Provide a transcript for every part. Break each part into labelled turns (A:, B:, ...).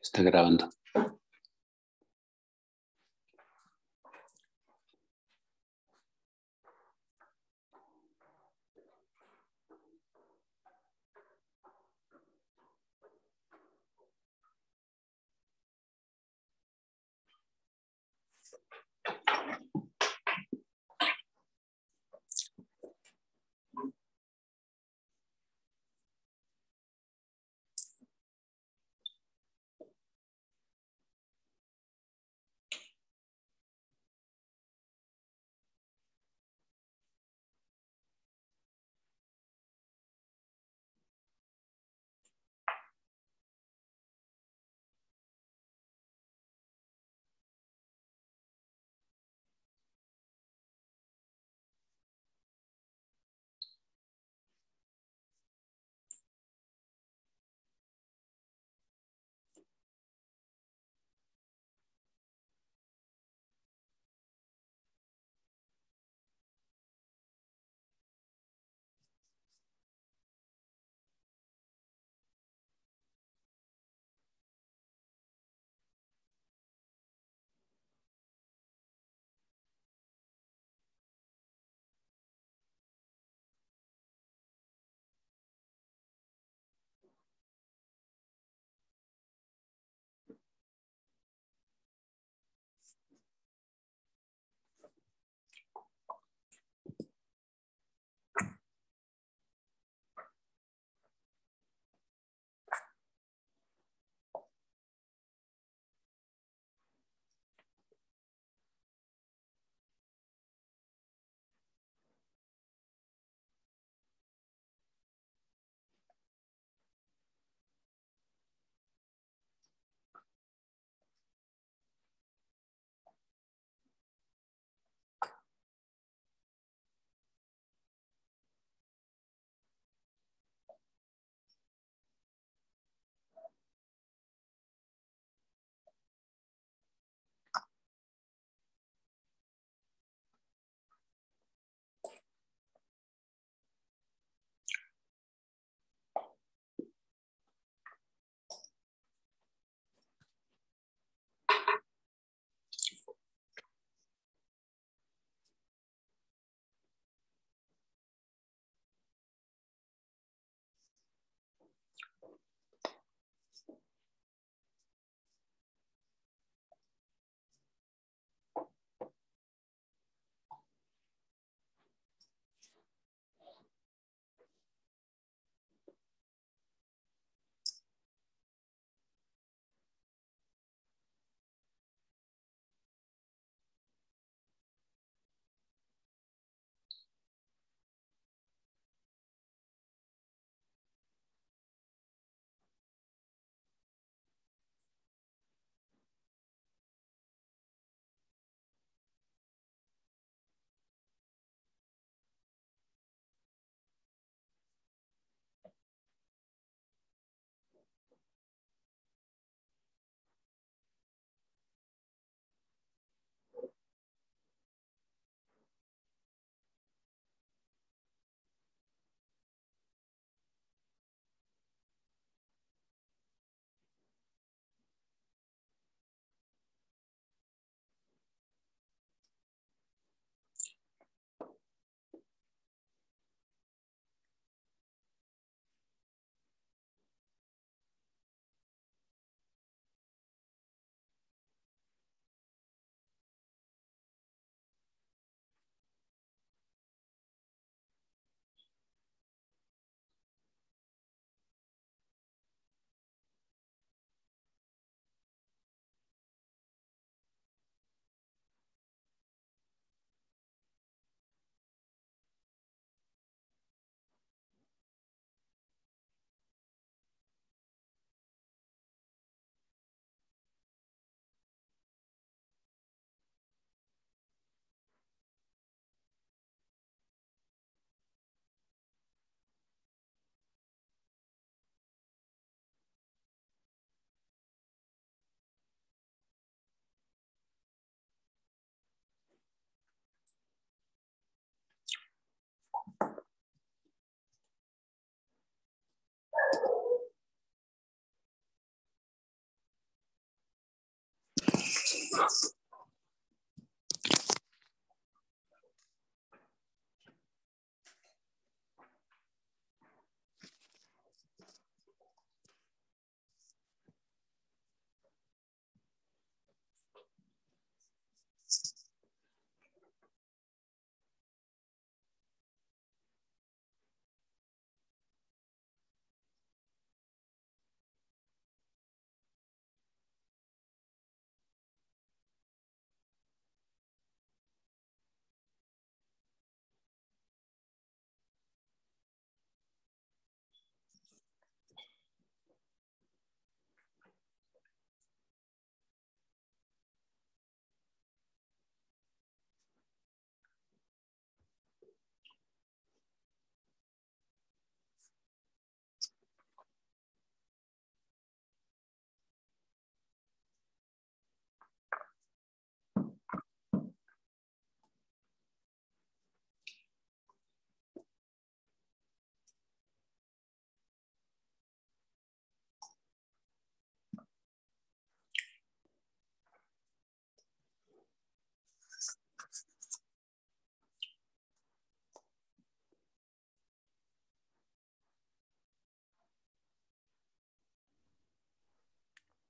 A: Está grabando. Yes.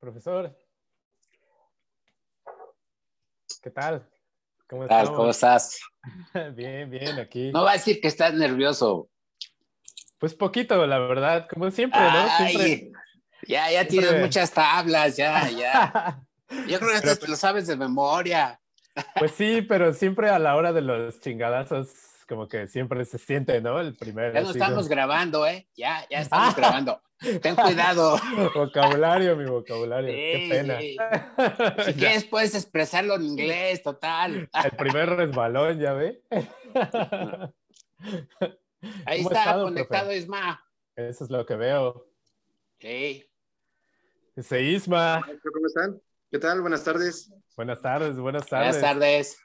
B: Profesor. ¿Qué tal?
A: ¿Cómo estás? ¿Cómo estás?
B: bien, bien, aquí.
A: No va a decir que estás nervioso.
B: Pues poquito, la verdad, como siempre, ¿no? Siempre,
A: ya, ya tienes muchas tablas, ya, ya. Yo creo que esto lo sabes de memoria.
B: Pues sí, pero siempre a la hora de los chingadazos, como que siempre se siente, ¿no? El primer.
A: Ya no estamos grabando, ¿eh? Ya, ya estamos grabando. Ten cuidado.
B: vocabulario, mi vocabulario. Qué pena.
A: Si quieres, puedes expresarlo en inglés, total.
B: El primer resbalón, ¿ya ve?
A: Ahí está, conectado Isma.
B: Eso es lo que veo.
A: Sí.
B: Ese Isma.
C: ¿Cómo están? ¿Qué tal? Buenas tardes.
B: Buenas tardes, buenas tardes.
A: Buenas tardes.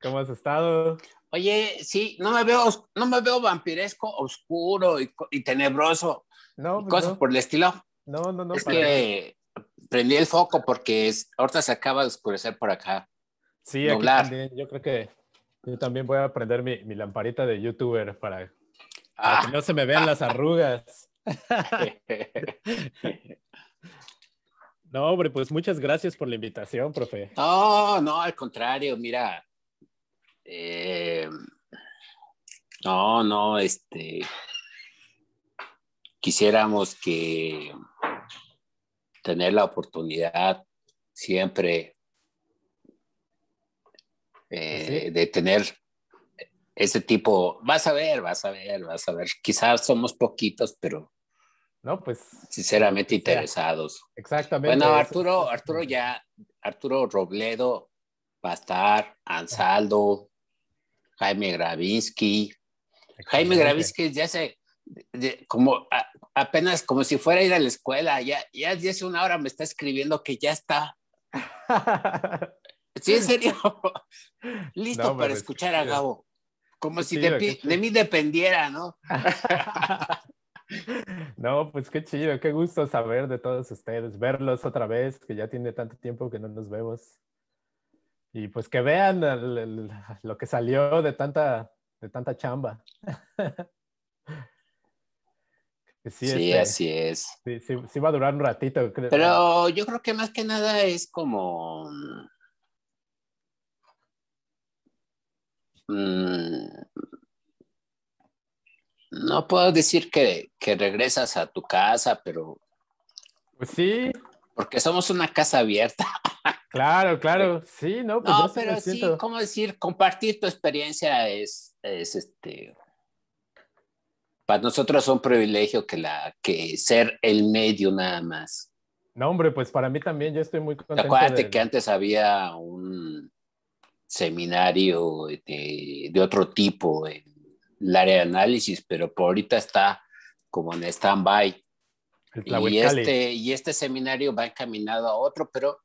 B: ¿Cómo has estado?
A: Oye, sí, no me veo, no me veo vampiresco, oscuro y tenebroso. No, pues cosas por el estilo.
B: No, no, no.
A: Es que prendí el foco porque es, ahorita se acaba de oscurecer por acá.
B: Sí, aquí también. Yo creo que yo también voy a prender mi, mi lamparita de youtuber para, para que no se me vean las arrugas. no, hombre, pues muchas gracias por la invitación, profe.
A: No, no, al contrario, mira. Eh, no, no, este quisiéramos que tener la oportunidad siempre eh, de tener ese tipo, vas a ver, vas a ver, vas a ver, quizás somos poquitos, pero
B: no, pues
A: sinceramente interesados.
B: Exactamente.
A: Bueno, Arturo, Arturo ya, Arturo Robledo va a estar, Ansaldo, Jaime Gravinsky. Jaime Gravinsky ya se, como apenas como si fuera a ir a la escuela, ya, ya hace una hora me está escribiendo que ya está. sí, en serio. Listo para escuchar a Gabo. Como si de, mí dependiera, ¿no?
B: no, pues qué chido, qué gusto saber de todos ustedes, verlos otra vez, que ya tiene tanto tiempo que no nos vemos. Y pues que vean lo que salió de tanta, de tanta chamba.
A: Sí, este, así es.
B: Sí, sí, va a durar un ratito.
A: Creo. Pero yo creo que más que nada es como... Mm, no puedo decir que, regresas a tu casa, pero...
B: Pues sí.
A: Porque somos una casa abierta.
B: Claro, claro, sí, no,
A: pues no, pero sí, ¿cómo decir? Compartir tu experiencia es, es este, para nosotros es un privilegio que, la, que ser el medio nada más.
B: No, hombre, pues para mí también yo estoy muy contento.
A: Acuérdate que antes había un seminario de, de, otro tipo en el área de análisis, pero por ahorita está como en stand-by. Y este, y este seminario va encaminado a otro, pero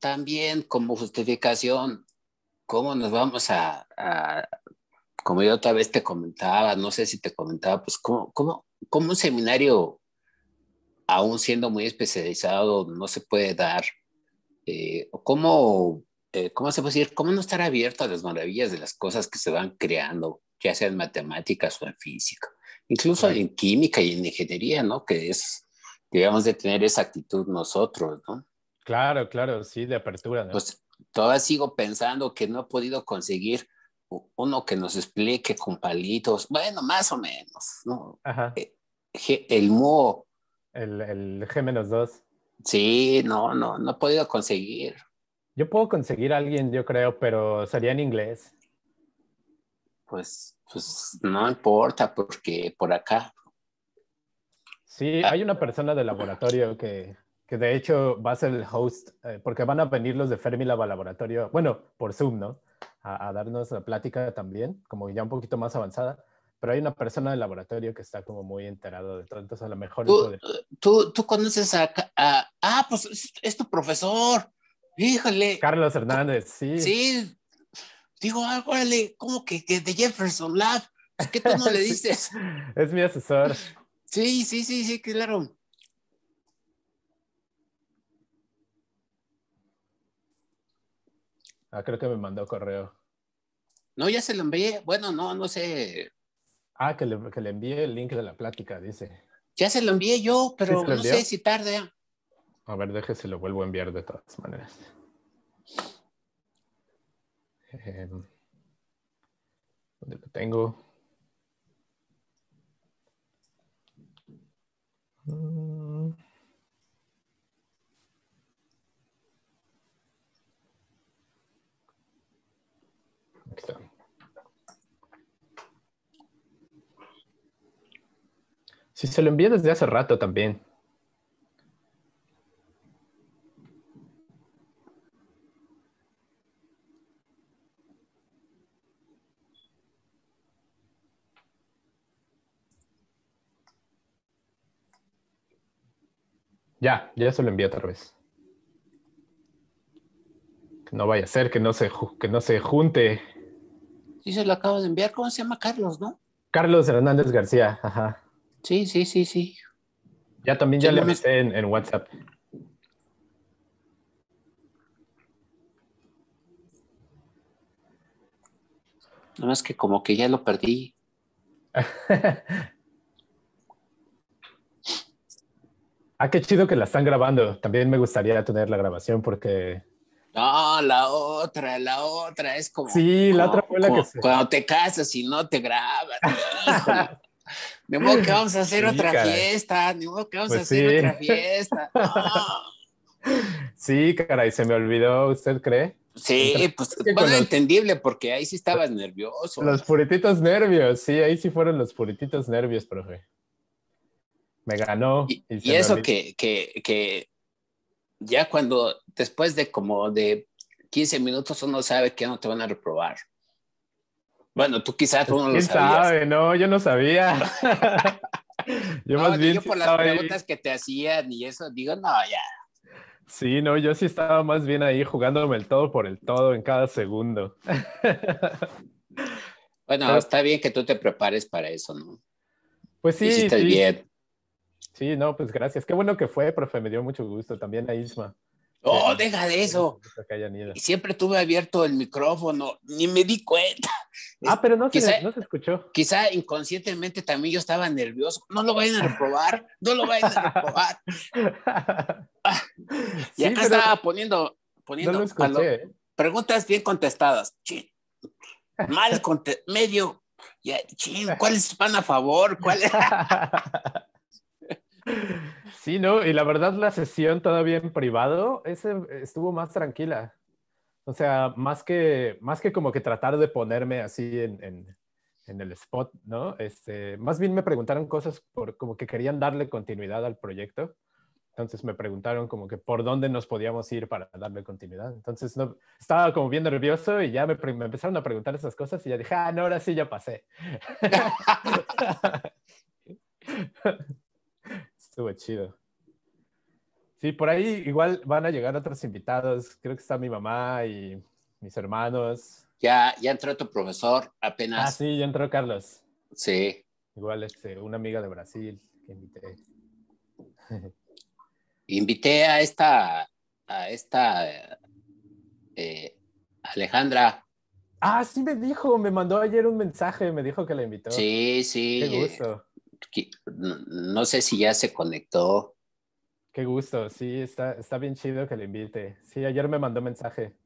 A: también como justificación, ¿cómo nos vamos a, a como yo otra vez te comentaba, no sé si te comentaba, pues cómo, cómo, cómo un seminario, aún siendo muy especializado, no se puede dar eh, cómo, eh, ¿cómo se puede decir? ¿Cómo no estar abierto a las maravillas de las cosas que se van creando, ya sea en matemáticas o en física, incluso en química y en ingeniería, ¿no? Que es, debemos de tener esa actitud nosotros, ¿no?
B: Claro, claro, sí, de apertura, ¿no?
A: Pues todavía sigo pensando que no he podido conseguir uno que nos explique con palitos, bueno, más o menos, ¿no?
B: Ajá.
A: Ge- El mo,
B: El, el G-2.
A: sí, no, no, no he podido conseguir.
B: Yo puedo conseguir a alguien, yo creo, pero sería en inglés.
A: Pues, pues no importa, porque por acá,
B: Sí, hay una persona del laboratorio que, que de hecho va a ser el host, eh, porque van a venir los de Fermilab laboratorio, bueno, por Zoom, ¿no? A, a darnos la plática también, como ya un poquito más avanzada, pero hay una persona del laboratorio que está como muy enterado de todo, entonces a lo mejor...
A: tú, tú, tú conoces a, a- ah, pues es, es tu profesor, híjole,
B: Carlos Hernández, sí.
A: sí, digo, ah, órale, ¿cómo que, que de Jefferson Lab? ¿Es que tú no le dices?
B: Es mi asesor.
A: Sí, sí, sí, sí, claro.
B: Ah, creo que me mandó correo.
A: No, ya se lo envié. Bueno, no, no sé.
B: Ah, que le, que le envíe el link de la plática, dice.
A: Ya se lo envié yo, pero
B: ¿Sí se lo
A: no sé si tarde.
B: A ver, déjese, lo vuelvo a enviar de todas maneras. Em, ¿Dónde lo tengo? Mm. Sí, se lo envié desde hace rato también. Ya, ya se lo envié otra vez. Que no vaya a ser que no se, que no se junte.
A: Sí, se lo acabo de enviar. ¿Cómo se llama Carlos, no?
B: Carlos Hernández García, ajá.
A: Sí, sí, sí, sí.
B: Ya también ya le
A: me-
B: avisé en, en WhatsApp.
A: Nada más que como que ya lo perdí.
B: ah, qué chido que la están grabando. También me gustaría tener la grabación porque
A: No, la otra, la otra es como.
B: Sí, la
A: como-
B: otra fue la que se-
A: Cuando te casas y no te graban. De modo que vamos a hacer
B: Sí,
A: otra
B: caray.
A: fiesta. De modo que vamos
B: Pues
A: a hacer
B: sí.
A: otra fiesta. No.
B: sí, caray, se me olvidó, ¿usted cree?
A: Sí, pues
B: con
A: bueno,
B: los-
A: entendible porque ahí sí estabas nervioso.
B: Los purititos nervios, sí, ahí sí fueron los purititos nervios, profe. Me ganó.
A: Y, y eso que, que, que ya cuando después de como de 15 minutos uno sabe que no te van a reprobar. Bueno, tú quizás tú no lo
B: ¿Quién
A: sabías.
B: sabe? No, yo no sabía. yo
A: No,
B: más bien
A: yo por las
B: ahí-
A: preguntas que te hacían y eso, digo, no, ya.
B: Sí, no, yo sí estaba más bien ahí jugándome el todo por el todo en cada segundo.
A: Bueno,
B: Pero-
A: está bien que tú te prepares para eso, ¿no?
B: Pues sí,
A: Hiciste
B: sí.
A: bien.
B: Sí, no, pues gracias. Qué bueno que fue, profe, me dio mucho gusto. También a Isma.
A: Oh, deja de eso. Y siempre tuve abierto el micrófono, ni me di cuenta.
B: Ah, pero no se, no se escuchó.
A: Quizá inconscientemente también yo estaba nervioso. No lo vayan a reprobar, no lo vayan a reprobar. Y
B: Sí,
A: acá estaba poniendo, poniendo
B: no lo-. ¿eh?
A: preguntas bien contestadas. Chin. Mal conte- medio. Ya, chin, ¿cuáles van a favor? ¿Cuáles?
B: Sí, no, y la verdad la sesión todavía en privado, ese estuvo más tranquila. O sea, más que, más que como que tratar de ponerme así en, en, en el spot, ¿no? Este, más bien me preguntaron cosas por como que querían darle continuidad al proyecto. Entonces me preguntaron como que por dónde nos podíamos ir para darle continuidad. Entonces no, estaba como bien nervioso y ya me, me empezaron a preguntar esas cosas y ya dije, ah, no, ahora sí ya pasé. Estuvo chido. Sí, por ahí igual van a llegar otros invitados. Creo que está mi mamá y mis hermanos.
A: Ya, ya entró tu profesor,
B: Ah,
A: apenas.
B: sí, ya entró Carlos.
A: sí.
B: Igual este, una amiga de Brasil que invité.
A: Invité a esta, a esta eh, Alejandra.
B: Ah, sí me dijo, me mandó ayer un mensaje, me dijo que la invitó.
A: Sí, sí.
B: Qué gusto.
A: No, no sé si ya se conectó.
B: Qué gusto, sí, está, está bien chido que le invite. Sí, ayer me mandó mensaje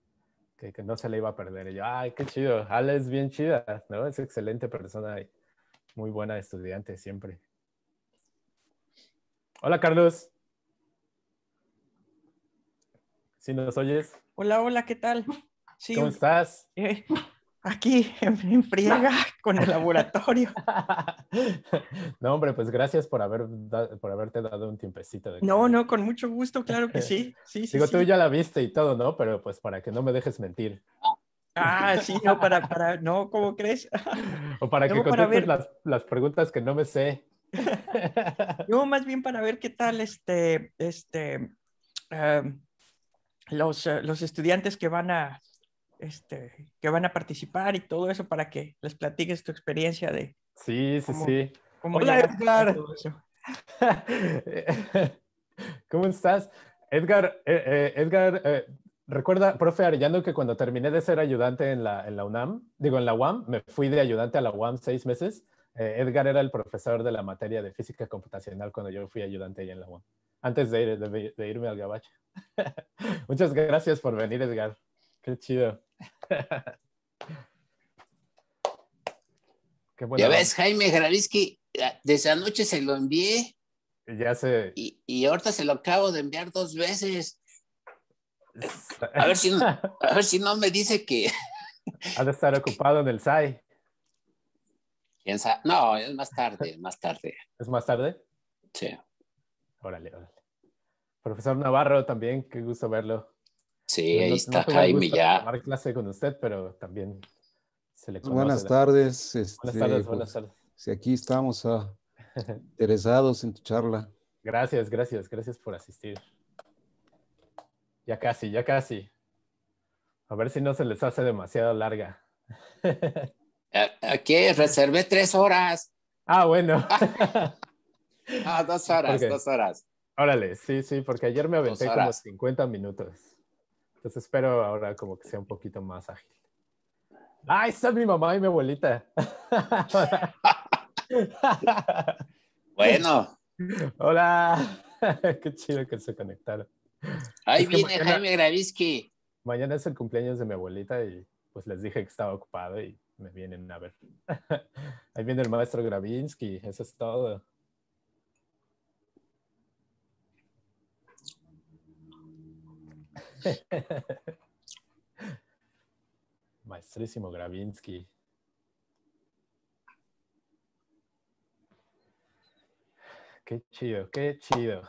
B: que, que no se le iba a perder. Y yo, ay, qué chido. Ale es bien chida, ¿no? Es excelente persona y muy buena estudiante siempre. Hola, Carlos. ¿Sí nos oyes?
D: Hola, hola, ¿qué tal? Sí,
B: ¿Cómo estás?
D: eh, aquí en, friega con el laboratorio.
B: No, hombre, pues gracias por, haber da- por haberte dado un tiempecito. De
D: No, no, con mucho gusto, claro que sí. Sí, sí,
B: Digo,
D: sí.
B: tú ya la viste y todo, ¿no? Pero pues para que no me dejes mentir.
D: Ah, sí, no, para, para, no, ¿cómo crees?
B: O para que
D: para
B: contestes
D: ver-
B: las, las preguntas que no me sé.
D: Yo más bien para ver qué tal este, este, em, los, eh, los estudiantes que van a, este, que van a participar y todo eso para que les platiques tu experiencia de
B: Sí, sí,
D: ¿Cómo?
B: sí.
D: cómo
B: Hola, Edgar. ¿Cómo estás? Edgar, eh, eh, Edgar, eh, recuerda, profe Arellano, que cuando terminé de ser ayudante en la, en la UNAM, digo, en la UAM, me fui de ayudante a la UAM seis meses. Eh, Edgar era el profesor de la materia de física computacional cuando yo fui ayudante ahí en la UAM, antes de, ir- de- de irme al Gabacho. Muchas gracias por venir, Edgar. Qué chido. Qué buena
A: ya
B: onda.
A: ves, Jaime Gravisky, desde anoche se lo envié
B: Ya se...
A: y, y ahorita se lo acabo de enviar dos veces. A ver si no, a ver si no me dice que.
B: Ha de estar ocupado en el SAI.
A: No, es más tarde, más tarde.
B: ¿Es más tarde?
A: Sí,
B: Órale, órale. Profesor Navarro, también, qué gusto verlo.
A: Sí,
B: No-
A: ahí está
B: no
A: Jaime ya.
B: Tomar clase con usted, pero también se le conoce.
E: Buenas
B: de-
E: tardes. este,
B: Buenas tardes, buenas
E: pues,
B: tardes.
E: si aquí estamos ah, interesados en tu charla.
B: Gracias, gracias, gracias por asistir. Ya casi, ya casi. A ver si no se les hace demasiado larga.
A: A- Aquí reservé tres horas.
B: ah, bueno.
A: Ah, dos horas, dos horas.
B: Órale, sí, sí, porque ayer me aventé como
A: horas.
B: 50 minutos. Entonces espero ahora como que sea un poquito más ágil. Ah, ahí está mi mamá y mi abuelita.
A: Bueno,
B: Hola. Qué chido que se conectaron.
A: ahí
B: Es
A: viene
B: mañana-
A: Jaime Gravisky.
B: Mañana es el cumpleaños de mi abuelita y pues les dije que estaba ocupado y me vienen a ver. Ahí viene el maestro Gravinsky, eso es todo. Maestrísimo Gravinsky. Qué chido, qué chido.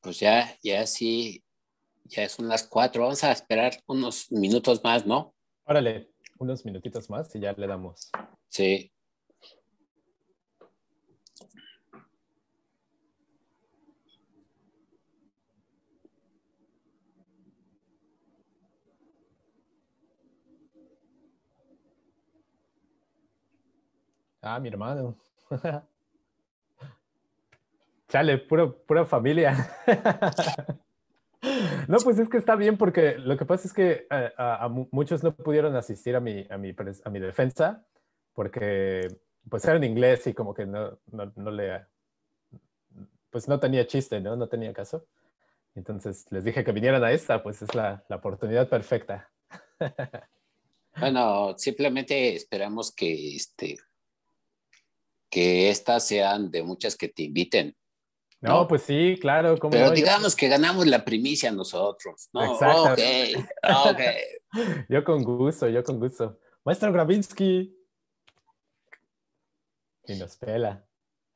A: Pues ya, ya sí, ya son las cuatro. Vamos a esperar unos minutos más, ¿no?
B: Órale, unos minutitos más y ya le damos.
A: Sí.
B: Ah, mi hermano. Chale, puro, pura familia. No, pues es que está bien porque lo que pasa es que eh, a, a mu- muchos no pudieron asistir a mi, a mi, a mi defensa porque pues era en inglés y como que no, no, no le, pues no tenía chiste, ¿no? No tenía caso. Entonces les dije que vinieran a esta, pues es la, la oportunidad perfecta.
A: Bueno, simplemente esperamos que este que estas sean de muchas que te inviten.
B: No,
A: No.
B: pues sí, claro. ¿cómo
A: Pero
B: no?
A: Digamos que ganamos la primicia nosotros, ¿no?
B: Exacto.
A: Ok, ok.
B: Yo con gusto, yo con gusto. Maestro Gravinsky. Y nos pela.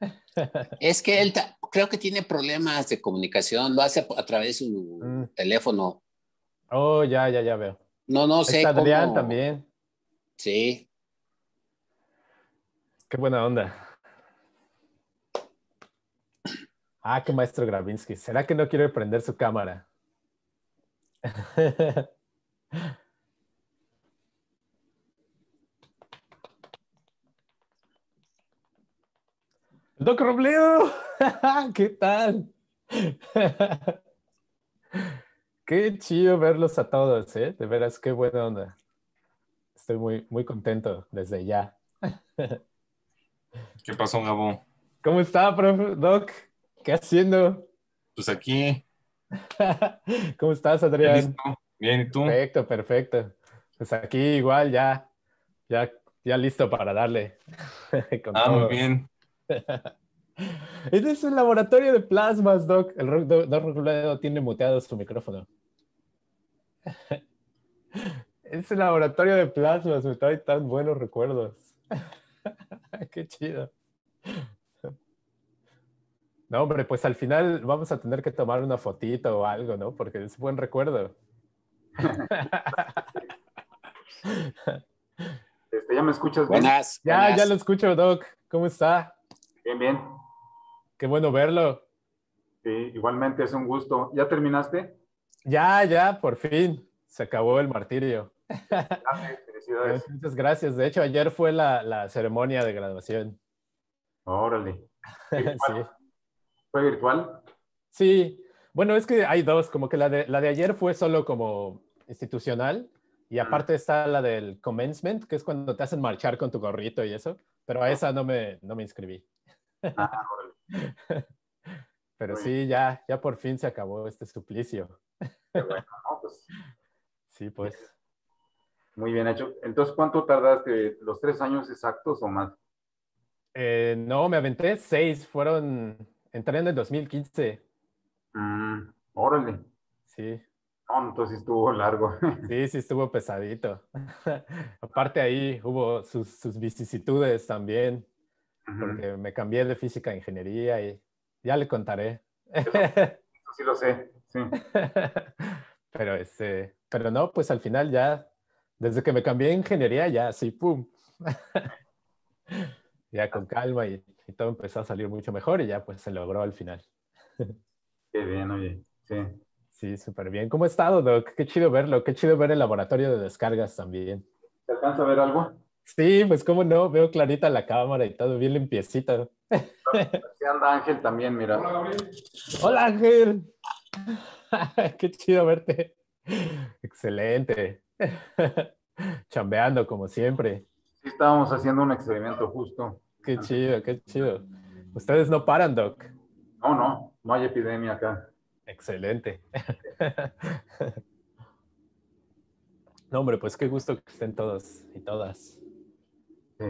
A: Es que él creo que tiene problemas de comunicación, lo hace a través de su
B: Mm.
A: teléfono.
B: Oh, ya, ya, ya veo.
A: No, no sé
B: está Adrián
A: cómo-
B: también.
A: Sí,
B: qué buena onda. Ah, qué maestro Gravinsky. ¿Será que no quiere prender su cámara? Doc Robledo, ¿qué tal? Qué chido verlos a todos, ¿eh? De veras, qué buena onda. Estoy muy, muy contento desde ya.
F: ¿Qué pasó, Gabo?
B: ¿Cómo está, profe? Doc? ¿Qué haciendo?
F: Pues aquí.
B: ¿Cómo estás, Adrián?
F: ¿Listo? Bien, ¿y tú?
B: Perfecto, perfecto. Pues aquí igual ya, ya, ya listo para darle.
F: Ah,
B: todo.
F: muy bien.
B: Este es un laboratorio de plasmas, Doc. El Doc Robledo tiene muteado su micrófono. Es un laboratorio de plasmas, me trae tan buenos recuerdos. Qué chido. No, hombre, pues al final vamos a tener que tomar una fotito o algo, ¿no? Porque es buen recuerdo.
G: Este, ¿Ya me escuchas bien?
A: Buenas.
B: Ya,
A: buenas.
B: ya lo escucho, Doc. ¿Cómo está?
G: Bien, bien.
B: Qué bueno verlo.
G: Sí, igualmente es un gusto. ¿Ya terminaste?
B: Ya, ya, por fin. Se acabó el martirio.
G: Dale, felicidades.
B: Muchas gracias. De hecho, ayer fue la, la ceremonia de graduación.
G: Órale.
B: Sí.
G: ¿Fue virtual?
B: Sí. Bueno, es que hay dos, como que la de, la de ayer fue solo como institucional y aparte está la del commencement, que es cuando te hacen marchar con tu gorrito y eso, pero a esa no me, no me inscribí.
G: Ah.
B: Pero sí, ya, ya por fin se acabó este suplicio.
G: Qué bueno, ¿no? Pues,
B: Sí, pues.
G: muy bien hecho. Entonces, ¿cuánto tardaste? ¿Los tres años exactos o más?
B: Eh, no, me aventé seis, fueron, entré en el 2015.
G: Mm, órale.
B: Sí,
G: No, entonces estuvo largo.
B: sí, sí estuvo pesadito. Aparte ahí hubo sus, sus vicisitudes también. Porque me cambié de física a ingeniería y ya le contaré.
G: Eso sí lo sé. Sí.
B: pero este, pero no, pues al final ya, desde que me cambié a ingeniería, ya así, pum. ya con calma y, y todo empezó a salir mucho mejor y ya pues se logró al final.
G: Qué bien, oye. Sí.
B: Sí, súper bien. ¿Cómo ha estado, Doc? Qué chido verlo, qué chido ver el laboratorio de descargas también.
G: ¿Te alcanza a ver algo?
B: Sí, pues cómo no, veo clarita la cámara y todo bien limpiecito.
G: Aquí anda Ángel también, mira.
B: Hola Ángel. Qué chido verte. Excelente. Chambeando como siempre.
G: Sí, estábamos haciendo un experimento justo.
B: Qué chido, qué chido. Ustedes no paran, Doc.
G: No, no, no hay epidemia acá.
B: Excelente. No, hombre, pues qué gusto que estén todos y todas.
G: Sí.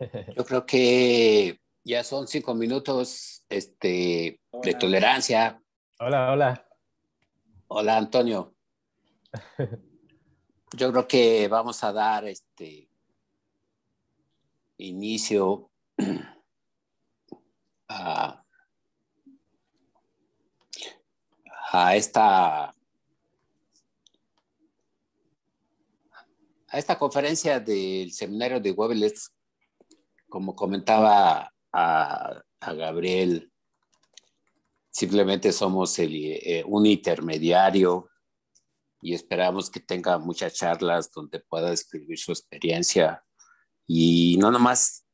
A: Yo creo que ya son cinco minutos este, de tolerancia.
B: Hola, hola.
A: Hola, Antonio. Yo creo que vamos a dar este inicio a, a esta a esta conferencia del seminario de Webeles, como comentaba a, Gabriel, simplemente somos eh, un intermediario y esperamos que tenga muchas charlas donde pueda describir su experiencia y no nomás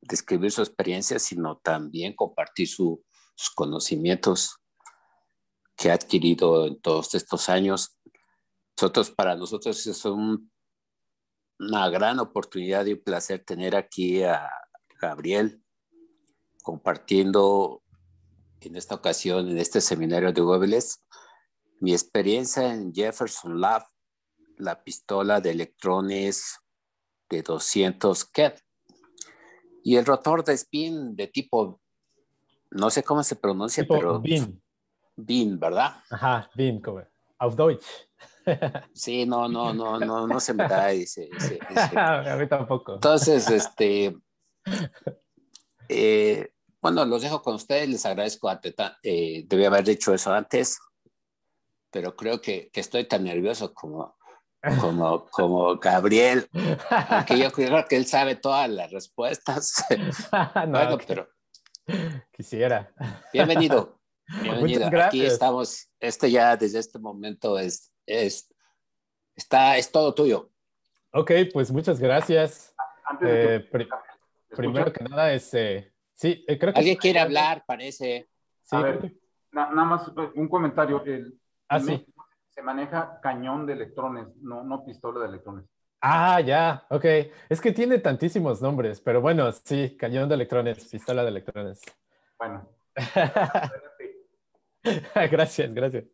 A: describir su experiencia, sino también compartir su- sus conocimientos que ha adquirido en todos estos años. Nosotros, para nosotros es un- una gran oportunidad y un placer tener aquí a Gabriel compartiendo en esta ocasión, en este seminario de Webeles, mi experiencia en Jefferson Lab, la pistola de electrones de 200 keV y el rotor de spin de tipo, no sé cómo se pronuncia,
B: Tipo
A: pero
B: Bin.
A: BIN, ¿verdad?
B: Ajá, Bin, como. Auf Deutsch.
A: Sí, no, no, no, no, no se me da ese- ese- ese,
B: A mí tampoco.
A: Entonces, este, eh, bueno, los dejo con ustedes, les agradezco, ante ta- eh, debí haber dicho eso antes, pero creo que, que estoy tan nervioso como, como, como Gabriel, aunque yo creo que él sabe todas las respuestas.
B: No,
A: bueno,
B: que-
A: pero
B: Quisiera.
A: bienvenido. Bienvenido. Aquí estamos. Este ya desde este momento es, es, está, es todo tuyo.
B: Ok, pues muchas gracias.
G: Antes de que-
B: Eh,
G: ¿me
B: primero que nada, este, sí, eh, creo que...
A: Alguien quiere hablar, parece.
B: Sí,
G: A ver.
B: que-
G: Na- nada más eh, un comentario. El,
B: Ah, sí.
G: Se maneja cañón de electrones, no, no pistola de electrones.
B: Ah, ya, ok. Es que tiene tantísimos nombres, pero bueno, sí, cañón de electrones, pistola de electrones.
G: Bueno,
B: gracias, gracias.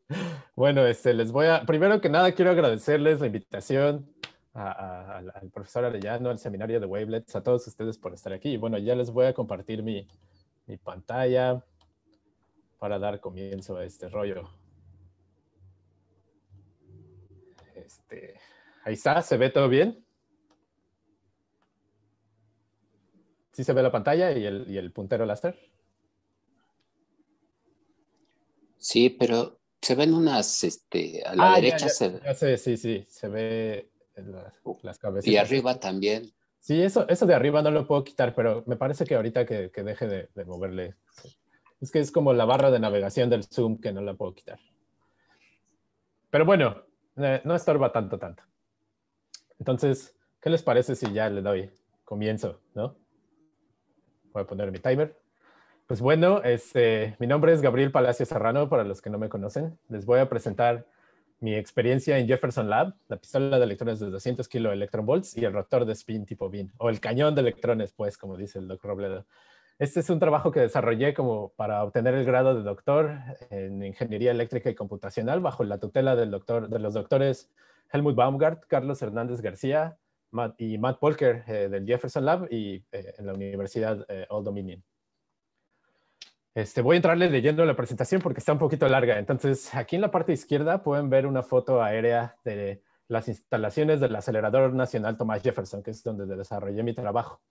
B: Bueno, este, les voy a, primero que nada, quiero agradecerles la invitación a- a- al, al profesor Arellano, al seminario de Wavelets, a todos ustedes por estar aquí. Y bueno, ya les voy a compartir mi, mi pantalla para dar comienzo a este rollo. Este, ahí está, ¿se ve todo bien? ¿Sí se ve la pantalla y el, y el puntero láser?
A: Sí, pero se ven unas, este, a la
B: Ah, ya,
A: derecha
B: ya,
A: se-
B: ya sé, sí, sí, se ve en la- las cabecitas.
A: y arriba también.
B: Sí, eso, eso de arriba no lo puedo quitar, pero me parece que ahorita que, que deje de, de moverle. Es que es como la barra de navegación del Zoom que no la puedo quitar. Pero bueno, eh, no estorba tanto, tanto. Entonces, ¿qué les parece si ya le doy comienzo, no? Voy a poner mi timer. Pues bueno, este, mi nombre es Gabriel Palacio Serrano, para los que no me conocen. Les voy a presentar mi experiencia en Jefferson Lab, la pistola de electrones de 200 kilo electron volts y el rotor de spin tipo BIN, o el cañón de electrones, pues, como dice el doctor Robledo. Este es un trabajo que desarrollé como para obtener el grado de doctor en ingeniería eléctrica y computacional bajo la tutela del doctor, de los doctores Helmut Baumgart, Carlos Hernández García y Matt Polker eh, del Jefferson Lab y eh, en la Universidad eh, Old Dominion. Este, voy a entrarle leyendo la presentación porque está un poquito larga. Entonces, aquí en la parte izquierda pueden ver una foto aérea de las instalaciones del acelerador nacional Thomas Jefferson, que es donde desarrollé mi trabajo.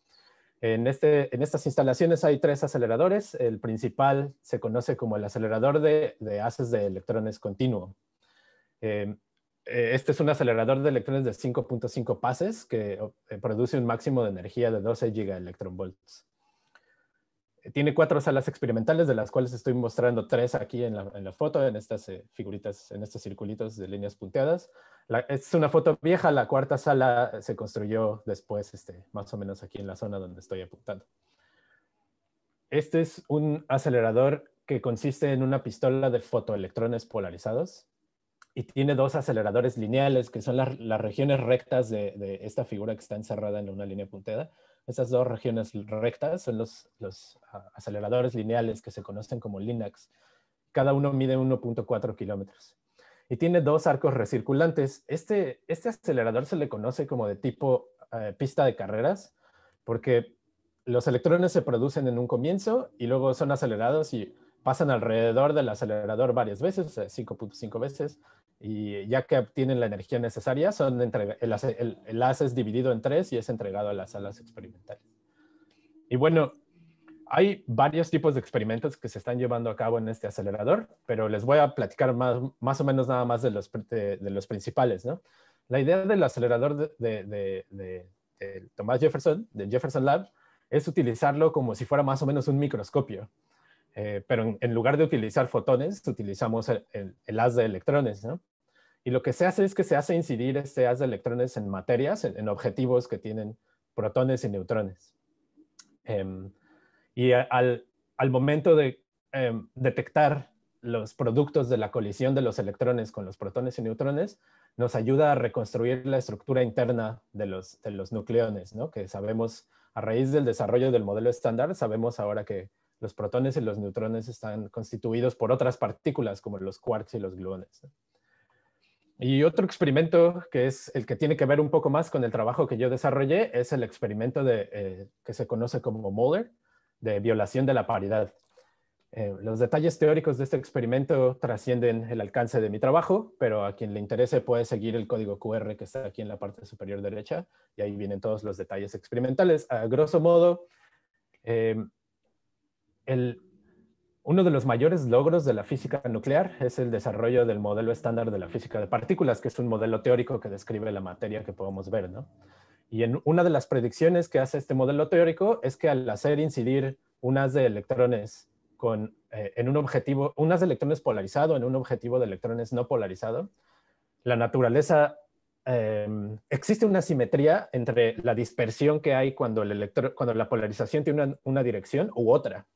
B: En, este, en estas instalaciones hay tres aceleradores. El principal se conoce como el acelerador de, de haces de electrones continuo. Eh, eh, este es un acelerador de electrones de 5.5 pases que eh, produce un máximo de energía de 12 gigaelectronvolts. Eh, Tiene cuatro salas experimentales, de las cuales estoy mostrando tres aquí en la, foto, en estas eh, figuritas, en estos circulitos de líneas punteadas. Es una foto vieja, la cuarta sala se construyó después, este, más o menos aquí en la zona donde estoy apuntando. Este es un acelerador que consiste en una pistola de fotoelectrones polarizados y tiene dos aceleradores lineales, que son las, las regiones rectas de, de esta figura que está encerrada en una línea punteada. Esas dos regiones rectas son los, los ah, aceleradores lineales que se conocen como Linux. Cada uno mide 1.4 kilómetros. Y tiene dos arcos recirculantes. Este, este acelerador se le conoce como de tipo eh, pista de carreras, porque los electrones se producen en un comienzo y luego son acelerados y pasan alrededor del acelerador varias veces, eh, 5.5 veces, y ya que obtienen la energía necesaria, son el, el, el haz es dividido en tres y es entregado a las salas experimentales. Y bueno, hay varios tipos de experimentos que se están llevando a cabo en este acelerador, pero les voy a platicar más, más o menos nada más de los, de, los principales, ¿no? La idea del acelerador de, de, Thomas Jefferson, del Jefferson Lab, es utilizarlo como si fuera más o menos un microscopio. Eh, pero en, en lugar de utilizar fotones, utilizamos el, el- el haz de electrones, ¿no? Y lo que se hace es que se hace incidir este haz de electrones en materias, en, objetivos que tienen protones y neutrones. Em, y al, momento de em, detectar los productos de la colisión de los electrones con los protones y neutrones, nos ayuda a reconstruir la estructura interna de los, de los nucleones, ¿no? Que sabemos, a raíz del desarrollo del modelo estándar, sabemos ahora que los protones y los neutrones están constituidos por otras partículas como los quarks y los gluones. Y otro experimento que es el que tiene que ver un poco más con el trabajo que yo desarrollé es el experimento de, eh, que se conoce como Moller, de violación de la paridad. Eh, los detalles teóricos de este experimento trascienden el alcance de mi trabajo, pero a quien le interese puede seguir el código QR que está aquí en la parte superior derecha y ahí vienen todos los detalles experimentales. A grosso modo, eh, el, uno de los mayores logros de la física nuclear es el desarrollo del modelo estándar de la física de partículas, que es un modelo teórico que describe la materia que podemos ver, ¿no? Y en una de las predicciones que hace este modelo teórico es que al hacer incidir unas de electrones con, eh, en un objetivo, unas de electrones polarizado en un objetivo de electrones no polarizado, la naturaleza, eh, existe una simetría entre la dispersión que hay cuando, el electro, cuando la polarización tiene una, una dirección u otra.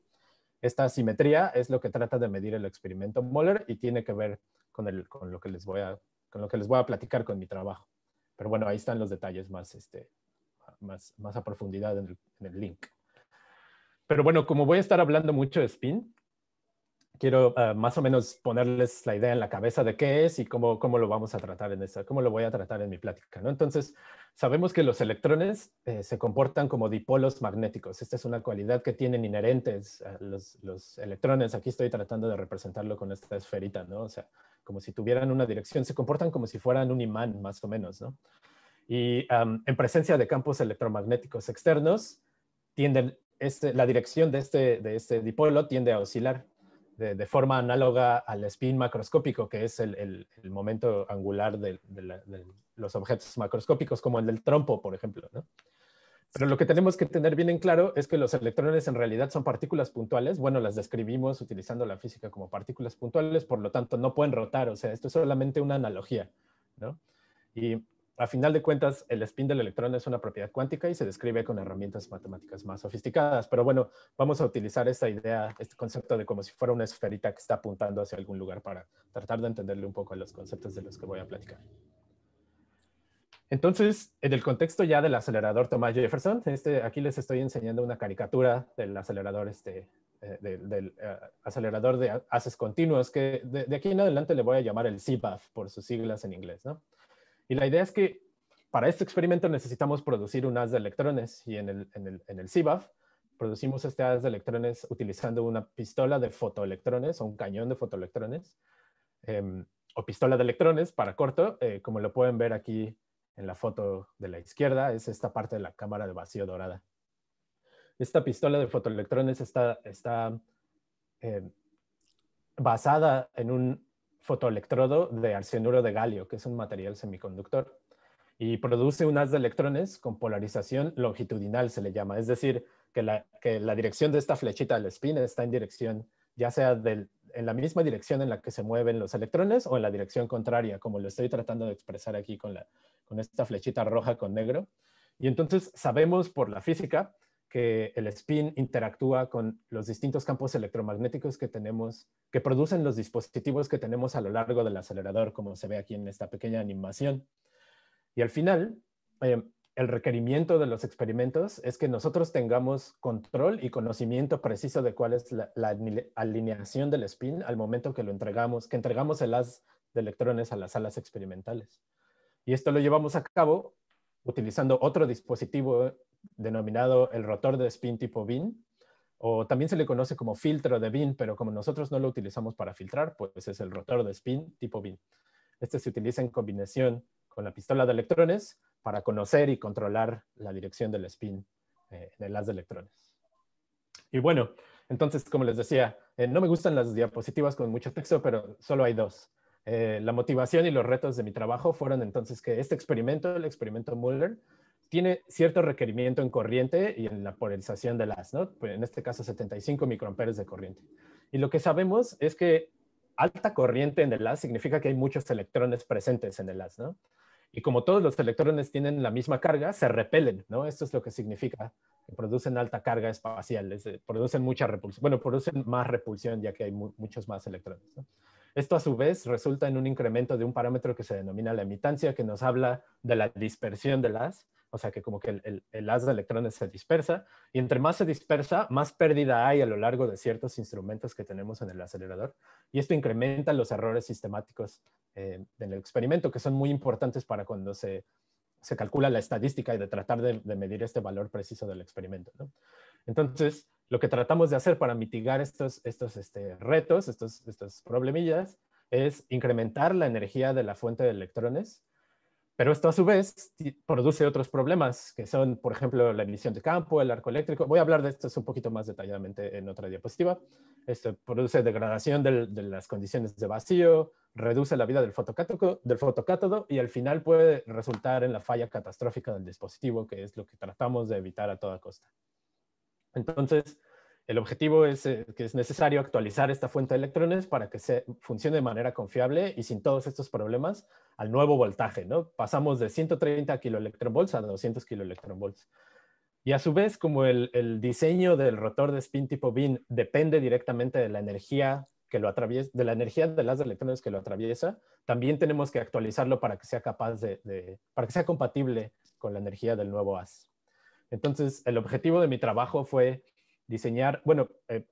B: Esta simetría es lo que trata de medir el experimento Moller y tiene que ver con, el, con, lo, que les voy a, con lo que les voy a platicar con mi trabajo. Pero bueno, ahí están los detalles más, este, más, más a profundidad en el, en el link. Pero bueno, como voy a estar hablando mucho de spin, quiero uh, más o menos ponerles la idea en la cabeza de qué es y cómo, cómo lo vamos a tratar en esta, cómo lo voy a tratar en mi plática, ¿no? Entonces, sabemos que los electrones eh, se comportan como dipolos magnéticos. Esta es una cualidad que tienen inherentes uh, los, los, electrones. Aquí estoy tratando de representarlo con esta esferita, ¿no? O sea, como si tuvieran una dirección, se comportan como si fueran un imán, más o menos, ¿no? Y um, en presencia de campos electromagnéticos externos, tienden, este, la dirección de este, de este dipolo tiende a oscilar de, forma análoga al spin macroscópico, que es el, el, momento angular de, de, la, de, los objetos macroscópicos, como el del trompo, por ejemplo. ¿no? Pero lo que tenemos que tener bien en claro es que los electrones en realidad son partículas puntuales. Bueno, las describimos utilizando la física como partículas puntuales, por lo tanto no pueden rotar. O sea, esto es solamente una analogía. ¿no? Y a final de cuentas, el spin del electrón es una propiedad cuántica y se describe con herramientas matemáticas más sofisticadas. Pero bueno, vamos a utilizar esta idea, este concepto de como si fuera una esferita que está apuntando hacia algún lugar para tratar de entenderle un poco a los conceptos de los que voy a platicar. Entonces, en el contexto ya del acelerador Thomas Jefferson, este, aquí les estoy enseñando una caricatura del acelerador, este, eh, del, uh, acelerador de haces continuos, que de, de, aquí en adelante le voy a llamar el CBAF por sus siglas en inglés, ¿no? Y la idea es que para este experimento necesitamos producir un haz de electrones y en el, en el, en el CBAF producimos este haz de electrones utilizando una pistola de fotoelectrones o un cañón de fotoelectrones eh, o pistola de electrones para corto, eh, como lo pueden ver aquí en la foto de la izquierda, es esta parte de la cámara de vacío dorada. Esta pistola de fotoelectrones está, está eh, basada en un fotoelectrodo de arsenuro de galio, que es un material semiconductor, y produce un haz de electrones con polarización longitudinal, se le llama. Es decir, que la, que la dirección de esta flechita del spin está en dirección, ya sea del, en la misma dirección en la que se mueven los electrones o en la dirección contraria, como lo estoy tratando de expresar aquí con, la, con esta flechita roja con negro. Y entonces sabemos por la física que el spin interactúa con los distintos campos electromagnéticos que tenemos, que producen los dispositivos que tenemos a lo largo del acelerador, como se ve aquí en esta pequeña animación. Y al final, eh, el requerimiento de los experimentos es que nosotros tengamos control y conocimiento preciso de cuál es la, la, alineación del spin al momento que lo entregamos, que entregamos el haz de electrones a las salas experimentales. Y esto lo llevamos a cabo utilizando otro dispositivo denominado el rotor de spin tipo BIN, o también se le conoce como filtro de BIN, pero como nosotros no lo utilizamos para filtrar, pues es el rotor de spin tipo BIN. Este se utiliza en combinación con la pistola de electrones para conocer y controlar la dirección del spin eh, en el electrones. Y bueno, entonces, como les decía, eh, no me gustan las diapositivas con mucho texto, pero solo hay dos. Eh, la motivación y los retos de mi trabajo fueron entonces que este experimento, el experimento Muller, tiene cierto requerimiento en corriente y en la polarización del haz, ¿no? Pues en este caso 75 microamperes de corriente. Y lo que sabemos es que alta corriente en el haz significa que hay muchos electrones presentes en el haz, ¿no? Y como todos los electrones tienen la misma carga, se repelen, ¿no? Esto es lo que significa que producen alta carga espacial, es, producen mucha repulsión, bueno, producen más repulsión ya que hay mu muchos más electrones. Esto a su vez resulta en un incremento de un parámetro que se denomina la emitancia, que nos habla de la dispersión del haz, o sea que como que el, el, haz de electrones se dispersa y entre más se dispersa, más pérdida hay a lo largo de ciertos instrumentos que tenemos en el acelerador y esto incrementa los errores sistemáticos eh, en el experimento que son muy importantes para cuando se, se calcula la estadística y de tratar de, de medir este valor preciso del experimento. Entonces, lo que tratamos de hacer para mitigar estos, estos este, retos, estos, estos problemillas, es incrementar la energía de la fuente de electrones Pero esto a su vez produce otros problemas, que son, por ejemplo, la emisión de campo, el arco eléctrico. Voy a hablar de esto un poquito más detalladamente en otra diapositiva. Esto produce degradación de las condiciones de vacío, reduce la vida del del fotocátodo y al final puede resultar en la falla catastrófica del dispositivo, que es lo que tratamos de evitar a toda costa. Entonces, el objetivo es eh, que es necesario actualizar esta fuente de electrones para que se funcione de manera confiable y sin todos estos problemas al nuevo voltaje, ¿no? Pasamos de 130 kiloelectronvolts a 200 kiloelectronvolts. Y a su vez, como el, diseño del rotor de spin tipo BIN depende directamente de la energía que lo atraviesa, de la energía de las electrones que lo atraviesa, también tenemos que actualizarlo para que sea capaz de, para que sea compatible con la energía del nuevo AS. Entonces, el objetivo de mi trabajo fue diseñar, bueno, eh,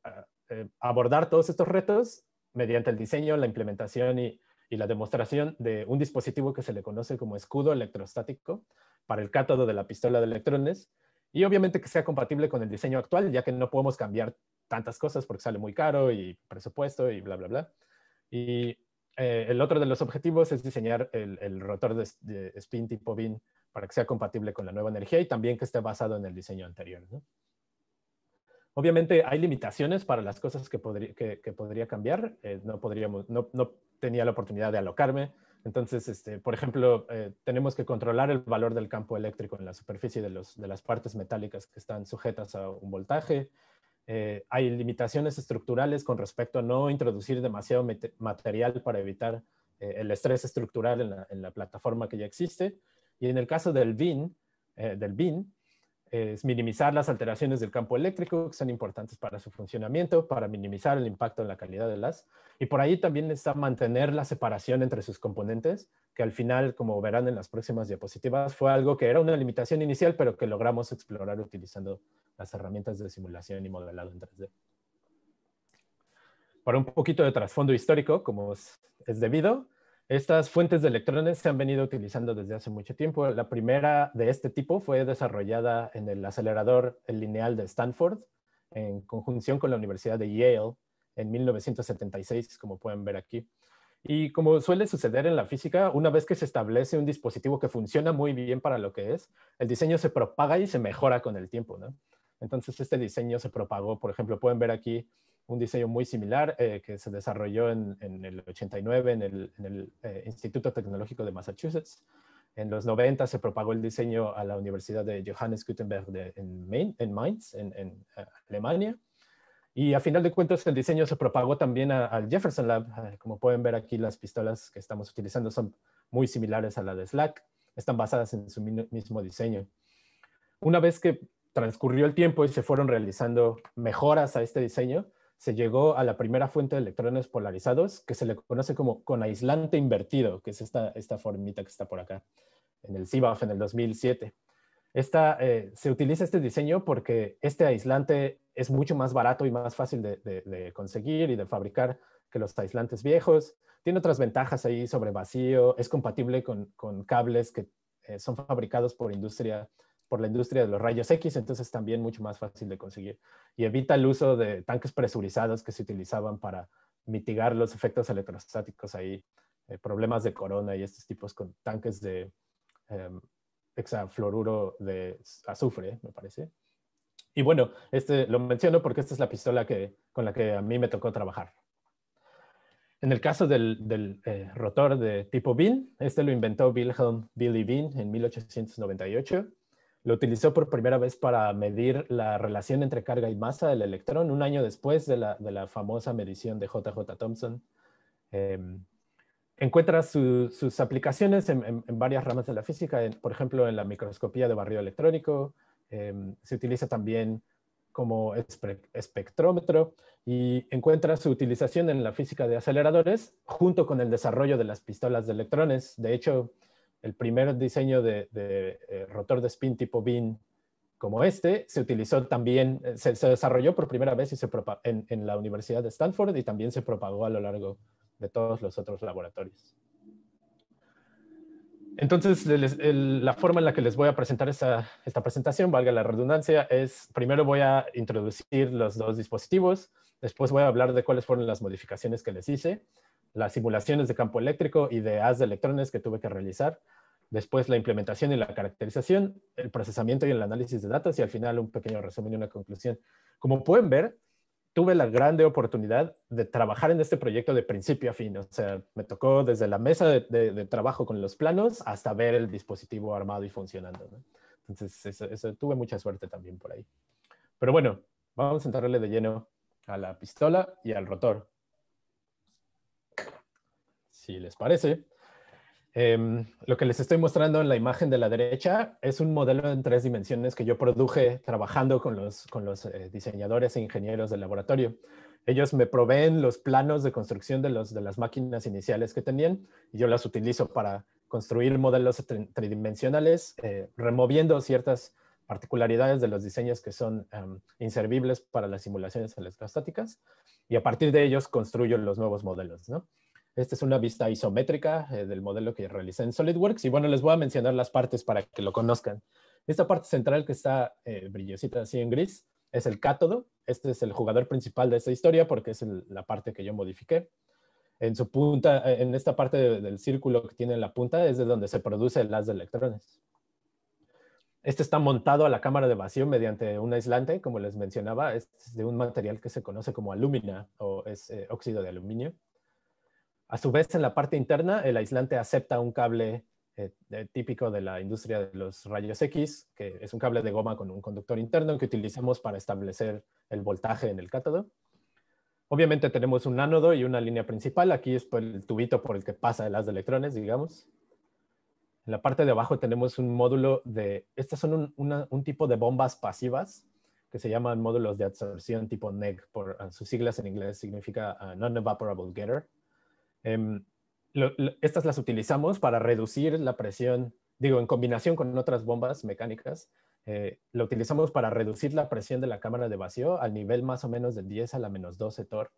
B: eh, abordar todos estos retos mediante el diseño, la implementación y, y, la demostración de un dispositivo que se le conoce como escudo electrostático para el cátodo de la pistola de electrones y obviamente que sea compatible con el diseño actual, ya que no podemos cambiar tantas cosas porque sale muy caro y presupuesto y bla, bla, bla. Y eh, el otro de los objetivos es diseñar el, el rotor de, de, spin tipo BIN para que sea compatible con la nueva energía y también que esté basado en el diseño anterior. ¿no? Obviamente hay limitaciones para las cosas que, podría, cambiar. Eh, no, podríamos, tenía la oportunidad de alocarme. Entonces, este, por ejemplo, eh, tenemos que controlar el valor del campo eléctrico en la superficie de, las partes metálicas que están sujetas a un voltaje. Eh, hay limitaciones estructurales con respecto a no introducir demasiado material para evitar el estrés estructural en la, en la, plataforma que ya existe. Y en el caso del BIN, del BIN es minimizar las alteraciones del campo eléctrico que son importantes para su funcionamiento, para minimizar el impacto en la calidad de las. Y por ahí también está mantener la separación entre sus componentes, que al final, como verán en las próximas diapositivas, fue algo que era una limitación inicial, pero que logramos explorar utilizando las herramientas de simulación y modelado en 3D. Para un poquito de trasfondo histórico, como es, es debido, estas fuentes de electrones se han venido utilizando desde hace mucho tiempo. La primera de este tipo fue desarrollada en el acelerador lineal de Stanford en conjunción con la Universidad de Yale en 1976, como pueden ver aquí. Y como suele suceder en la física, una vez que se establece un dispositivo que funciona muy bien para lo que es, el diseño se propaga y se mejora con el tiempo. ¿no? Entonces este diseño se propagó, por ejemplo, pueden ver aquí un diseño muy similar eh, que se desarrolló en, el 89 en el, eh, Instituto Tecnológico de Massachusetts. En los 90 se propagó el diseño a la Universidad de Johannes Gutenberg en, Main, en, Mainz, en, uh, Alemania. Y a final de cuentas el diseño se propagó también al Jefferson Lab. Como pueden ver aquí las pistolas que estamos utilizando son muy similares a la de Slack. Están basadas en su mismo diseño. Una vez que transcurrió el tiempo y se fueron realizando mejoras a este diseño, se llegó a la primera fuente de electrones polarizados que se le conoce como con aislante invertido, que es esta, esta formita que está por acá, en el CIBAF en el 2007. Esta, eh, se utiliza este diseño porque este aislante es mucho más barato y más fácil de, de, conseguir y de fabricar que los aislantes viejos. Tiene otras ventajas ahí sobre vacío, es compatible con, con cables que eh, son fabricados por industria por la industria de los rayos X, entonces también mucho más fácil de conseguir. Y evita el uso de tanques presurizados que se utilizaban para mitigar los efectos electrostáticos ahí, eh, problemas de corona y estos tipos con tanques de eh, hexafluoruro de azufre, me parece. Y bueno, este lo menciono porque esta es la pistola que, con la que a mí me tocó trabajar. En el caso del, del eh, rotor de tipo BIN, este lo inventó Wilhelm Billy Bean en 1898 lo utilizó por primera vez para medir la relación entre carga y masa del electrón, un año después de la, de la famosa medición de JJ Thomson. Eh, encuentra su, sus aplicaciones en, varias ramas de la física, por ejemplo, en la microscopía de barrido electrónico. Eh, se utiliza también como espe espectrómetro y encuentra su utilización en la física de aceleradores junto con el desarrollo de las pistolas de electrones. De hecho, el primer diseño de, eh, rotor de spin tipo BIN como este se utilizó también, eh, se, desarrolló por primera vez y se en, la Universidad de Stanford y también se propagó a lo largo de todos los otros laboratorios. Entonces, la forma en la que les voy a presentar esta, esta presentación, valga la redundancia, es primero voy a introducir los dos dispositivos, después voy a hablar de cuáles fueron las modificaciones que les hice, las simulaciones de campo eléctrico y de haz de electrones que tuve que realizar. después la implementación y la caracterización, el procesamiento y el análisis de datos y al final un pequeño resumen y una conclusión. Como pueden ver, tuve la grande oportunidad de trabajar en este proyecto de principio a fin. O sea, me tocó desde la mesa de, trabajo con los planos hasta ver el dispositivo armado y funcionando. Entonces, eso, tuve mucha suerte también por ahí. Pero bueno, vamos a entrarle de lleno a la pistola y al rotor. Si les parece. Em, lo que les estoy mostrando en la imagen de la derecha es un modelo en tres dimensiones que yo produje trabajando con los, con los eh, diseñadores e ingenieros del laboratorio. Ellos me proveen los planos de construcción de, los, de las máquinas iniciales que tenían y yo las utilizo para construir modelos tridimensionales, eh, removiendo ciertas particularidades de los diseños que son em, inservibles para las simulaciones electrostáticas y a partir de ellos construyo los nuevos modelos. ¿no? Esta es una vista isométrica eh, del modelo que realicé en SolidWorks y bueno, les voy a mencionar las partes para que lo conozcan. Esta parte central que está eh, brillosita así en gris es el cátodo. Este es el jugador principal de esta historia porque es la parte que yo modifiqué. En su punta, eh, en esta parte del círculo que tiene en la punta es de donde se produce el haz de electrones. Este está montado a la cámara de vacío mediante un aislante, como les mencionaba, es de un material que se conoce como alumina o es óxido de aluminio. A su vez, en la parte interna, el aislante acepta un cable eh, típico de la industria de los rayos X, que es un cable de goma con un conductor interno que utilizamos para establecer el voltaje en el cátodo. Obviamente tenemos un ánodo y una línea principal. Aquí es el tubito por el que pasa el haz de electrones, digamos. En la parte de abajo tenemos un módulo de... Estas son un, tipo de bombas pasivas que se llaman módulos de absorción tipo NEG. Por sus siglas en inglés significa uh, Non-Evaporable Getter. Em, estas las utilizamos para reducir la presión, digo, en combinación con otras bombas mecánicas, eh, lo utilizamos para reducir la presión de la cámara de vacío al nivel más o menos de 10 a la menos 12 torr,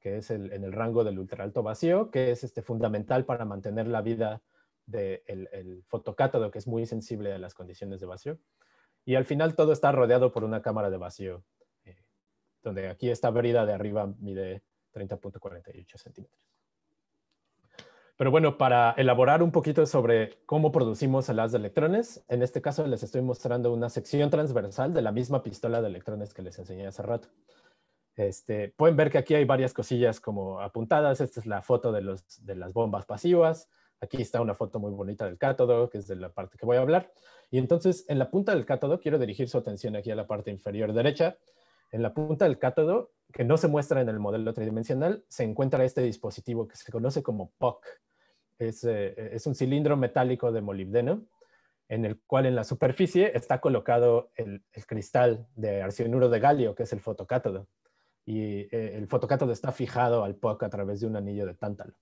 B: que es el, en el rango del ultraalto vacío, que es este, fundamental para mantener la vida del el fotocátodo, que es muy sensible a las condiciones de vacío. Y al final todo está rodeado por una cámara de vacío, eh, donde aquí esta brida de arriba mide 30.48 centímetros. Pero bueno, para elaborar un poquito sobre cómo producimos el de electrones, en este caso les estoy mostrando una sección transversal de la misma pistola de electrones que les enseñé hace rato. Este, pueden ver que aquí hay varias cosillas como apuntadas. Esta es la foto de, de las bombas pasivas. Aquí está una foto muy bonita del cátodo, que es de la parte que voy a hablar. Y entonces, en la punta del cátodo, quiero dirigir su atención aquí a la parte inferior derecha. En la punta del cátodo, que no se muestra en el modelo tridimensional, se encuentra este dispositivo que se conoce como POC, eh, es, un cilindro metálico de molibdeno en el cual en la superficie está colocado el, cristal de arsenuro de galio, que es el fotocátodo. Y eh, el fotocátodo está fijado al POC a través de un anillo de tántalo.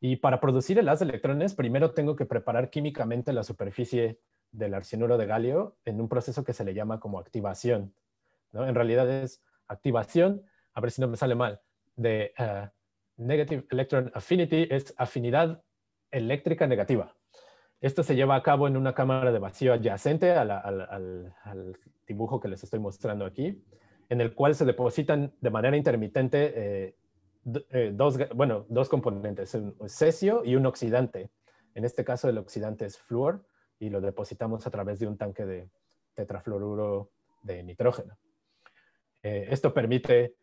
B: Y para producir el haz de electrones, primero tengo que preparar químicamente la superficie del arsenuro de galio en un proceso que se le llama como activación. En realidad es activación, a ver si no me sale mal, de uh, Negative Electron Affinity es afinidad eléctrica negativa. Esto se lleva a cabo en una cámara de vacío adyacente al, dibujo que les estoy mostrando aquí, en el cual se depositan de manera intermitente eh, eh, dos, bueno, dos componentes, un cesio y un oxidante. En este caso el oxidante es flúor y lo depositamos a través de un tanque de tetrafluoruro de nitrógeno. Eh, esto permite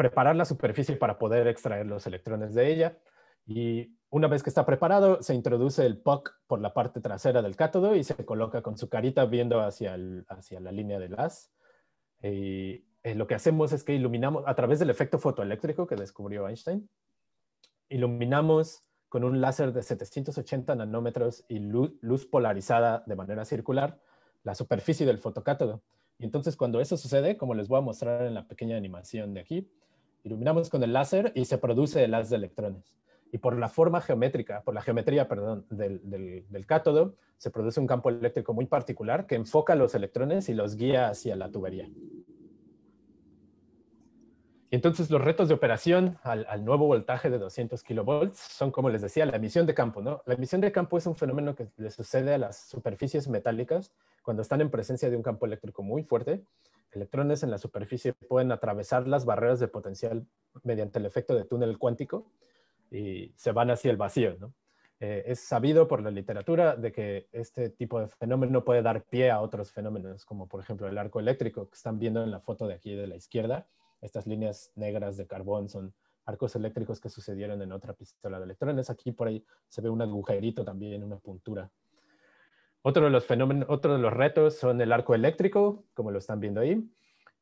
B: preparar la superficie para poder extraer los electrones de ella. Y una vez que está preparado, se introduce el POC por la parte trasera del cátodo y se coloca con su carita viendo hacia, hacia la línea del haz. Y eh, lo que hacemos es que iluminamos a través del efecto fotoeléctrico que descubrió Einstein. Iluminamos con un láser de 780 nanómetros y luz, luz polarizada de manera circular la superficie del fotocátodo. Y entonces cuando eso sucede, como les voy a mostrar en la pequeña animación de aquí, Iluminamos con el láser y se produce el haz de electrones. Y por la forma geométrica, por la geometría, perdón, del, del, cátodo, se produce un campo eléctrico muy particular que enfoca los electrones y los guía hacia la tubería. Y entonces los retos de operación al, al, nuevo voltaje de 200 kilovolts son, como les decía, la emisión de campo. ¿no? La emisión de campo es un fenómeno que le sucede a las superficies metálicas cuando están en presencia de un campo eléctrico muy fuerte electrones en la superficie pueden atravesar las barreras de potencial mediante el efecto de túnel cuántico y se van hacia el vacío. eh, es sabido por la literatura de que este tipo de fenómeno puede dar pie a otros fenómenos, como por ejemplo el arco eléctrico que están viendo en la foto de aquí de la izquierda. Estas líneas negras de carbón son arcos eléctricos que sucedieron en otra pistola de electrones. Aquí por ahí se ve un agujerito también, una puntura. Otro de los fenómenos, otro de los retos son el arco eléctrico, como lo están viendo ahí.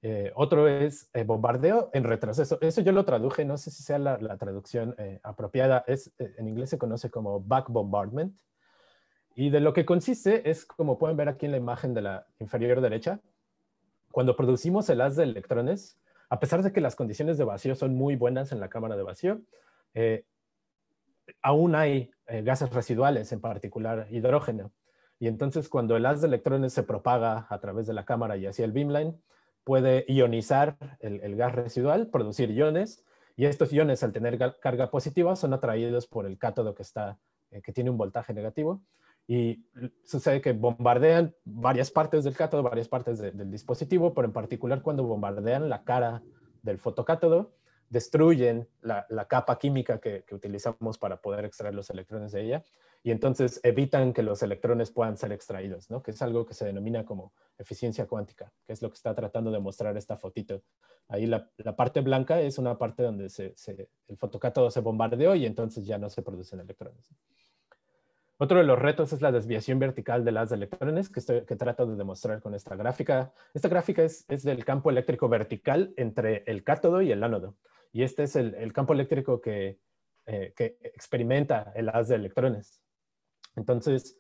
B: Eh, otro es eh, bombardeo en retroceso. Eso yo lo traduje, no sé si sea la, traducción eh, apropiada. Es, en inglés se conoce como back bombardment. Y de lo que consiste es, como pueden ver aquí en la imagen de la inferior derecha, cuando producimos el haz de electrones, a pesar de que las condiciones de vacío son muy buenas en la cámara de vacío, aún hay gases residuales, en particular hidrógeno. Y entonces cuando el haz de electrones se propaga a través de la cámara y hacia el beamline, puede ionizar el, gas residual, producir iones, y estos iones al tener carga positiva son atraídos por el cátodo que, está, eh, que tiene un voltaje negativo, y sucede que bombardean varias partes del cátodo, varias partes del dispositivo, pero en particular cuando bombardean la cara del fotocátodo, destruyen la, capa química que, utilizamos para poder extraer los electrones de ella y entonces evitan que los electrones puedan ser extraídos, ¿no? que es algo que se denomina como eficiencia cuántica, que es lo que está tratando de mostrar esta fotito. Ahí la, parte blanca es una parte donde el fotocátodo se bombardeó y entonces ya no se producen electrones. Otro de los retos es la desviación vertical de las electrones que, estoy, que trato de demostrar con esta gráfica. Esta gráfica es, es del campo eléctrico vertical entre el cátodo y el ánodo. Y este es el, campo eléctrico que, eh, que, experimenta el haz de electrones. Entonces,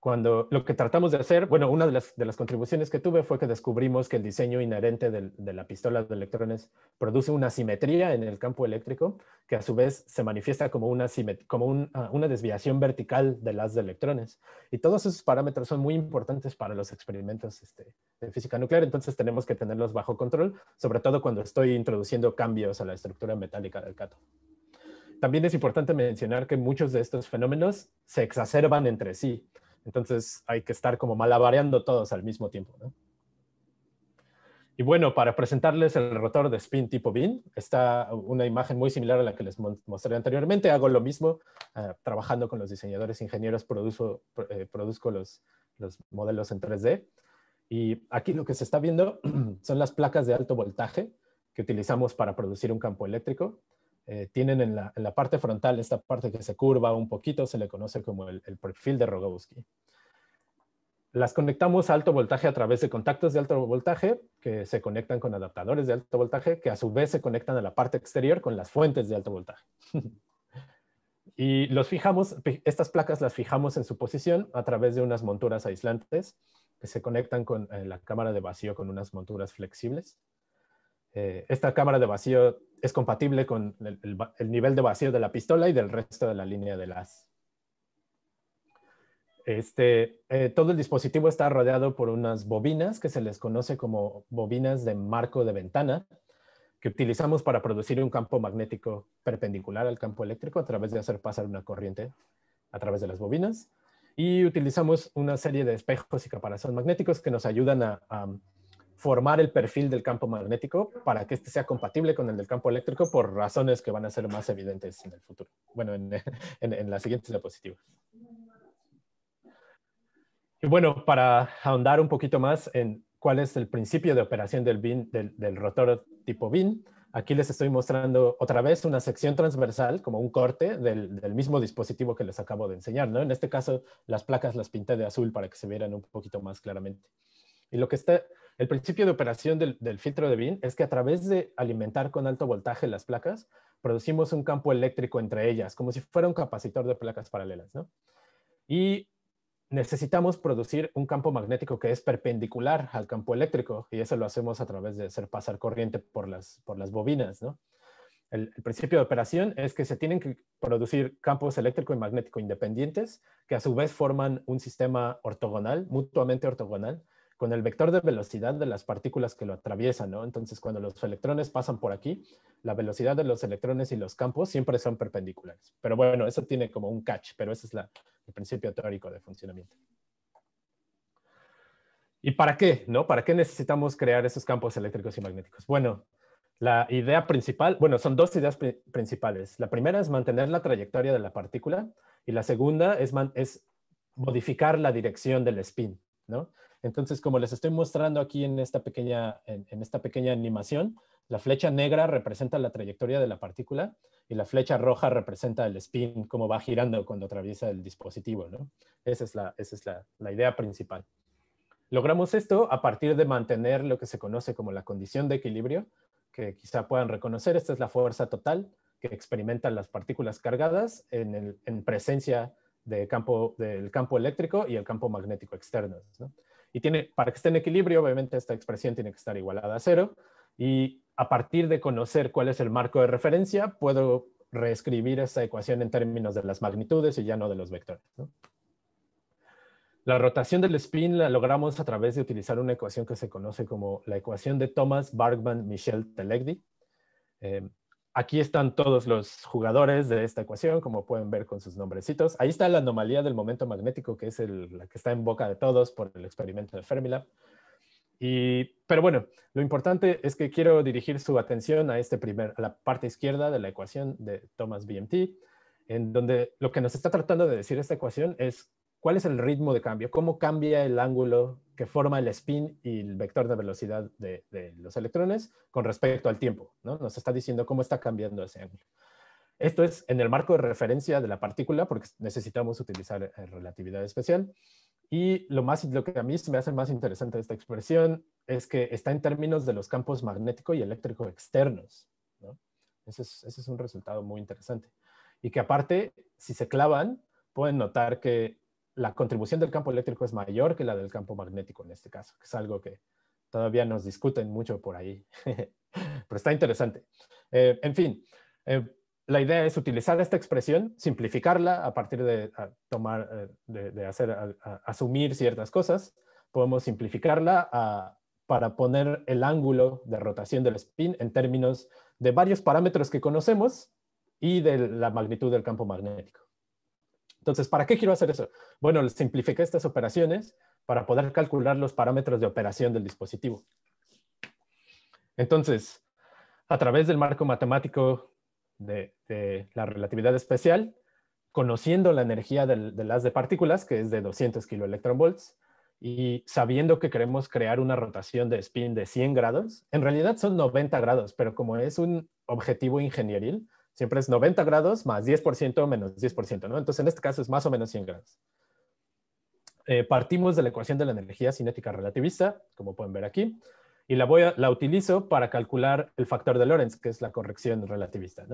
B: cuando lo que tratamos de hacer, bueno, una de las, de las contribuciones que tuve fue que descubrimos que el diseño inherente de la pistola de electrones produce una simetría en el campo eléctrico que a su vez se manifiesta como una, como ah, una desviación vertical del haz de electrones. Y todos esos parámetros son muy importantes para los experimentos este, de física nuclear, entonces tenemos que tenerlos bajo control, sobre todo cuando estoy introduciendo cambios a la estructura metálica del cátodo. También es importante mencionar que muchos de estos fenómenos se exacerban entre sí. Entonces hay que estar como malabareando todos al mismo tiempo. Y bueno, para presentarles el rotor de spin tipo BIN, está una imagen muy similar a la que les mostré anteriormente. Hago lo mismo, ah, trabajando con los diseñadores ingenieros, eh, produzco los, los modelos en 3D. Y aquí lo que se está viendo son las placas de alto voltaje que utilizamos para producir un campo eléctrico. Eh, tienen en la, parte frontal esta parte que se curva un poquito, se le conoce como el, perfil de Rogowski. Las conectamos a alto voltaje a través de contactos de alto voltaje que se conectan con adaptadores de alto voltaje que a su vez se conectan a la parte exterior con las fuentes de alto voltaje. y los fijamos, estas placas las fijamos en su posición a través de unas monturas aislantes que se conectan con la cámara de vacío con unas monturas flexibles. Eh, esta cámara de vacío es compatible con el, nivel de vacío de la pistola y del resto de la línea de las. Este, eh, todo el dispositivo está rodeado por unas bobinas que se les conoce como bobinas de marco de ventana, que utilizamos para producir un campo magnético perpendicular al campo eléctrico a través de hacer pasar una corriente a través de las bobinas. Y utilizamos una serie de espejos y caparazón magnéticos que nos ayudan a formar el perfil del campo magnético para que este sea compatible con el del campo eléctrico por razones que van a ser más evidentes en el futuro. Bueno, en, en, las siguientes diapositivas. Y bueno, para ahondar un poquito más en cuál es el principio de operación del, del, rotor tipo BIN, aquí les estoy mostrando otra vez una sección transversal, como un corte del, del, mismo dispositivo que les acabo de enseñar. ¿no? En este caso, las placas las pinté de azul para que se vieran un poquito más claramente. Y lo que está, el principio de operación del, filtro de BIN es que a través de alimentar con alto voltaje las placas, producimos un campo eléctrico entre ellas, como si fuera un capacitor de placas paralelas, ¿no? Y necesitamos producir un campo magnético que es perpendicular al campo eléctrico, y eso lo hacemos a través de hacer pasar corriente por las, por las bobinas, ¿no? El, principio de operación es que se tienen que producir campos eléctrico y magnético independientes que a su vez forman un sistema ortogonal, mutuamente ortogonal, con el vector de velocidad de las partículas que lo atraviesan, ¿no? Entonces, cuando los electrones pasan por aquí, la velocidad de los electrones y los campos siempre son perpendiculares. Pero bueno, eso tiene como un catch, pero ese es el principio teórico de funcionamiento. ¿Y para qué? ¿No? ¿Para qué necesitamos crear esos campos eléctricos y magnéticos? Bueno, La idea principal, bueno, son dos ideas pri- principales. La primera es mantener la trayectoria de la partícula y la segunda es, es modificar la dirección del spin, ¿no? Entonces, como les estoy mostrando aquí en esta pequeña, en, esta pequeña animación, la flecha negra representa la trayectoria de la partícula y la flecha roja representa el spin, cómo va girando cuando atraviesa el dispositivo, ¿no? Esa es la, esa es la, la idea principal. Logramos esto a partir de mantener lo que se conoce como la condición de equilibrio, que quizá puedan reconocer. Esta es la fuerza total que experimentan las partículas cargadas en, el- en presencia del campo eléctrico y el campo magnético externo. ¿no? Y tiene, para que esté en equilibrio, obviamente esta expresión tiene que estar igualada a cero. Y a partir de conocer cuál es el marco de referencia, puedo reescribir esta ecuación en términos de las magnitudes y ya no de los vectores. La rotación del spin la logramos a través de utilizar una ecuación que se conoce como la ecuación de Thomas Bargman Michel Telegdi. Eh, aquí están todos los jugadores de esta ecuación, como pueden ver con sus nombrecitos. Ahí está la anomalía del momento magnético, que es la que está en boca de todos por el experimento de Fermilab. Pero bueno, lo importante es que quiero dirigir su atención a, este primer, a la parte izquierda de la ecuación de Thomas BMT, en donde lo que nos está tratando de decir esta ecuación es cuál es el ritmo de cambio, cómo cambia el ángulo que forma el spin y el vector de velocidad de, de los electrones con respecto al tiempo. ¿no? Nos está diciendo cómo está cambiando ese ángulo. Esto es en el marco de referencia de la partícula, porque necesitamos utilizar eh, relatividad especial. Y lo, más, lo que a mí me hace más interesante esta expresión es que está en términos de los campos magnético y eléctrico externos. ¿no? Ese, es, ese es un resultado muy interesante. Y que aparte, si se clavan, pueden notar que la contribución del campo eléctrico es mayor que la del campo magnético en este caso, que es algo que todavía nos discuten mucho por ahí. Pero está interesante. Eh, en fin, eh, la idea es utilizar esta expresión, simplificarla a partir de tomar, eh, de, hacer, asumir ciertas cosas. Podemos simplificarla para poner el ángulo de rotación del spin en términos de varios parámetros que conocemos y de la magnitud del campo magnético. Entonces, ¿para qué quiero hacer eso? Bueno, simplifiqué estas operaciones para poder calcular los parámetros de operación del dispositivo. Entonces, a través del marco matemático de, la relatividad especial, conociendo la energía del, del, haz de partículas, que es de 200 kiloelectronvolts, y sabiendo que queremos crear una rotación de spin de 100 grados, en realidad son 90 grados, pero como es un objetivo ingenieril, siempre es 90 grados más 10% menos 10%, ¿no? Entonces, en este caso es más o menos 100 grados. Eh, partimos de la ecuación de la energía cinética relativista, como pueden ver aquí, y la, voy a, la utilizo para calcular el factor de Lorentz, que es la corrección relativista.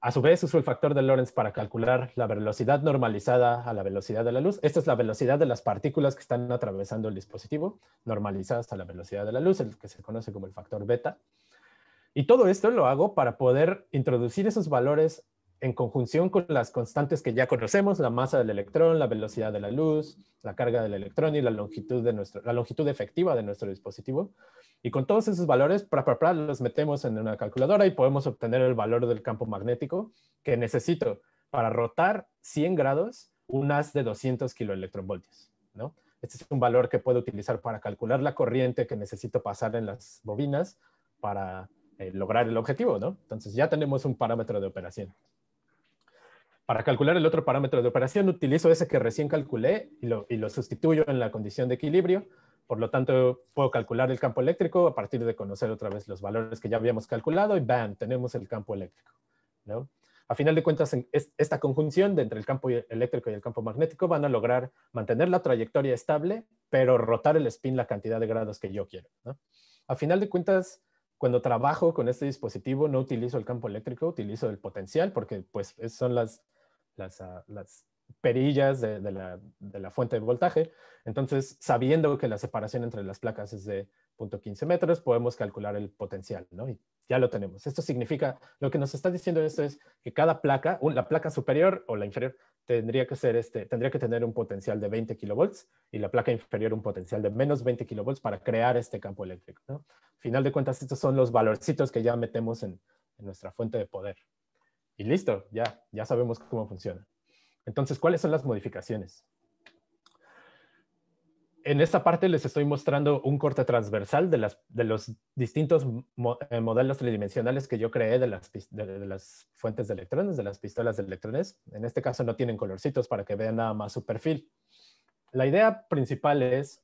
B: A su vez, uso el factor de Lorentz para calcular la velocidad normalizada a la velocidad de la luz. Esta es la velocidad de las partículas que están atravesando el dispositivo, normalizadas a la velocidad de la luz, que se conoce como el factor beta. Y todo esto lo hago para poder introducir esos valores en conjunción con las constantes que ya conocemos, la masa del electrón, la velocidad de la luz, la carga del electrón y la longitud, de nuestro, la longitud efectiva de nuestro dispositivo. Y con todos esos valores, pra, pra, pra, los metemos en una calculadora y podemos obtener el valor del campo magnético que necesito para rotar 100 grados un haz de 200 kiloelectronvoltios. ¿no? Este es un valor que puedo utilizar para calcular la corriente que necesito pasar en las bobinas para eh, lograr el objetivo. ¿no? Entonces ya tenemos un parámetro de operación. Para calcular el otro parámetro de operación, utilizo ese que recién calculé y lo, y lo sustituyo en la condición de equilibrio. Por lo tanto, puedo calcular el campo eléctrico a partir de conocer otra vez los valores que ya habíamos calculado y ¡bam! Tenemos el campo eléctrico. ¿no? A final de cuentas, esta conjunción entre el campo eléctrico y el campo magnético van a lograr mantener la trayectoria estable, pero rotar el spin la cantidad de grados que yo quiero. A final de cuentas, cuando trabajo con este dispositivo, no utilizo el campo eléctrico, utilizo el potencial, porque pues son las, las, uh, las perillas de, de, la, de, la, fuente de voltaje. Entonces, sabiendo que la separación entre las placas es de 0.15 metros, podemos calcular el potencial, ¿no? Y ya lo tenemos. Esto significa, lo que nos está diciendo esto es que cada placa, la placa superior o la inferior, tendría que, ser este, tendría que tener un potencial de 20 kilovolts y la placa inferior un potencial de menos 20 kilovolts para crear este campo eléctrico, ¿no? Final de cuentas, estos son los valorcitos que ya metemos en, en nuestra fuente de poder. Y listo, ya, ya sabemos cómo funciona. Entonces, ¿cuáles son las modificaciones? En esta parte les estoy mostrando un corte transversal de, los distintos eh, modelos tridimensionales que yo creé de las, de, de las fuentes de electrones, de las pistolas de electrones. En este caso no tienen colorcitos para que vean nada más su perfil. La idea principal es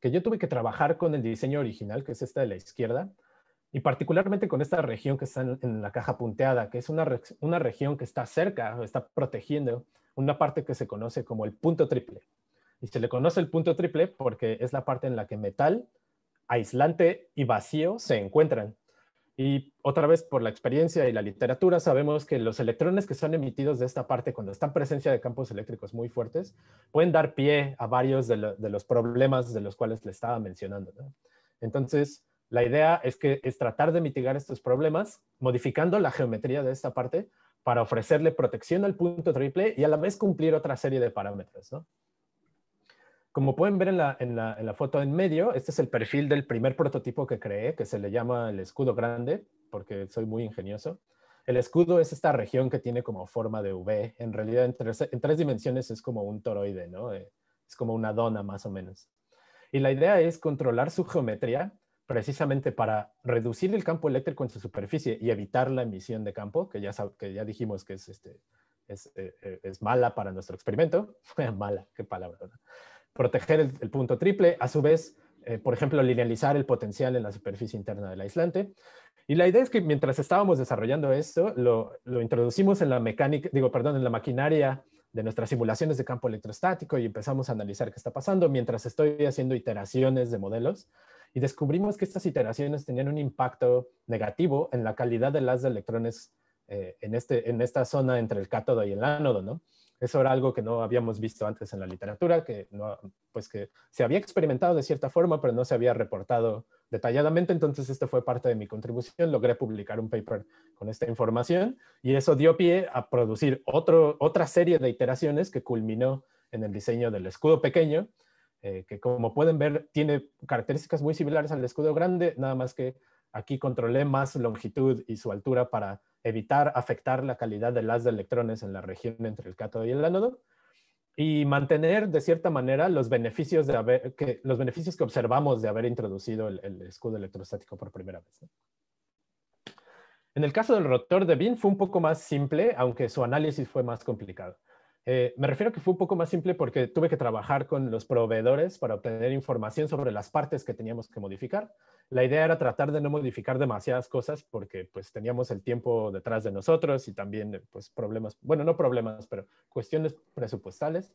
B: que yo tuve que trabajar con el diseño original, que es esta de la izquierda, y particularmente con esta región que está en, la caja punteada, que es una, una región que está cerca, está protegiendo una parte que se conoce como el punto triple. Y se le conoce el punto triple porque es la parte en la que metal, aislante y vacío se encuentran. Y otra vez, por la experiencia y la literatura, sabemos que los electrones que son emitidos de esta parte, cuando están en presencia de campos eléctricos muy fuertes, pueden dar pie a varios de, lo- de los problemas de los cuales le estaba mencionando. Entonces, la idea es que es tratar de mitigar estos problemas modificando la geometría de esta parte para ofrecerle protección al punto triple y a la vez cumplir otra serie de parámetros. ¿no? Como pueden ver en la, en, la, en la foto en medio, este es el perfil del primer prototipo que creé, que se le llama el escudo grande, porque soy muy ingenioso. El escudo es esta región que tiene como forma de V. En realidad, en tres, en tres dimensiones es como un toroide, ¿no? Eh, es como una dona más o menos. Y la idea es controlar su geometría precisamente para reducir el campo eléctrico en su superficie y evitar la emisión de campo, que ya, que ya dijimos que es, este, es, eh, eh, es mala para nuestro experimento. mala, qué palabra, ¿verdad? Proteger el, punto triple, a su vez, eh, por ejemplo, linealizar el potencial en la superficie interna del aislante. Y la idea es que mientras estábamos desarrollando esto, lo, lo introducimos en la mecánica, digo, perdón, en la maquinaria de nuestras simulaciones de campo electrostático y empezamos a analizar qué está pasando mientras estoy haciendo iteraciones de modelos y descubrimos que estas iteraciones tenían un impacto negativo en la calidad de las de electrones eh, en, este, en esta zona entre el cátodo y el ánodo, ¿no? Eso era algo que no habíamos visto antes en la literatura, que, no, pues que se había experimentado de cierta forma, pero no se había reportado detalladamente. Entonces, esto fue parte de mi contribución. Logré publicar un paper con esta información y eso dio pie a producir otro, otra serie de iteraciones que culminó en el diseño del escudo pequeño, eh, que como pueden ver tiene características muy similares al escudo grande, nada más que aquí controlé más longitud y su altura para evitar afectar la calidad del haz de electrones en la región entre el cátodo y el ánodo y mantener de cierta manera los beneficios, de haber, que, los beneficios que observamos de haber introducido el, el escudo electrostático por primera vez. ¿no? En el caso del rotor de Bean fue un poco más simple, aunque su análisis fue más complicado. Eh, me refiero que fue un poco más simple porque tuve que trabajar con los proveedores para obtener información sobre las partes que teníamos que modificar. La idea era tratar de no modificar demasiadas cosas porque pues teníamos el tiempo detrás de nosotros y también pues problemas, bueno, no problemas, pero cuestiones presupuestales.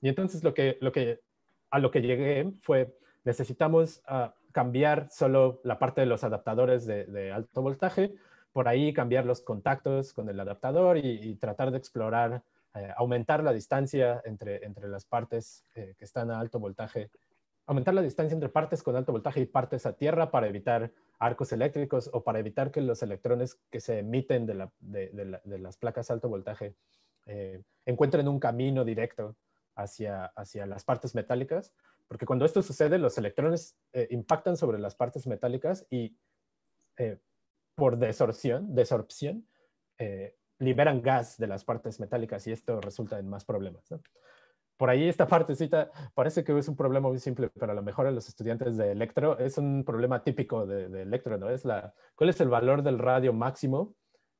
B: Y entonces lo que, lo que, a lo que llegué fue necesitamos uh, cambiar solo la parte de los adaptadores de, alto voltaje, por ahí cambiar los contactos con el adaptador y tratar de explorar eh, aumentar la distancia entre, entre las partes eh, que están a alto voltaje, aumentar la distancia entre partes con alto voltaje y partes a tierra para evitar arcos eléctricos o para evitar que los electrones que se emiten de, la, de, de, la, de las placas alto voltaje eh, encuentren un camino directo hacia, hacia las partes metálicas, porque cuando esto sucede, los electrones impactan sobre las partes metálicas y por desorción, desorpción eh, liberan gas de las partes metálicas y esto resulta en más problemas. Por ahí esta partecita parece que es un problema muy simple, pero a lo mejor a los estudiantes de electro es un problema típico de, de electro, ¿no? Es la, ¿Cuál es el valor del radio máximo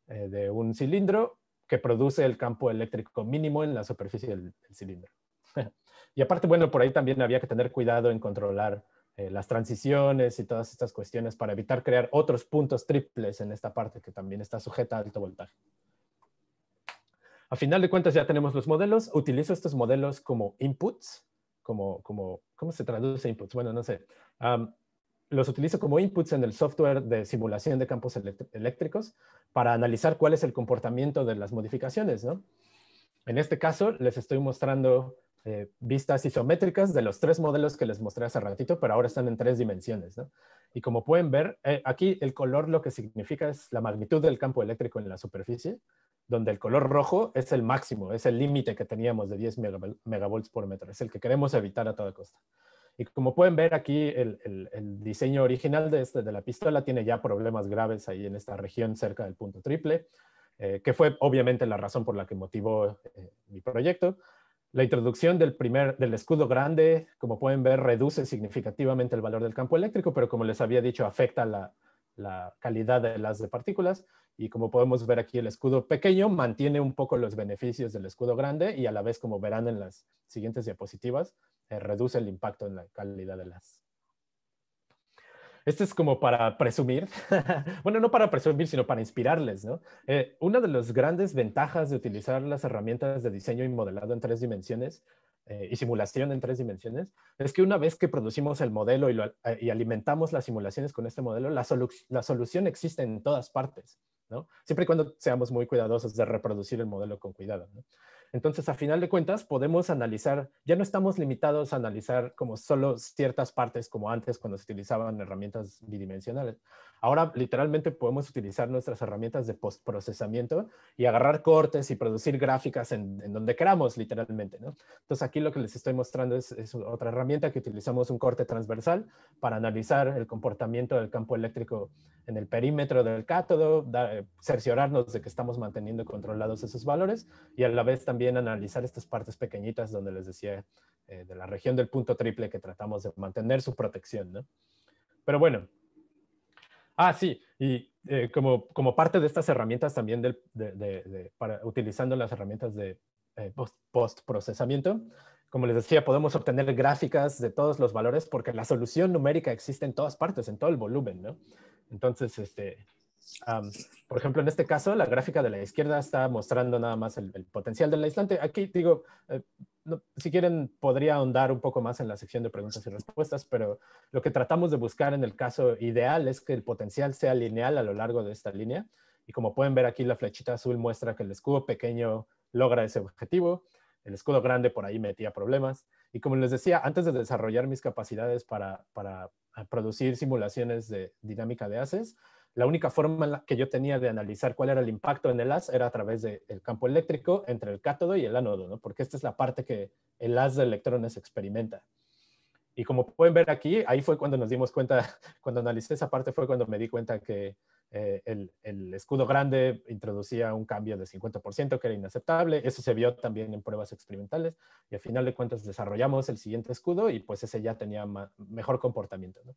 B: eh, de un cilindro que produce el campo eléctrico mínimo en la superficie del, del cilindro? y aparte, bueno, por ahí también había que tener cuidado en controlar eh, las transiciones y todas estas cuestiones para evitar crear otros puntos triples en esta parte que también está sujeta a alto voltaje. A final de cuentas ya tenemos los modelos. Utilizo estos modelos como inputs, como, como ¿cómo se traduce inputs? Bueno, no sé. Los utilizo como inputs en el software de simulación de campos eléctricos para analizar cuál es el comportamiento de las modificaciones, ¿no? En este caso, les estoy mostrando eh, vistas isométricas de los tres modelos que les mostré hace ratito, pero ahora están en tres dimensiones, ¿no? Y como pueden ver, eh, aquí el color lo que significa es la magnitud del campo eléctrico en la superficie, donde el color rojo es el máximo, es el límite que teníamos de 10 megavolts por metro, es el que queremos evitar a toda costa. Y como pueden ver aquí, el, diseño original de, este, de la pistola tiene ya problemas graves ahí en esta región cerca del punto triple, eh, que fue obviamente la razón por la que motivó eh, mi proyecto. La introducción del, primer, del escudo grande, como pueden ver, reduce significativamente el valor del campo eléctrico, pero como les había dicho, afecta la, la calidad de las de partículas. Y como podemos ver aquí, el escudo pequeño mantiene un poco los beneficios del escudo grande y a la vez, como verán en las siguientes diapositivas, eh, reduce el impacto en la calidad de las. Este es como para presumir, bueno, no para presumir, sino para inspirarles, ¿no? Eh, una de las grandes ventajas de utilizar las herramientas de diseño y modelado en tres dimensiones eh, y simulación en tres dimensiones es que una vez que producimos el modelo y, lo, eh, y alimentamos las simulaciones con este modelo, la, solu la solución existe en todas partes, ¿no? Siempre y cuando seamos muy cuidadosos de reproducir el modelo con cuidado. Entonces, a final de cuentas, podemos analizar, ya no estamos limitados a analizar como solo ciertas partes como antes cuando se utilizaban herramientas bidimensionales. Ahora, literalmente, podemos utilizar nuestras herramientas de postprocesamiento y agarrar cortes y producir gráficas en, en donde queramos, literalmente. ¿no? Entonces, aquí lo que les estoy mostrando es, es, otra herramienta que utilizamos un corte transversal para analizar el comportamiento del campo eléctrico en el perímetro del cátodo, da, cerciorarnos de que estamos manteniendo controlados esos valores y a la vez también analizar estas partes pequeñitas donde les decía eh, de la región del punto triple que tratamos de mantener su protección. ¿no? Pero bueno, Ah, sí, y eh, como, como parte de estas herramientas también del, de, de, de, para, utilizando las herramientas de eh, post-procesamiento, como les decía, podemos obtener gráficas de todos los valores porque la solución numérica existe en todas partes, en todo el volumen, ¿no? Entonces, este, Um, por ejemplo, en este caso, la gráfica de la izquierda está mostrando nada más el, el potencial del aislante. Aquí digo, eh, no, si quieren, podría ahondar un poco más en la sección de preguntas y respuestas, pero lo que tratamos de buscar en el caso ideal es que el potencial sea lineal a lo largo de esta línea. Y como pueden ver aquí, la flechita azul muestra que el escudo pequeño logra ese objetivo. El escudo grande por ahí metía problemas. Y como les decía, antes de desarrollar mis capacidades para, para producir simulaciones de dinámica de haces, la única forma que yo tenía de analizar cuál era el impacto en el haz era a través del campo eléctrico entre el cátodo y el ánodo, ¿no? porque esta es la parte que el haz de electrones experimenta. Y como pueden ver aquí, ahí fue cuando nos dimos cuenta, cuando analicé esa parte fue cuando me di cuenta que eh, el, el, escudo grande introducía un cambio de 50% que era inaceptable. Eso se vio también en pruebas experimentales y al final de cuentas desarrollamos el siguiente escudo y pues ese ya tenía mejor comportamiento. ¿no?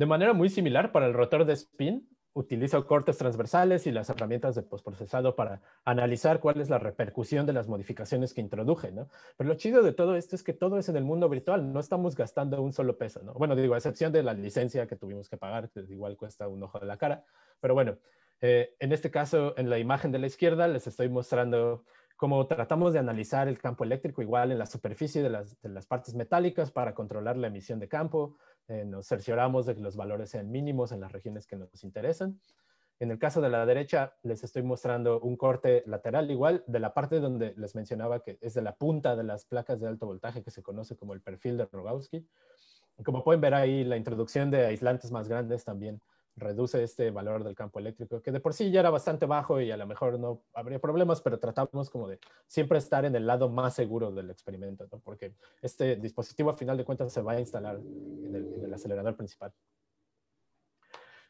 B: De manera muy similar, para el rotor de spin, utilizo cortes transversales y las herramientas de postprocesado para analizar cuál es la repercusión de las modificaciones que introduje, ¿no? Pero lo chido de todo esto es que todo es en el mundo virtual, no estamos gastando un solo peso, ¿no? Bueno, digo, a excepción de la licencia que tuvimos que pagar, que igual cuesta un ojo de la cara, pero bueno, eh, en este caso, en la imagen de la izquierda, les estoy mostrando cómo tratamos de analizar el campo eléctrico igual en la superficie de las, de las partes metálicas para controlar la emisión de campo, eh, nos cercioramos de que los valores sean mínimos en las regiones que nos interesan. En el caso de la derecha, les estoy mostrando un corte lateral igual de la parte donde les mencionaba que es de la punta de las placas de alto voltaje que se conoce como el perfil de Rogowski. Como pueden ver ahí, la introducción de aislantes más grandes también reduce este valor del campo eléctrico, que de por sí ya era bastante bajo y a lo mejor no habría problemas, pero tratamos como de siempre estar en el lado más seguro del experimento, porque este dispositivo a final de cuentas se va a instalar en el acelerador principal.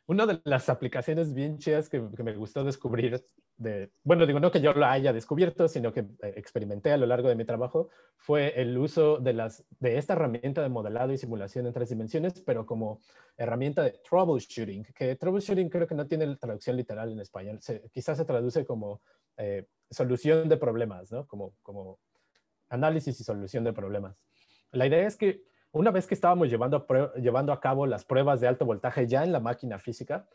B: Una de las aplicaciones bien chidas que, me gustó descubrir, de, bueno, digo, no que yo lo haya descubierto, sino que eh, experimenté a lo largo de mi trabajo, fue el uso de, las, de esta herramienta de modelado y simulación en tres dimensiones, pero como herramienta de troubleshooting, que troubleshooting creo que no tiene traducción literal en español, quizás se traduce como eh, solución de problemas, ¿no? Como análisis y solución de problemas. La idea es que una vez que estábamos llevando a, llevando a cabo las pruebas de alto voltaje ya en la máquina física,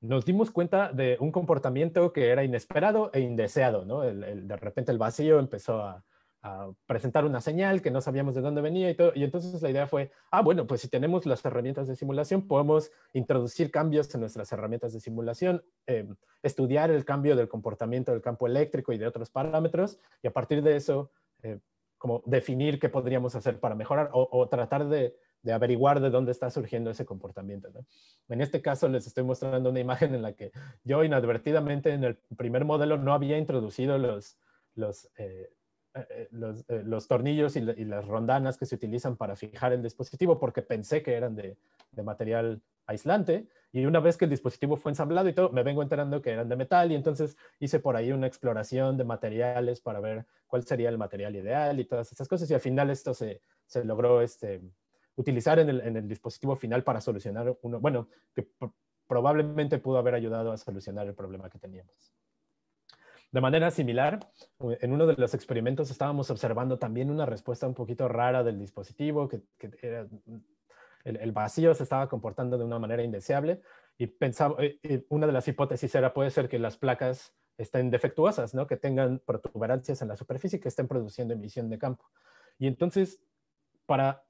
B: nos dimos cuenta de un comportamiento que era inesperado e indeseado. ¿no? El, el, de repente el vacío empezó a, a, presentar una señal que no sabíamos de dónde venía y todo. Y entonces la idea fue, ah, bueno, pues si tenemos las herramientas de simulación, podemos introducir cambios en nuestras herramientas de simulación, eh, estudiar el cambio del comportamiento del campo eléctrico y de otros parámetros, y a partir de eso eh, como definir qué podríamos hacer para mejorar o, tratar de, averiguar de dónde está surgiendo ese comportamiento. En este caso les estoy mostrando una imagen en la que yo inadvertidamente en el primer modelo no había introducido los, eh, eh, eh, los, tornillos y, las rondanas que se utilizan para fijar el dispositivo porque pensé que eran de material aislante Y una vez que el dispositivo fue ensamblado y todo, me vengo enterando que eran de metal y entonces hice por ahí una exploración de materiales para ver cuál sería el material ideal y todas estas cosas. Y al final esto se, se logró este, utilizar en el, en el, dispositivo final para solucionar uno, bueno, que probablemente pudo haber ayudado a solucionar el problema que teníamos. De manera similar, en uno de los experimentos estábamos observando también una respuesta un poquito rara del dispositivo, que, era, el, vacío se estaba comportando de una manera indeseable y pensaba, eh, eh, una de las hipótesis era puede ser que las placas estén defectuosas, ¿no? que tengan protuberancias en la superficie que estén produciendo emisión de campo. Y entonces, para,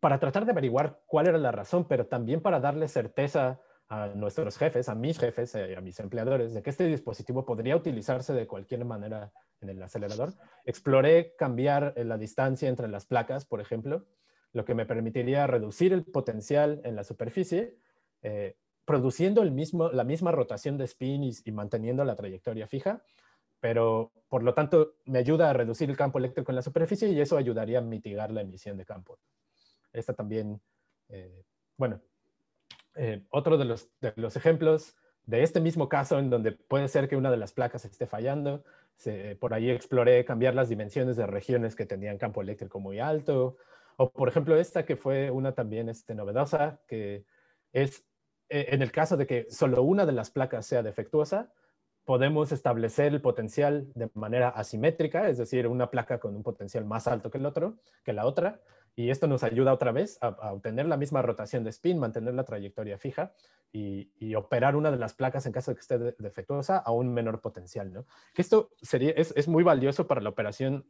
B: para tratar de averiguar cuál era la razón, pero también para darle certeza a nuestros jefes, a mis jefes, eh, a mis empleadores, de que este dispositivo podría utilizarse de cualquier manera en el acelerador. Exploré cambiar la distancia entre las placas, por ejemplo, lo que me permitiría reducir el potencial en la superficie, eh, produciendo la misma rotación de spin y, manteniendo la trayectoria fija, pero por lo tanto me ayuda a reducir el campo eléctrico en la superficie y eso ayudaría a mitigar la emisión de campo. Esta también, bueno, eh, otro de los, ejemplos de este mismo caso en donde puede ser que una de las placas esté fallando, por ahí exploré cambiar las dimensiones de regiones que tenían campo eléctrico muy alto, o por ejemplo esta que fue una también este, novedosa, que es eh, en el caso de que solo una de las placas sea defectuosa, podemos establecer el potencial de manera asimétrica, es decir, una placa con un potencial más alto que el otro, que la otra, y esto nos ayuda otra vez a, obtener la misma rotación de spin, mantener la trayectoria fija y, operar una de las placas en caso de que esté defectuosa a un menor potencial. ¿no? Esto sería, es, muy valioso para la operación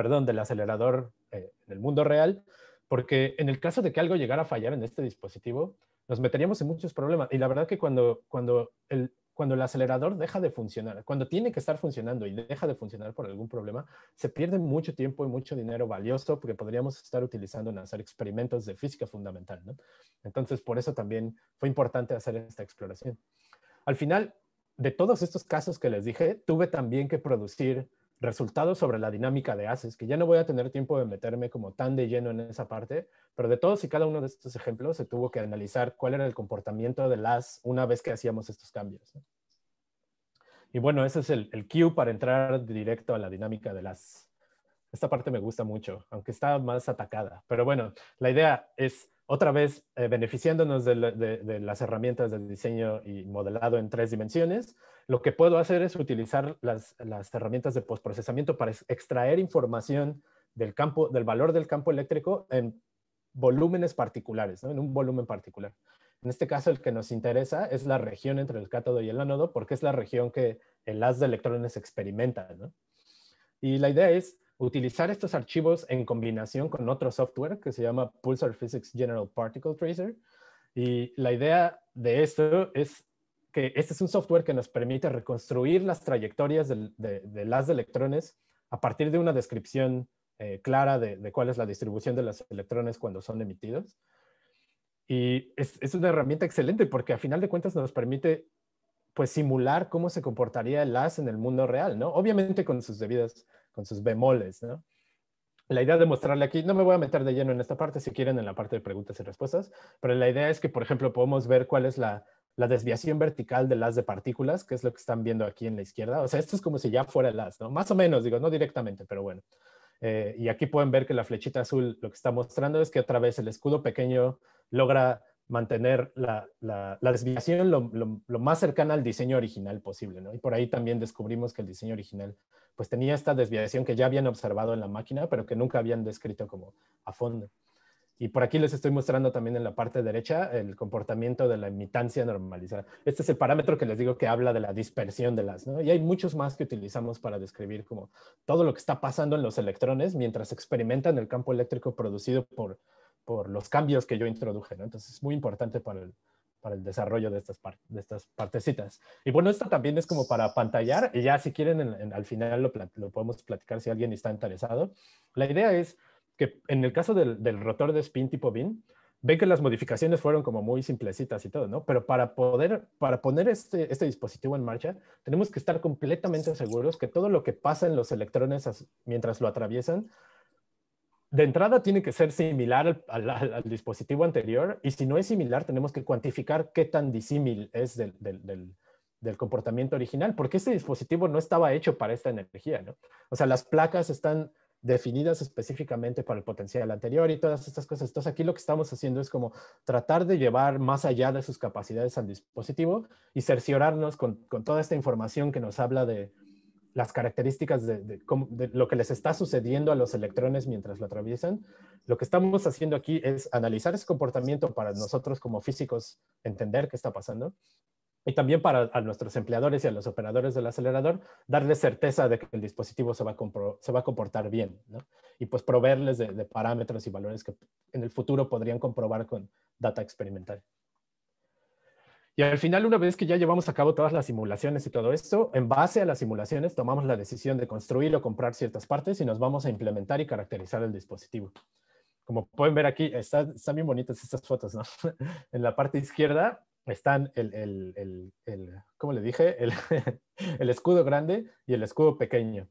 B: perdón, del acelerador eh, en el mundo real, porque en el caso de que algo llegara a fallar en este dispositivo, nos meteríamos en muchos problemas. Y la verdad que cuando, cuando el, cuando el acelerador deja de funcionar, cuando tiene que estar funcionando y deja de funcionar por algún problema, se pierde mucho tiempo y mucho dinero valioso porque podríamos estar utilizando en hacer experimentos de física fundamental. Entonces, por eso también fue importante hacer esta exploración. Al final, de todos estos casos que les dije, tuve también que producir resultados sobre la dinámica de haces, que ya no voy a tener tiempo de meterme como tan de lleno en esa parte, pero de todos y cada uno de estos ejemplos se tuvo que analizar cuál era el comportamiento de las una vez que hacíamos estos cambios. Y bueno, ese es el, el cue para entrar directo a la dinámica de las. Esta parte me gusta mucho, aunque está más atacada. Pero bueno, la idea es otra vez eh, beneficiándonos de, de, las herramientas de diseño y modelado en tres dimensiones, lo que puedo hacer es utilizar las, herramientas de postprocesamiento para extraer información del campo, del valor del campo eléctrico en volúmenes particulares, ¿no? en un volumen particular. En este caso, el que nos interesa es la región entre el cátodo y el ánodo, porque es la región que el haz de electrones experimenta. ¿no? Y la idea es utilizar estos archivos en combinación con otro software que se llama Pulsar Physics General Particle Tracer. Y la idea de esto es que este es un software que nos permite reconstruir las trayectorias del, de, haz de electrones a partir de una descripción eh, clara de, cuál es la distribución de los electrones cuando son emitidos. Y es, es, una herramienta excelente porque a final de cuentas nos permite pues simular cómo se comportaría el haz en el mundo real, ¿no? Obviamente con sus debidas, con sus bemoles, ¿no? La idea de mostrarle aquí, no me voy a meter de lleno en esta parte, si quieren en la parte de preguntas y respuestas, pero la idea es que, por ejemplo, podemos ver cuál es la, la desviación vertical del haz de partículas, que es lo que están viendo aquí en la izquierda. O sea, esto es como si ya fuera el haz, ¿no? Más o menos, digo, no directamente, pero bueno. Eh, y aquí pueden ver que la flechita azul lo que está mostrando es que otra vez el escudo pequeño logra mantener la, la, desviación lo, lo, más cercana al diseño original posible. ¿no? Y por ahí también descubrimos que el diseño original pues tenía esta desviación que ya habían observado en la máquina, pero que nunca habían descrito como a fondo. Y por aquí les estoy mostrando también en la parte derecha el comportamiento de la emitancia normalizada. Este es el parámetro que les digo que habla de la dispersión de las, ¿no? Y hay muchos más que utilizamos para describir como todo lo que está pasando en los electrones mientras experimentan el campo eléctrico producido por, por los cambios que yo introduje, ¿no? Entonces es muy importante para el, para el desarrollo de estas, de estas partecitas. Y bueno, esto también es como para pantallar, y ya si quieren al final lo, lo podemos platicar si alguien está interesado. La idea es que en el caso del, rotor de spin tipo BIN, ven que las modificaciones fueron como muy simplecitas y todo, ¿no? Pero para poder, para poner este, este dispositivo en marcha, tenemos que estar completamente seguros que todo lo que pasa en los electrones mientras lo atraviesan de entrada tiene que ser similar al, al- al dispositivo anterior y si no es similar tenemos que cuantificar qué tan disímil es del, del- del- del comportamiento original, porque este dispositivo no estaba hecho para esta energía, ¿no? O sea, las placas están definidas específicamente para el potencial anterior y todas estas cosas. Entonces aquí lo que estamos haciendo es como tratar de llevar más allá de sus capacidades al dispositivo y cerciorarnos con, toda esta información que nos habla de las características de, de lo que les está sucediendo a los electrones mientras lo atraviesan. Lo que estamos haciendo aquí es analizar ese comportamiento para nosotros como físicos entender qué está pasando y también para a nuestros empleadores y a los operadores del acelerador darles certeza de que el dispositivo se va a, se va a comportar bien, ¿no? Y pues proveerles de, parámetros y valores que en el futuro podrían comprobar con data experimental. Y al final, una vez que ya llevamos a cabo todas las simulaciones y todo esto, en base a las simulaciones tomamos la decisión de construir o comprar ciertas partes y nos vamos a implementar y caracterizar el dispositivo. Como pueden ver aquí, está- están bien bonitas estas fotos, ¿no? En la parte izquierda están el, el, el, el- ¿cómo le dije? El, escudo grande y el escudo pequeño.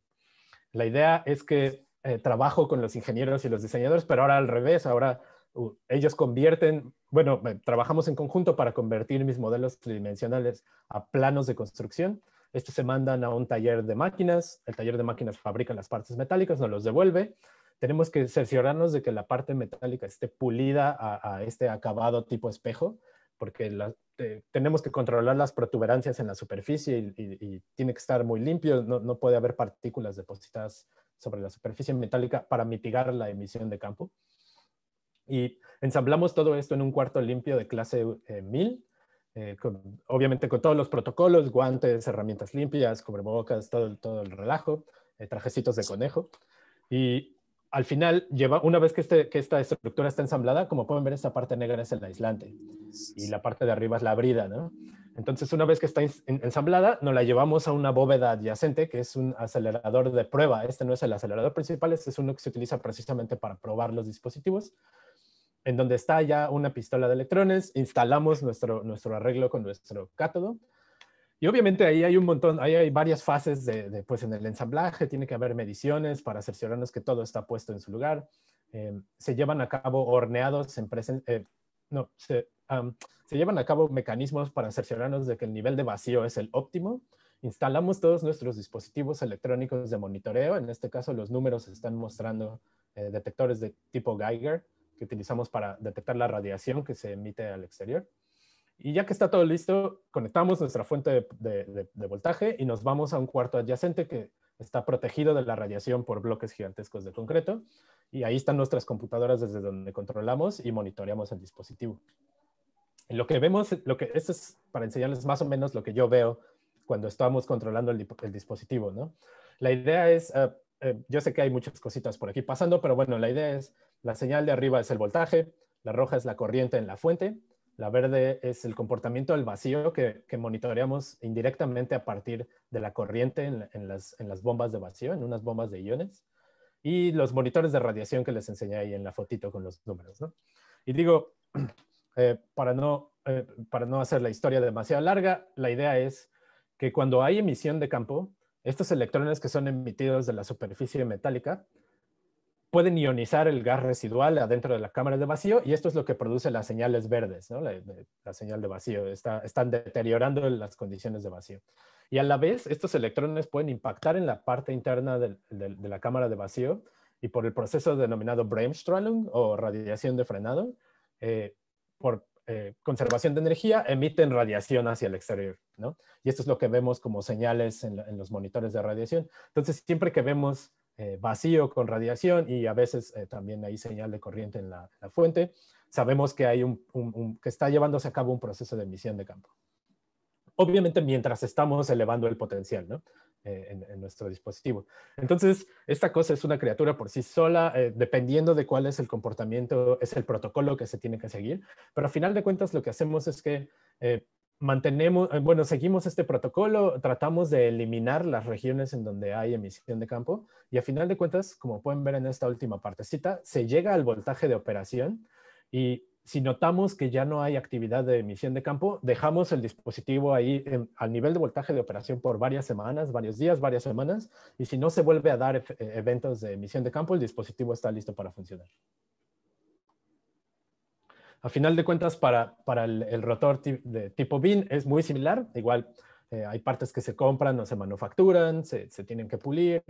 B: La idea es que eh, trabajo con los ingenieros y los diseñadores, pero ahora al revés, ahora uh, ellos convierten, bueno, eh, trabajamos en conjunto para convertir mis modelos tridimensionales a planos de construcción. Estos se mandan a un taller de máquinas, el taller de máquinas fabrica las partes metálicas, nos los devuelve. Tenemos que cerciorarnos de que la parte metálica esté pulida a, a este acabado tipo espejo, porque la- eh, tenemos que controlar las protuberancias en la superficie y, tiene que estar muy limpio, no, puede haber partículas depositadas sobre la superficie metálica para mitigar la emisión de campo. Y ensamblamos todo esto en un cuarto limpio de clase eh, 1000, eh, con- obviamente con todos los protocolos, guantes, herramientas limpias, cubrebocas, todo, todo el relajo, eh, trajecitos de conejo. Y al final, lleva, una vez que, este, que esta estructura está ensamblada, como pueden ver, esta parte negra es el aislante y la parte de arriba es la brida, ¿no? Entonces, una vez que está ensamblada, nos la llevamos a una bóveda adyacente, que es un acelerador de prueba. Este no es el acelerador principal, este es uno que se utiliza precisamente para probar los dispositivos, en donde está ya una pistola de electrones, instalamos nuestro, nuestro arreglo con nuestro cátodo, y obviamente ahí hay un montón, ahí hay varias fases de, de, pues en el ensamblaje, tiene que haber mediciones para cerciorarnos que todo está puesto en su lugar. Eh, se llevan a cabo horneados en presen- eh, no, se, am, se llevan a cabo mecanismos para cerciorarnos de que el nivel de vacío es el óptimo. Instalamos todos nuestros dispositivos electrónicos de monitoreo. En este caso, los números están mostrando eh, detectores de tipo Geiger que utilizamos para detectar la radiación que se emite al exterior. Y ya que está todo listo, conectamos nuestra fuente de, voltaje y nos vamos a un cuarto adyacente que está protegido de la radiación por bloques gigantescos de concreto. Y ahí están nuestras computadoras desde donde controlamos y monitoreamos el dispositivo. Lo que vemos, lo que, esto es para enseñarles más o menos lo que yo veo cuando estamos controlando el dispositivo, ¿no? La idea es, eh, eh, yo sé que hay muchas cositas por aquí pasando, pero bueno, la idea es, la señal de arriba es el voltaje, la roja es la corriente en la fuente, la verde es el comportamiento del vacío que, que monitoreamos indirectamente a partir de la corriente en, en las, en las bombas de vacío, en unas bombas de iones, y los monitores de radiación que les enseñé ahí en la fotito con los números, ¿no? Y digo, eh, para, no, eh, para no hacer la historia demasiado larga, la idea es que cuando hay emisión de campo, estos electrones que son emitidos de la superficie metálica pueden ionizar el gas residual adentro de la cámara de vacío y esto es lo que produce las señales verdes, ¿no? la, señal de vacío. Está- están deteriorando las condiciones de vacío. Y a la vez, estos electrones pueden impactar en la parte interna de la cámara de vacío y por el proceso denominado Bremsstrahlung o radiación de frenado, eh, por eh, conservación de energía, emiten radiación hacia el exterior, ¿no? Y esto es lo que vemos como señales en, en los monitores de radiación. Entonces, siempre que vemos eh, vacío con radiación y a veces eh, también hay señal de corriente en la, fuente, sabemos que, hay un, que está llevándose a cabo un proceso de emisión de campo. Obviamente mientras estamos elevando el potencial ¿no? Eh, en, en nuestro dispositivo. Entonces, esta cosa es una criatura por sí sola, dependiendo de cuál es el comportamiento, es el protocolo que se tiene que seguir, pero a final de cuentas lo que hacemos es que mantenemos, eh, bueno, seguimos este protocolo, tratamos de eliminar las regiones en donde hay emisión de campo y a final de cuentas, como pueden ver en esta última partecita, se llega al voltaje de operación y si notamos que ya no hay actividad de emisión de campo, dejamos el dispositivo ahí al nivel de voltaje de operación por varias semanas, varios días, varias semanas, y si no se vuelve a dar eh, eventos de emisión de campo, el dispositivo está listo para funcionar. A final de cuentas, para, para el, rotor de tipo BIN es muy similar. Igual eh, hay partes que se compran o se manufacturan, se, tienen que pulir.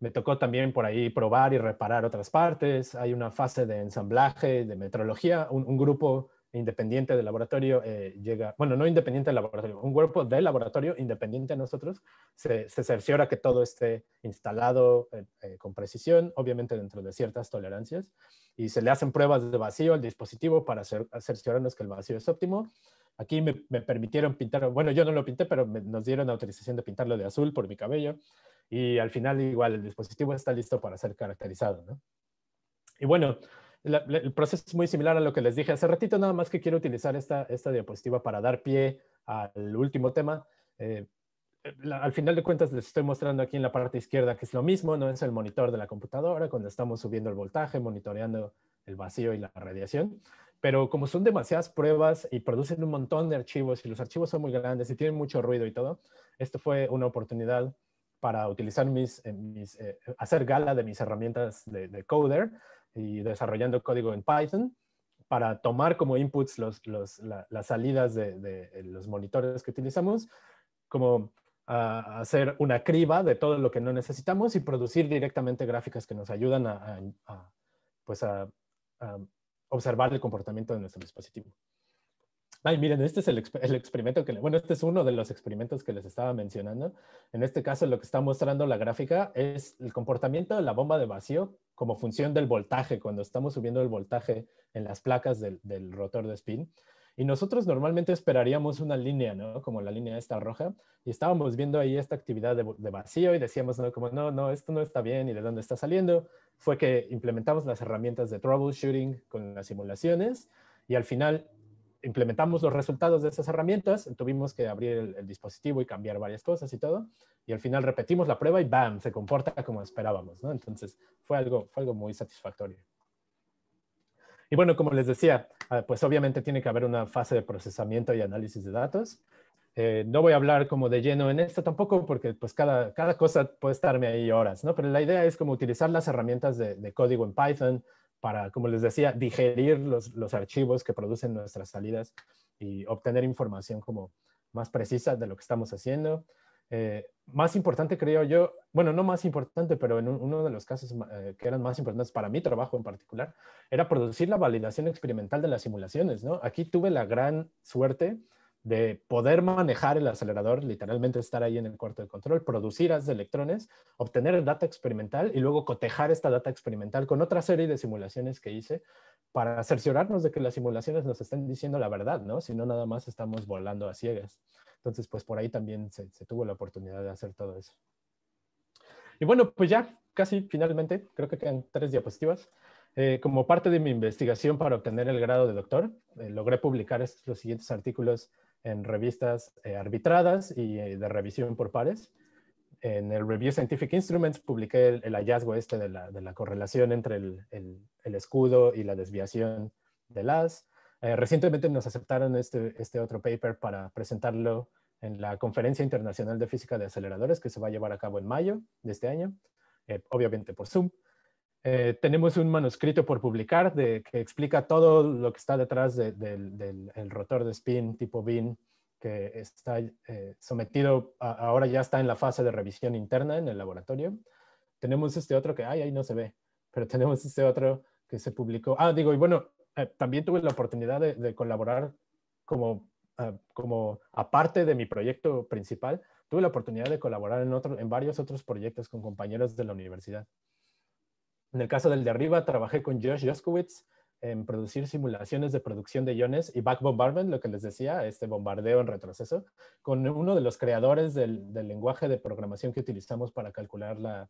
B: Me tocó también por ahí probar y reparar otras partes. Hay una fase de ensamblaje, de metrología. Un grupo independiente del laboratorio eh, llega, bueno, no independiente del laboratorio, un grupo del laboratorio independiente a nosotros se, se cerciora que todo esté instalado eh, eh, con precisión, obviamente dentro de ciertas tolerancias y se le hacen pruebas de vacío al dispositivo para cer- cerciorarnos que el vacío es óptimo. Aquí me, me permitieron pintar, bueno, yo no lo pinté, pero me- nos dieron autorización de pintarlo de azul por mi cabello. Y al final igual el dispositivo está listo para ser caracterizado. ¿no? Y bueno, el proceso es muy similar a lo que les dije hace ratito, nada más que quiero utilizar esta, esta diapositiva para dar pie al último tema. Eh, al final de cuentas les estoy mostrando aquí en la parte izquierda que es lo mismo, no es el monitor de la computadora cuando estamos subiendo el voltaje, monitoreando el vacío y la radiación. Pero como son demasiadas pruebas y producen un montón de archivos y los archivos son muy grandes y tienen mucho ruido y todo, esto fue una oportunidad para utilizar mis, eh, mis, eh, hacer gala de mis herramientas de coder y desarrollando código en Python para tomar como inputs los, los- la- las salidas de, de los monitores que utilizamos, como a hacer una criba de todo lo que no necesitamos y producir directamente gráficas que nos ayudan a, pues a observar el comportamiento de nuestro dispositivo. Ay, miren, este es el, el experimento que, bueno, este es uno de los experimentos que les estaba mencionando. En este caso, lo que está mostrando la gráfica es el comportamiento de la bomba de vacío como función del voltaje, cuando estamos subiendo el voltaje en las placas del, del rotor de spin. Y nosotros normalmente esperaríamos una línea, ¿no? Como la línea esta roja, y estábamos viendo ahí esta actividad de, de vacío y decíamos, no, como, no, no, esto no está bien y de dónde está saliendo. Fue que implementamos las herramientas de troubleshooting con las simulaciones y al final implementamos los resultados de esas herramientas, tuvimos que abrir el, dispositivo y cambiar varias cosas y todo, y al final repetimos la prueba y ¡bam! se comporta como esperábamos, ¿no? Entonces fue algo, fue algo muy satisfactorio. Y bueno, como les decía, ah, pues obviamente tiene que haber una fase de procesamiento y análisis de datos. Eh, no voy a hablar como de lleno en esto tampoco porque pues cada, cada cosa puede estarme ahí horas, ¿no? Pero la idea es como utilizar las herramientas de código en Python para, como les decía, digerir los, los archivos que producen nuestras salidas y obtener información como más precisa de lo que estamos haciendo. Eh, más importante creo yo, bueno, no más importante, pero en un- uno de los casos eh, que eran más importantes para mi trabajo en particular, era producir la validación experimental de las simulaciones, ¿no? Aquí tuve la gran suerte de poder manejar el acelerador, literalmente estar ahí en el cuarto de control, producir haz de electrones, obtener data experimental y luego cotejar esta data experimental con otra serie de simulaciones que hice para cerciorarnos de que las simulaciones nos estén diciendo la verdad, ¿no? Si no, nada más estamos volando a ciegas. Entonces, pues por ahí también se, se tuvo la oportunidad de hacer todo eso. Y bueno, pues ya casi finalmente, creo que quedan tres diapositivas. Eh, como parte de mi investigación para obtener el grado de doctor, eh, logré publicar estos, los siguientes artículos en revistas eh, arbitradas y eh, de revisión por pares. En el Review Scientific Instruments publiqué el, el hallazgo este de la, de la correlación entre el, el, el, escudo y la desviación del as. Eh, recientemente nos aceptaron este, este otro paper para presentarlo en la Conferencia Internacional de Física de Aceleradores que se va a llevar a cabo en mayo de este año, eh, obviamente por Zoom. Eh, tenemos un manuscrito por publicar de, que explica todo lo que está detrás de, de, del el rotor de spin tipo BIN que está eh, sometido, a, ahora ya está en la fase de revisión interna en el laboratorio. Tenemos este otro que, ay, ahí no se ve, pero tenemos este otro que se publicó. Ah, digo, y bueno, eh, también tuve la oportunidad de, de colaborar como, uh, como aparte de mi proyecto principal, tuve la oportunidad de colaborar en, otro, en varios otros proyectos con compañeros de la universidad. En el caso del de arriba, trabajé con Josh Joskowitz en producir simulaciones de producción de iones y back bombardment, lo que les decía, este bombardeo en retroceso, con uno de los creadores del, lenguaje de programación que utilizamos para calcular la,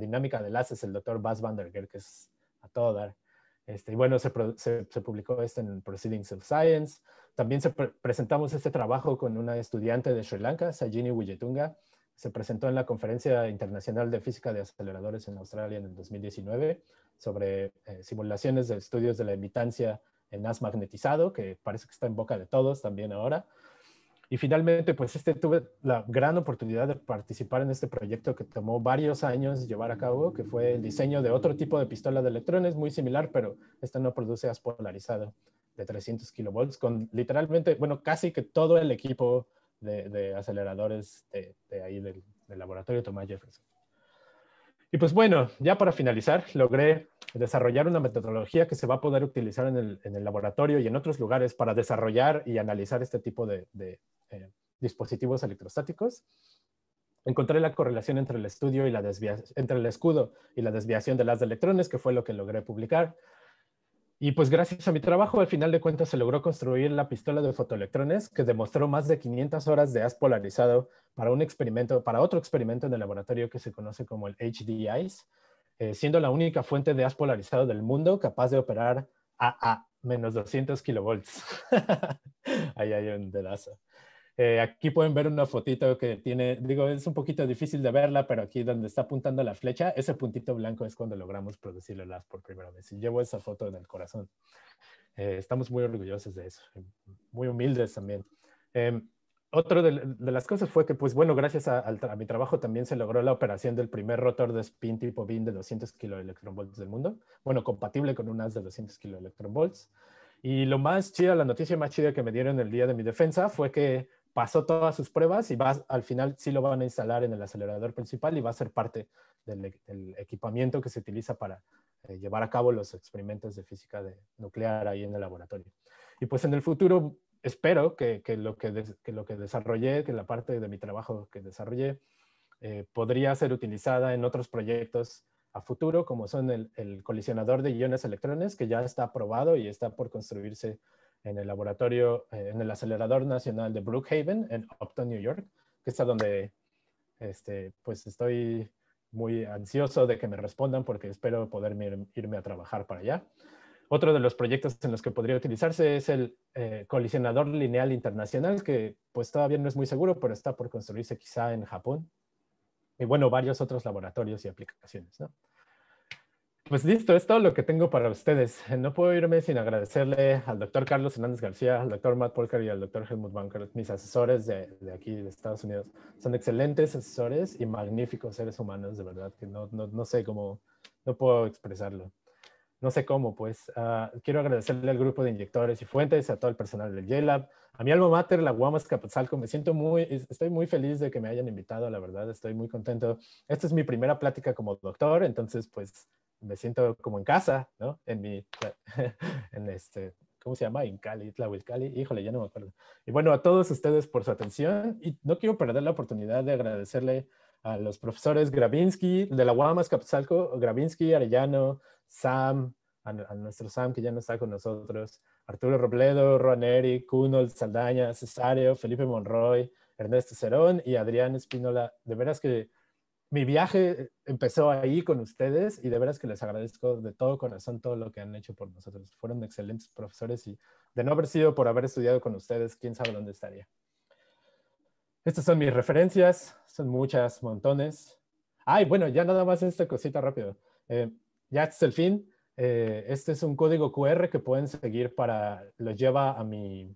B: dinámica de enlaces, el doctor Bas van der Geer, que es a todo dar. Este, y bueno, se, publicó esto en Proceedings of Science. También se pre presentamos este trabajo con una estudiante de Sri Lanka, Sajini Wijetunga, se presentó en la Conferencia Internacional de Física de Aceleradores en Australia en el 2019 sobre eh, simulaciones de estudios de la emitancia en haz magnetizado, que parece que está en boca de todos también ahora. Y finalmente, pues este, tuve la gran oportunidad de participar en este proyecto que tomó varios años llevar a cabo, que fue el diseño de otro tipo de pistola de electrones muy similar, pero esta no produce haz polarizado de 300 kilovolts, con literalmente, bueno, casi que todo el equipo de, aceleradores de, ahí del, laboratorio Thomas Jefferson. Y pues bueno, ya para finalizar, logré desarrollar una metodología que se va a poder utilizar en el, laboratorio y en otros lugares para desarrollar y analizar este tipo de, eh, dispositivos electrostáticos. Encontré la correlación entre el estudio y la desviación, entre el escudo y la desviación de las de electrones, que fue lo que logré publicar. Y pues gracias a mi trabajo, al final de cuentas se logró construir la pistola de fotoelectrones que demostró más de 500 horas de haz polarizado para un experimento, para otro experimento en el laboratorio que se conoce como el HDICE, eh, siendo la única fuente de haz polarizado del mundo capaz de operar a, a menos 200 kilovolts. Ahí hay un dedazo. Eh, aquí pueden ver una fotito que tiene, digo, es un poquito difícil de verla, pero aquí donde está apuntando la flecha, ese puntito blanco es cuando logramos producir el as por primera vez. Y llevo esa foto en el corazón. Eh, estamos muy orgullosos de eso, muy humildes también. Eh, otra de, las cosas fue que, pues bueno, gracias a, mi trabajo también se logró la operación del primer rotor de spin tipo BIN de 200 kiloelectronvolts del mundo. Bueno, compatible con un as de 200 kiloelectronvolts. Y lo más chido, la noticia más chida que me dieron el día de mi defensa fue que pasó todas sus pruebas y va, al final sí lo van a instalar en el acelerador principal y va a ser parte del, equipamiento que se utiliza para eh, llevar a cabo los experimentos de física de nuclear ahí en el laboratorio. Y pues en el futuro espero que, lo, que, lo que desarrollé, que la parte de mi trabajo que desarrollé, eh, podría ser utilizada en otros proyectos a futuro, como son el, el colisionador de iones electrones, que ya está aprobado y está por construirse en el laboratorio, eh, en el acelerador nacional de Brookhaven, en Upton, New York, que es a donde este, pues estoy muy ansioso de que me respondan porque espero poder irme a trabajar para allá. Otro de los proyectos en los que podría utilizarse es el eh, colisionador lineal internacional, que pues todavía no es muy seguro, pero está por construirse quizá en Japón. Y bueno, varios otros laboratorios y aplicaciones. ¿no? Pues listo, es todo lo que tengo para ustedes. No puedo irme sin agradecerle al doctor Carlos Hernández García, al doctor Matt Polker y al doctor Helmut Bunker, mis asesores de, de, aquí de Estados Unidos. Son excelentes asesores y magníficos seres humanos, de verdad, que no, no, no sé cómo, no puedo expresarlo. No sé cómo, pues. Uh, quiero agradecerle al grupo de inyectores y fuentes, a todo el personal del JLab, a mi alma mater, la Guamas Capotzalco. Me siento muy, estoy muy feliz de que me hayan invitado, la verdad, estoy muy contento. Esta es mi primera plática como doctor, entonces, pues, me siento como en casa, ¿no? En mi, en este, ¿cómo se llama? En Cali, Cali, híjole, ya no me acuerdo. Y bueno, a todos ustedes por su atención y no quiero perder la oportunidad de agradecerle a los profesores Gravinsky, de la UAMAS Capzalco, Gravinsky, Arellano, Sam, a, nuestro Sam que ya no está con nosotros, Arturo Robledo, Roneri, Kuno, Saldaña, Cesario, Felipe Monroy, Ernesto Cerón y Adrián Espínola. De veras que mi viaje empezó ahí con ustedes y de veras que les agradezco de todo corazón todo lo que han hecho por nosotros. Fueron excelentes profesores y de no haber sido por haber estudiado con ustedes, quién sabe dónde estaría. Estas son mis referencias, son muchas, montones. Ay, bueno, ya nada más esta cosita rápido. Eh, ya este es el fin. Eh, este es un código QR que pueden seguir para, los lleva a mi,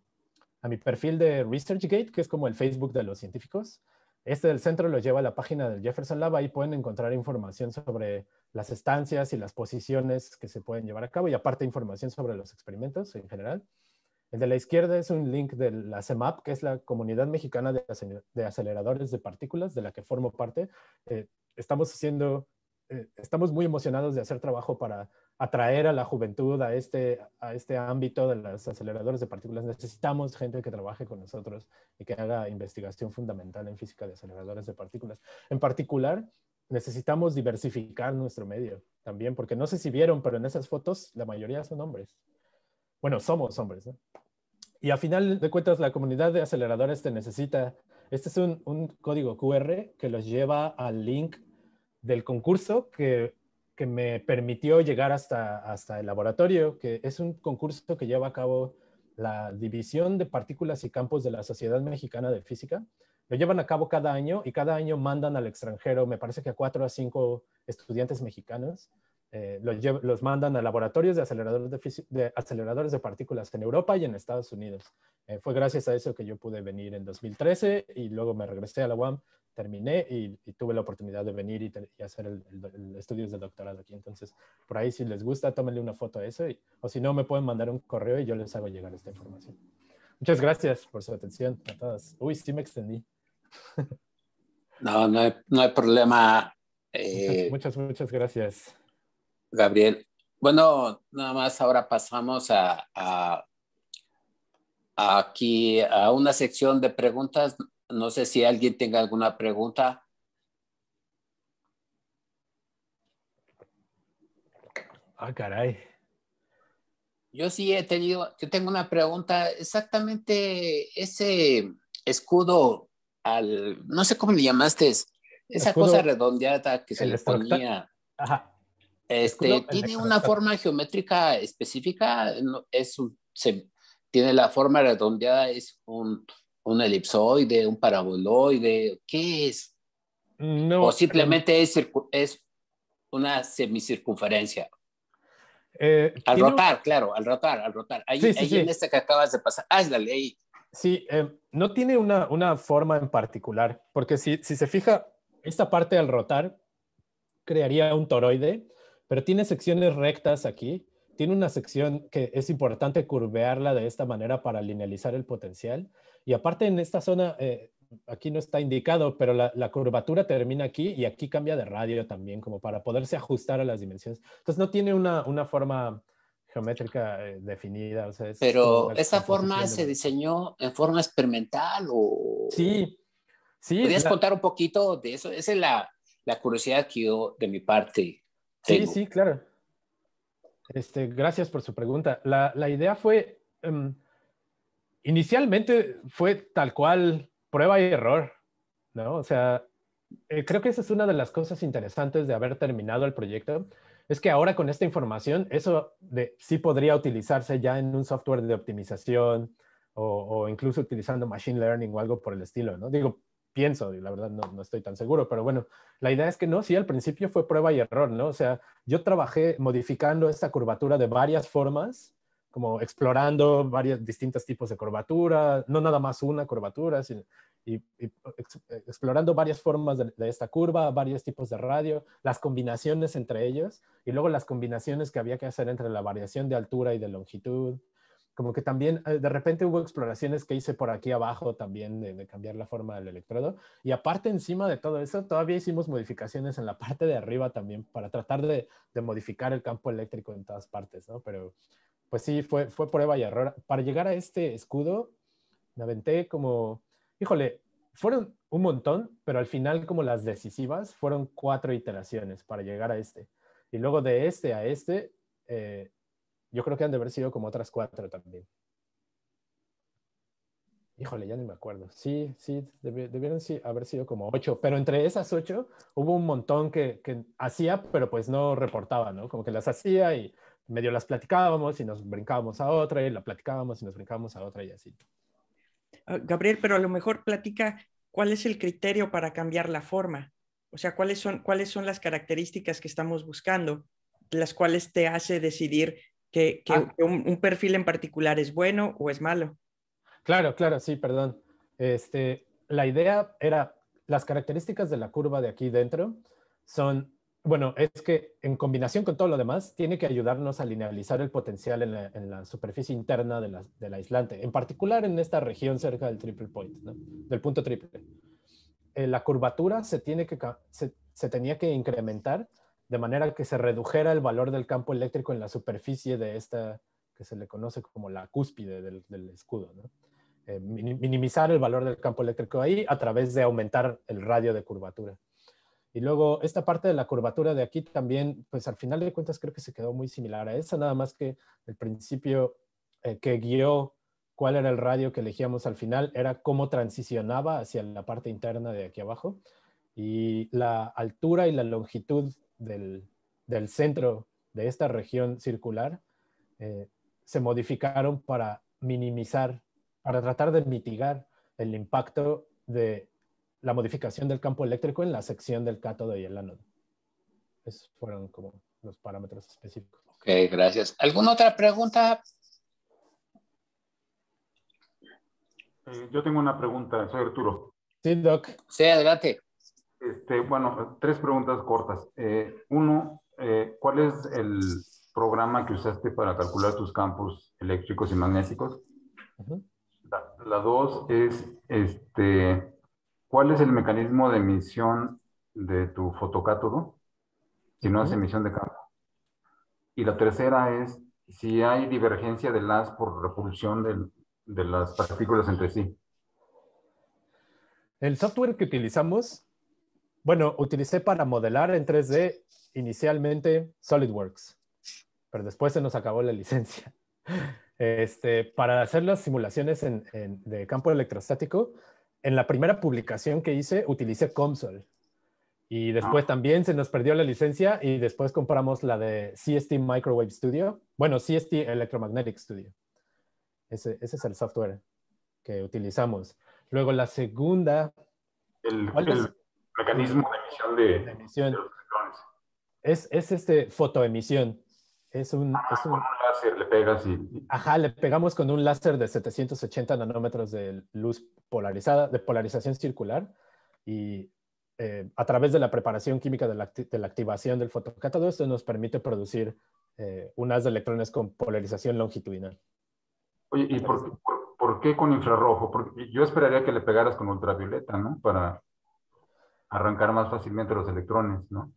B: a mi perfil de ResearchGate, que es como el Facebook de los científicos. Este del centro lo lleva a la página del Jefferson Lab. Ahí pueden encontrar información sobre las estancias y las posiciones que se pueden llevar a cabo y aparte información sobre los experimentos en general. El de la izquierda es un link de la CEMAP, que es la Comunidad Mexicana de Aceleradores de Partículas, de la que formo parte. Eh, estamos haciendo, eh, estamos muy emocionados de hacer trabajo para atraer a la juventud a este, a este ámbito de los aceleradores de partículas. Necesitamos gente que trabaje con nosotros y que haga investigación fundamental en física de aceleradores de partículas. En particular, necesitamos diversificar nuestro medio también, porque no sé si vieron, pero en esas fotos la mayoría son hombres. Bueno, somos hombres. Y a final de cuentas, la comunidad de aceleradores te necesita. Este es un, un código QR que los lleva al link del concurso que que me permitió llegar hasta, hasta el laboratorio, que es un concurso que lleva a cabo la División de Partículas y Campos de la Sociedad Mexicana de Física. Lo llevan a cabo cada año y cada año mandan al extranjero, me parece que a cuatro a cinco estudiantes mexicanos eh, los, los mandan a laboratorios de aceleradores de aceleradores de partículas en Europa y en Estados Unidos. Eh, fue gracias a eso que yo pude venir en 2013 y luego me regresé a la UAM, terminé y, y tuve la oportunidad de venir y, y hacer el, el- el estudios de doctorado aquí. Entonces, por ahí si les gusta, tómenle una foto a eso y- o si no, me pueden mandar un correo y yo les hago llegar esta información. Muchas gracias por su atención a todas. Uy, sí me extendí.
A: No, no hay, no hay problema, eh,
B: Muchas, muchas gracias.
A: Gabriel. Bueno, nada más ahora pasamos a, a- a aquí a una sección de preguntas. No sé si alguien tenga alguna pregunta.
B: Ah, caray.
A: Yo sí he tenido, yo tengo una pregunta. Exactamente ese escudo al, no sé cómo le llamaste, esa
B: Escudo-
A: cosa redondeada que se le ponía.
B: Ajá.
A: Este,
B: Escudo
A: ¿tiene una forma geométrica específica? No, Es un, se- tiene la forma redondeada, es un, un elipsoide, un paraboloide, ¿qué es?
B: No,
A: o simplemente es, una semicircunferencia.
B: eh,
A: Al
B: un-
A: rotar, claro, al rotar, al rotar. Ahí,
B: Sí, sí,
A: ahí
B: sí.
A: en esta que acabas de pasar. Ah, dale, ahí.
B: Sí, eh, no tiene una, una forma en particular, porque si, si se fija, esta parte al rotar crearía un toroide, pero tiene secciones rectas aquí. Tiene una sección que es importante curvearla de esta manera para linealizar el potencial. Y aparte en esta zona, eh, aquí no está indicado, pero la, la curvatura termina aquí y aquí cambia de radio también, como para poderse ajustar a las dimensiones. Entonces no tiene una, una forma geométrica eh, definida. o sea, es
A: Pero esa forma se diseñó en forma experimental o...
B: Sí, sí.
A: ¿Podrías
B: la-
A: contar un poquito de eso? Esa es la, la curiosidad que yo de mi parte
B: Sí,
A: tengo.
B: sí, claro. Este, gracias por su pregunta. La, la idea fue, em, inicialmente fue tal cual prueba y error, ¿no? O sea, eh, creo que esa es una de las cosas interesantes de haber terminado el proyecto, es que ahora con esta información, eso de, sí podría utilizarse ya en un software de optimización o, o incluso utilizando machine learning o algo por el estilo, ¿no? Digo, pienso, y la verdad no, no estoy tan seguro, pero bueno, la idea es que no, sí, al principio fue prueba y error, ¿no? O sea, yo trabajé modificando esta curvatura de varias formas, como explorando varios distintos tipos de curvatura, no nada más una curvatura, sino, explorando varias formas de, esta curva, varios tipos de radio, las combinaciones entre ellos, y luego las combinaciones que había que hacer entre la variación de altura y de longitud. Como que también eh, de repente hubo exploraciones que hice por aquí abajo también de, de cambiar la forma del electrodo. Y aparte encima de todo eso, todavía hicimos modificaciones en la parte de arriba también para tratar de, de modificar el campo eléctrico en todas partes, ¿no? Pero pues sí, fue, fue prueba y error. Para llegar a este escudo, me aventé como, híjole, fueron un montón, pero al final como las decisivas fueron cuatro iteraciones para llegar a este. Y luego de este a este, eh, yo creo que han de haber sido como otras cuatro también. Híjole, ya ni me acuerdo. Sí, sí, debi- debieron sí haber sido como ocho, pero entre esas ocho hubo un montón que, que hacía, pero pues no reportaba, ¿no? Como que las hacía y medio las platicábamos y nos brincábamos a otra y la platicábamos y nos brincábamos a otra y así.
D: Ah, Gabriel, pero a lo mejor platica cuál es el criterio para cambiar la forma. O sea, cuáles son, cuáles son las características que estamos buscando, las cuales te hace decidir que, que-
B: Ah.
D: un, un perfil en particular es bueno o es malo.
B: Claro, claro, sí, perdón. Este, la idea era, las características de la curva de aquí dentro son, bueno, es que en combinación con todo lo demás, tiene que ayudarnos a linealizar el potencial en la, superficie interna de la- del aislante, en particular en esta región cerca del triple point, del punto triple. Eh, la curvatura se, tiene que, se, tenía que incrementar de manera que se redujera el valor del campo eléctrico en la superficie de esta, que se le conoce como la cúspide del, escudo. Eh, mini- minimizar el valor del campo eléctrico ahí a través de aumentar el radio de curvatura. Y luego esta parte de la curvatura de aquí también, pues al final de cuentas creo que se quedó muy similar a esa, nada más que el principio eh, que guió cuál era el radio que elegíamos al final era cómo transicionaba hacia la parte interna de aquí abajo. Y la altura y la longitud del, del centro de esta región circular eh, se modificaron para minimizar, para tratar de mitigar el impacto de la modificación del campo eléctrico en la sección del cátodo y el ánodo. esos fueron como los parámetros específicos.
A: Ok, gracias. ¿Alguna otra pregunta?
G: Eh, yo tengo una pregunta, soy Arturo.
B: Sí, Doc.
A: Sí, adelante.
G: Este, bueno, tres preguntas cortas. Eh, uno, eh, ¿cuál es el programa que usaste para calcular tus campos eléctricos y magnéticos? La, la dos es, este, ¿cuál es el mecanismo de emisión de tu fotocátodo? Si no es
B: Ujú.
G: emisión de campo. Y la tercera es si hay divergencia de las por repulsión del- de las partículas entre sí.
B: El software que utilizamos, bueno, utilicé para modelar en 3D inicialmente SolidWorks, pero después se nos acabó la licencia. Este, para hacer las simulaciones en- en- de campo electrostático, en la primera publicación que hice utilicé COMSOL. Y después también se nos perdió la licencia y después compramos la de CST Microwave Studio. Bueno, CST Electromagnetic Studio. Ese, ese es el software que utilizamos. Luego la segunda
G: El,
B: ¿Cuál
G: el mecanismo de emisión de,
B: la
G: de
B: emisión
G: los electrones.
B: es, es este fotoemisión. Es un, es
G: Con
B: un,
G: un láser le pegas y,
B: ajá, le pegamos con un láser de 780 nanómetros de luz polarizada, de polarización circular y eh, a través de la preparación química de la, de la activación del fotocátodo, esto nos permite producir eh, un de electrones con polarización longitudinal.
G: Oye, ¿y por, qué- por- por qué con infrarrojo? Porque yo esperaría que le pegaras con ultravioleta, ¿no? Para arrancar más fácilmente los electrones, ¿no?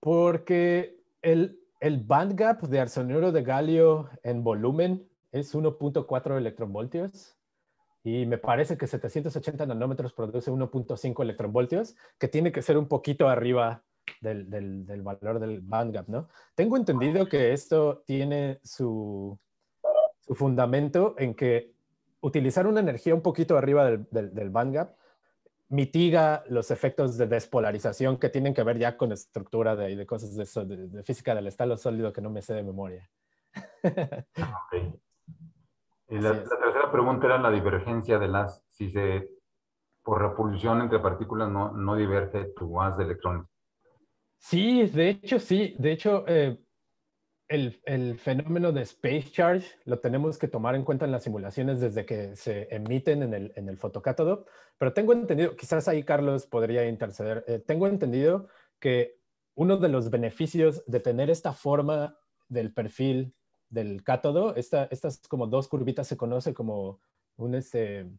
B: Porque el, el band gap de arsenuro de galio en volumen es 1.4 electronvoltios y me parece que 780 nanómetros produce 1.5 electronvoltios, que tiene que ser un poquito arriba del, del- del valor del band gap, ¿no? Tengo entendido que esto tiene su, su fundamento en que utilizar una energía un poquito arriba del, del, del band gap mitiga los efectos de despolarización que tienen que ver ya con estructura de, de cosas de, eso, de- de física del estado sólido que no me sé de memoria.
G: Ok. Y la,
B: Así es.
G: la tercera pregunta era la divergencia de las, si se, por repulsión entre partículas no, no diverge tu haz de electrones.
B: Sí, de hecho, sí. De hecho, eh, el, el fenómeno de space charge lo tenemos que tomar en cuenta en las simulaciones desde que se emiten en el, en el fotocátodo. Pero tengo entendido, quizás ahí Carlos podría interceder, eh, tengo entendido que uno de los beneficios de tener esta forma del perfil del cátodo, esta, estas como dos curvitas se conoce como un este,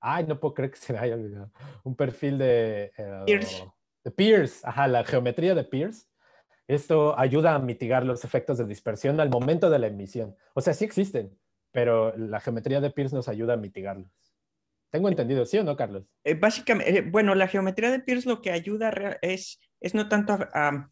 B: ay, no puedo creer que se me haya olvidado, un perfil de... eh,
D: Pierce.
B: de Pierce, ajá, la geometría de Pierce. Esto ayuda a mitigar los efectos de dispersión al momento de la emisión. O sea, sí existen, pero la geometría de Pierce nos ayuda a mitigarlos. Tengo entendido, ¿sí o no, Carlos?
D: Eh, básicamente, eh, bueno, la geometría de Pierce lo que ayuda es, es no tanto a, a-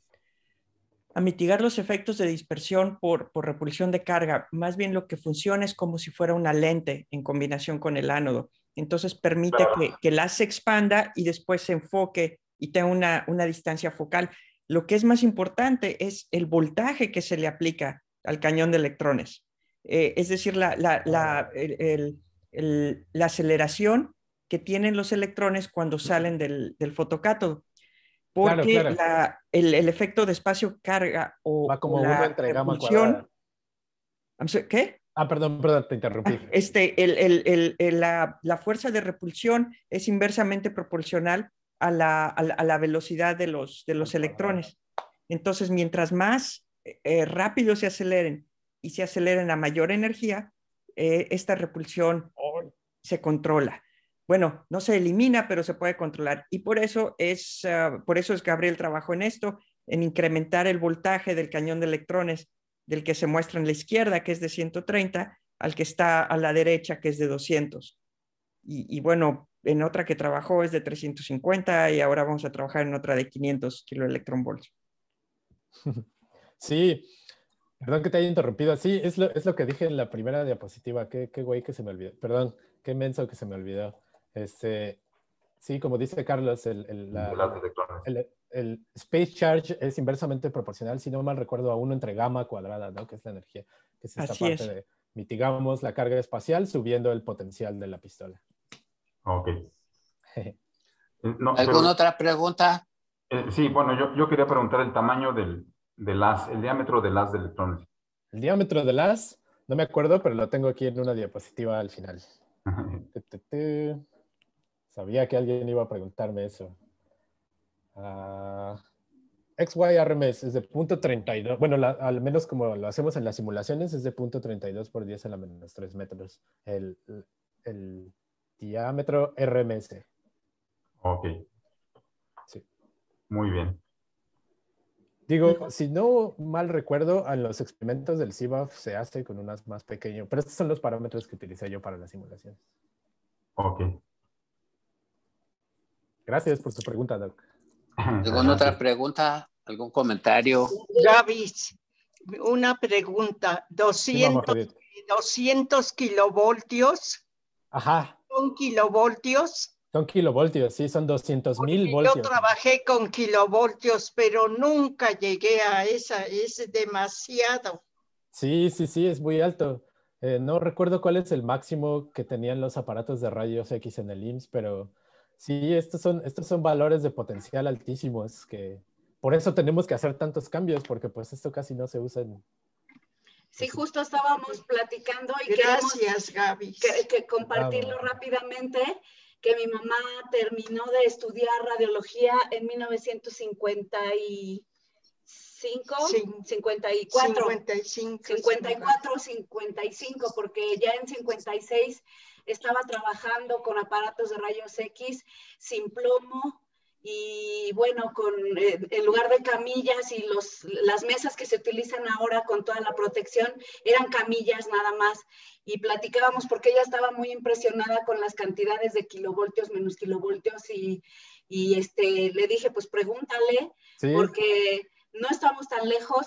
D: a mitigar los efectos de dispersión por, por repulsión de carga, más bien lo que funciona es como si fuera una lente en combinación con el ánodo. Entonces permite que, que haz se expanda y después se enfoque y tenga una, una distancia focal. Lo que es más importante es el voltaje que se le aplica al cañón de electrones. Eh, es decir, la, la- la- el- el- la aceleración que tienen los electrones cuando salen del, del fotocátodo.
B: Claro,
D: Porque
B: claro.
D: la- el, el efecto de espacio-carga o,
B: Va como
D: la repulsión- ¿Qué?
B: Ah, perdón, perdón, te interrumpí.
D: Este, el- el- el- el- la, la fuerza de repulsión es inversamente proporcional a la, a la- a la velocidad de los, de los electrones. Entonces, mientras más eh, rápido se aceleren y se aceleren a mayor energía, eh, esta repulsión se controla. Bueno, no se elimina, pero se puede controlar. Y por eso es, ah, por eso es Gabriel trabajó en esto, en incrementar el voltaje del cañón de electrones del que se muestra en la izquierda, que es de 130, al que está a la derecha, que es de 200. Y, y bueno, en otra que trabajó es de 350 y ahora vamos a trabajar en otra de 500 kiloelectronvolts.
B: Sí, perdón que te haya interrumpido. Sí, es lo, es lo que dije en la primera diapositiva. Qué, qué güey que se me olvidó. Perdón, qué menso que se me olvidó. Este, sí, como dice Carlos, el, el- la- el, el space charge es inversamente proporcional, si no mal recuerdo, a uno entre gamma cuadrada, ¿no? Que es la energía, que es esta
D: Así
B: parte
D: es.
B: de mitigamos la carga espacial subiendo el potencial de la pistola.
G: Ok. Eh, no,
A: ¿Alguna
G: pero-
A: otra pregunta?
G: Eh, sí, bueno, yo, yo quería preguntar el tamaño del, del haz, el diámetro del haz de electrones.
B: El diámetro del haz, no me acuerdo, pero lo tengo aquí en una diapositiva al final. Tu, tu, tu. Sabía que alguien iba a preguntarme eso. Ah, XYRMS es de punto 32. Bueno, la- al menos como lo hacemos en las simulaciones, es de punto 32 por 10 a la menos 3 metros. El, el diámetro RMS.
G: ok.
B: Sí.
G: Muy bien.
B: Digo, si no mal recuerdo, en los experimentos del CIBAF se hace con un haz más pequeño, pero estos son los parámetros que utilicé yo para la simulación.
G: Ok.
B: Gracias por su pregunta, Doc.
A: ¿Alguna otra pregunta? ¿Algún comentario?
H: Gavis, una pregunta.
B: Sí, vamos,
H: 200,
B: Judith.
H: 200 kilovoltios,
B: Ajá,
H: ¿son kilovoltios?
B: son kilovoltios, sí, son 200 mil
H: Yo
B: voltios.
H: trabajé con kilovoltios, pero nunca llegué a esa, es demasiado.
B: Sí, sí, sí, es muy alto. Eh, no recuerdo cuál es el máximo que tenían los aparatos de rayos X en el IMSS, pero sí, estos son, estos son valores de potencial altísimos que por eso tenemos que hacer tantos cambios, porque pues esto casi no se usa en...
I: Sí, justo estábamos platicando y queremos
H: Gracias, Gaby.
I: que, que compartirlo
B: Bravo.
I: rápidamente, que mi mamá terminó de estudiar radiología en 1955,
H: Sí.
I: 54.
H: 55.
I: 54, 55, porque ya en 56 estaba trabajando con aparatos de rayos X sin plomo y bueno, con, eh, en lugar de camillas y los, las mesas que se utilizan ahora con toda la protección, eran camillas nada más. Y platicábamos porque ella estaba muy impresionada con las cantidades de kilovoltios, menos kilovoltios y, y este, le dije, pues pregúntale,
B: Sí,
I: porque no estamos tan lejos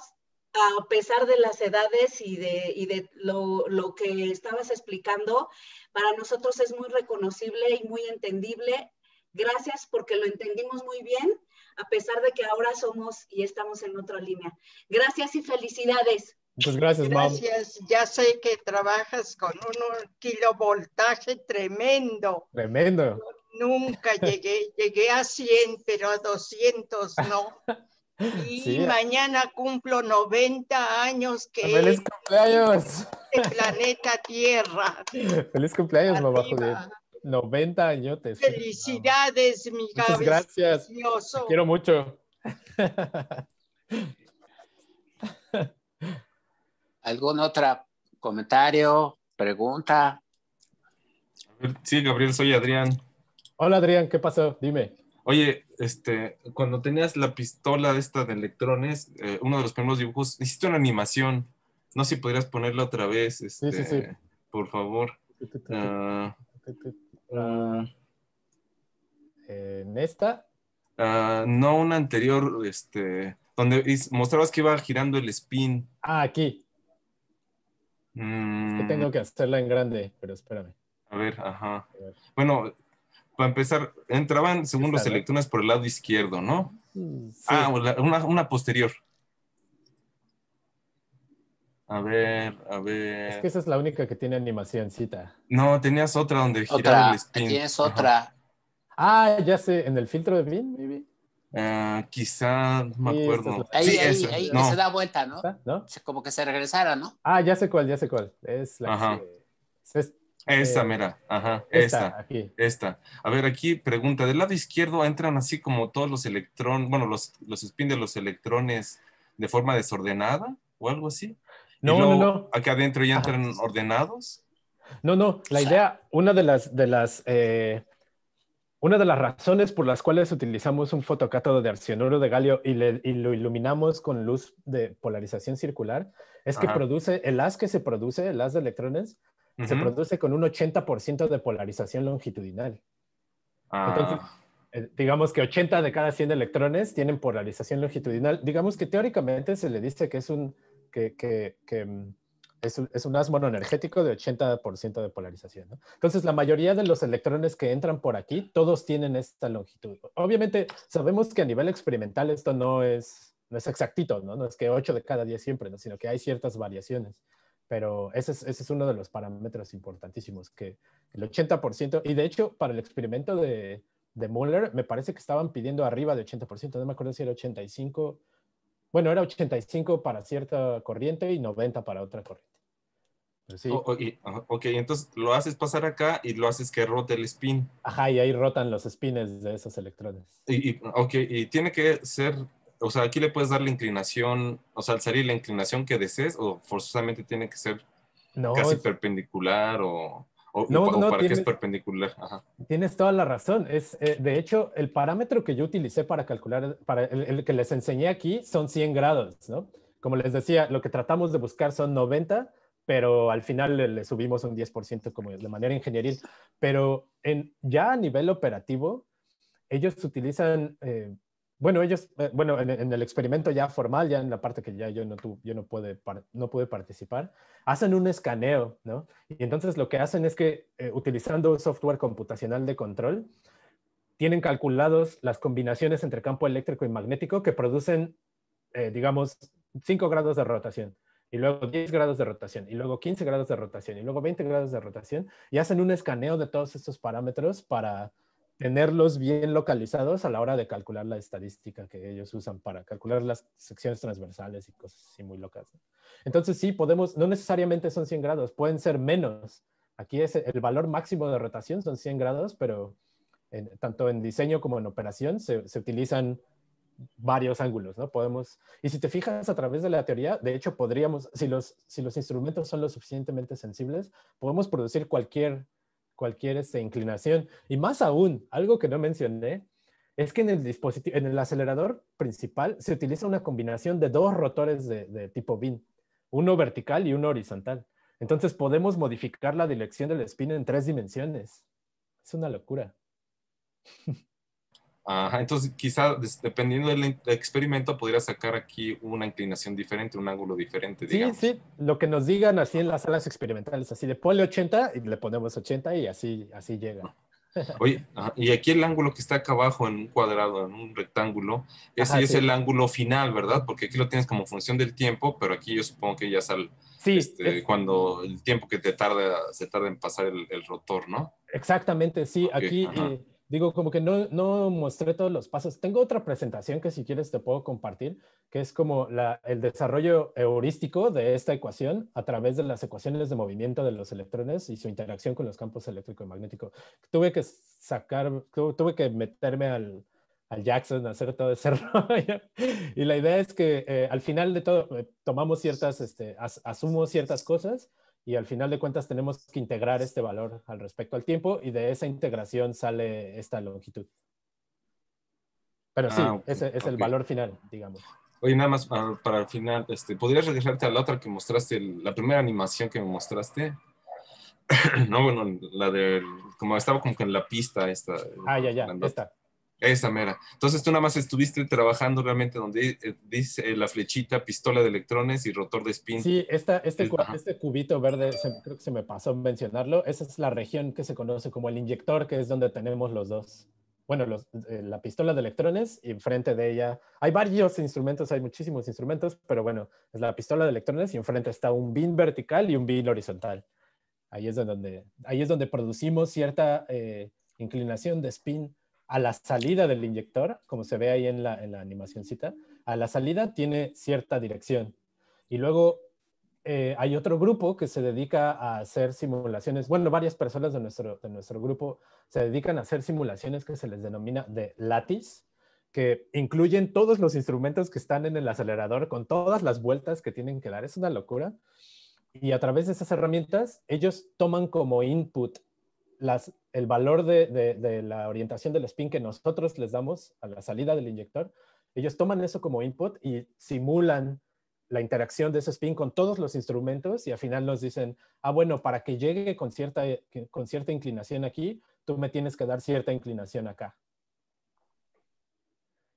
I: a pesar de las edades y de, y de lo, lo que estabas explicando, para nosotros es muy reconocible y muy entendible. Gracias porque lo entendimos muy bien, a pesar de que ahora somos y estamos en otra línea. Gracias y felicidades.
B: muchas gracias.
H: Gracias. Ya sé que trabajas con un kilovoltaje tremendo.
B: Tremendo.
H: Nunca llegué, llegué a 100, pero a 200 no. Y
B: Sí.
H: mañana cumplo 90 años que
B: ¡Feliz cumpleaños!
H: el planeta Tierra.
B: ¡Feliz cumpleaños, mamá Judith!
H: Arriba.
B: 90 añotes.
H: Felicidades, mi
B: Muchas
H: Gaby.
B: gracias. Te quiero mucho.
A: ¿Algún otro comentario, pregunta?
F: Sí, Gabriel, soy Adrián.
B: Hola, Adrián, ¿qué pasó? Dime.
F: Oye, este, cuando tenías la pistola esta de electrones, eh, uno de los primeros dibujos, hiciste una animación. No sé si podrías ponerla otra vez, este,
B: sí, sí.
F: por favor. Ah, ah,
B: En esta,
F: ah, no una anterior, este, donde mostrabas que iba girando el spin.
B: ah, aquí.
F: Mm,
B: Que tengo que hacerla en grande, pero espérame.
F: A ver, ajá.
B: A ver.
F: Bueno, para empezar, entraban según los electrones por el lado izquierdo, ¿no?
B: Sí.
F: Ah, una posterior. A ver, a
B: Es
F: ver.
B: que esa es la única que tiene animacióncita.
F: No, tenías otra donde giraba
A: Otra,
F: el spin.
A: tienes
F: Ajá.
A: otra.
B: Ah, ya sé, en el filtro de Beam, maybe.
F: Ah, quizá, no me acuerdo.
B: es
A: Ahí,
F: Sí,
A: ahí,
F: esa,
A: ahí, que
F: no.
A: se da vuelta, ¿no?
B: ¿No?
A: Como que se regresara, ¿no?
B: Ah, ya sé cuál, ya sé cuál. Es la
F: Ajá.
B: que se- es
F: Esta,
B: eh,
F: mira, ajá,
B: esta,
F: esta,
B: aquí.
F: esta. A ver, aquí pregunta, del lado izquierdo entran así como todos los electrones, bueno, los, los spin de los electrones de forma desordenada o algo así.
B: No, no,
F: luego
B: no.
F: Acá adentro ya
B: Ajá.
F: entran ordenados.
B: No, no, la idea, una de las, de las, eh, una de las razones por las cuales utilizamos un fotocátodo de arcianuro de galio y, le- y lo iluminamos con luz de polarización circular es que
F: Ajá.
B: produce, el haz que se produce, el haz de electrones, se
F: Ujú.
B: produce con un 80% de polarización longitudinal. Entonces,
F: Ah,
B: Eh, digamos que 80 de cada 100 electrones tienen polarización longitudinal. Digamos que teóricamente se le dice que es un, que, que- que, mm, es un, es un haz monoenergético de 80% de polarización. ¿no? Entonces, la mayoría de los electrones que entran por aquí, todos tienen esta longitud. Obviamente, sabemos que a nivel experimental esto no es, no es exactito, ¿no? No es que 8 de cada 10 siempre, ¿no? sino que hay ciertas variaciones. Pero ese es, ese es uno de los parámetros importantísimos, que el 80%, y de hecho, para el experimento de, de Muller, me parece que estaban pidiendo arriba de 80%, no me acuerdo si era 85, bueno, era 85 para cierta corriente y 90 para otra corriente. Sí.
F: O- o- y- ajá, ok, entonces lo haces pasar acá y lo haces que rote el spin.
B: Ajá, y ahí rotan los spines de esos electrones.
F: Y, y- ok, y tiene que ser, o sea, aquí le puedes dar la inclinación, o sea, al salir la inclinación que desees, o forzosamente tiene que ser
B: No,
F: casi
B: es-
F: perpendicular, o, o-
B: No,
F: o
B: no,
F: para qué es
B: tienes-
F: perpendicular. Ajá.
B: Tienes toda la razón. Es, eh, de hecho, el parámetro que yo utilicé para calcular, para el, el que les enseñé aquí, son 100 grados, ¿no? Como les decía, lo que tratamos de buscar son 90, pero al final le, le subimos un 10% como de manera ingenieril. Pero en, ya a nivel operativo, ellos utilizan, eh, bueno, ellos, eh, bueno, en, el experimento ya formal, ya en la parte que ya yo no, tu- yo no, pude, no pude participar, hacen un escaneo, ¿no? Y entonces lo que hacen es que eh, utilizando software computacional de control, tienen calculados las combinaciones entre campo eléctrico y magnético que producen, eh, digamos, 5 grados de rotación, y luego 10 grados de rotación, y luego 15 grados de rotación, y luego 20 grados de rotación, y hacen un escaneo de todos estos parámetros para tenerlos bien localizados a la hora de calcular la estadística que ellos usan para calcular las secciones transversales y cosas así muy locas. Entonces sí, podemos, no necesariamente son 100 grados, pueden ser menos. Aquí es el valor máximo de rotación son 100 grados, pero en- tanto en diseño como en operación se, se utilizan varios ángulos, ¿no? Podemos, y si te fijas a través de la teoría, de hecho podríamos, si los, si los instrumentos son lo suficientemente sensibles, podemos producir cualquier, cualquier este, inclinación. Y más aún, algo que no mencioné, es que en el dispositivo, en el acelerador principal se utiliza una combinación de dos rotores de, de tipo BIN, uno vertical y uno horizontal. Entonces podemos modificar la dirección del spin en tres dimensiones. Es una locura.
F: Ajá, entonces quizá dependiendo del experimento podría sacar aquí una inclinación diferente, un ángulo diferente,
B: Sí,
F: digamos.
B: sí, lo que nos digan así en las salas experimentales, así de ponle 80 y le ponemos 80 y así, así llega.
F: Oye, ajá, y aquí el ángulo que está acá abajo en un cuadrado, en un rectángulo, ese
B: Ajá,
F: es
B: sí.
F: el ángulo final, ¿verdad? Porque aquí lo tienes como función del tiempo, pero aquí yo supongo que ya sale
B: Sí,
F: este,
B: es-
F: cuando el tiempo que te tarda, se tarda en pasar el, el rotor, ¿no?
B: exactamente, sí.
F: Ok,
B: Aquí eh, digo como que no, no mostré todos los pasos. Tengo otra presentación que si quieres te puedo compartir, que es como la- el desarrollo heurístico de esta ecuación a través de las ecuaciones de movimiento de los electrones y su interacción con los campos eléctrico y magnético. Tuve que sacar, tu- tuve que meterme al, al Jackson hacer todo ese rollo. Y la idea es que eh, al final de todo eh, tomamos ciertas, este, as- asumo ciertas cosas y al final de cuentas tenemos que integrar este valor al respecto al tiempo y de esa integración sale esta longitud. Pero sí,
F: Ah,
B: ese es el valor final, digamos.
F: Oye, nada más ah, para el final, este, ¿podrías regresarte a la otra que mostraste, la primera animación que me mostraste? no, bueno, la de, como estaba como que en la pista esta.
B: Ah, ya, ya, esta.
F: Esa mera. Entonces tú nada más estuviste trabajando realmente donde eh, dice eh, la flechita, pistola de electrones y rotor de spin.
B: Sí, esta, este,
F: Es-
B: cua-
F: ajá.
B: este cubito verde, se- creo que se me pasó mencionarlo, esa es la región que se conoce como el inyector, que es donde tenemos los dos. Bueno, los- eh, la pistola de electrones y enfrente de ella hay varios instrumentos, hay muchísimos instrumentos, pero bueno, es la pistola de electrones y enfrente está un bin vertical y un bin horizontal. Ahí es de donde, ahí es donde producimos cierta eh, inclinación de spin a la salida del inyector, como se ve ahí en la, en la animacióncita. A la salida tiene cierta dirección. Y luego eh, hay otro grupo que se dedica a hacer simulaciones. Bueno, varias personas de nuestro, de nuestro grupo se dedican a hacer simulaciones que se les denomina de lattice, que incluyen todos los instrumentos que están en el acelerador con todas las vueltas que tienen que dar. Es una locura. Y a través de esas herramientas, ellos toman como input las, el valor de, de- de la orientación del spin que nosotros les damos a la salida del inyector. Ellos toman eso como input y simulan la interacción de ese spin con todos los instrumentos y al final nos dicen, ah, bueno, para que llegue con cierta, con cierta inclinación aquí, tú me tienes que dar cierta inclinación acá.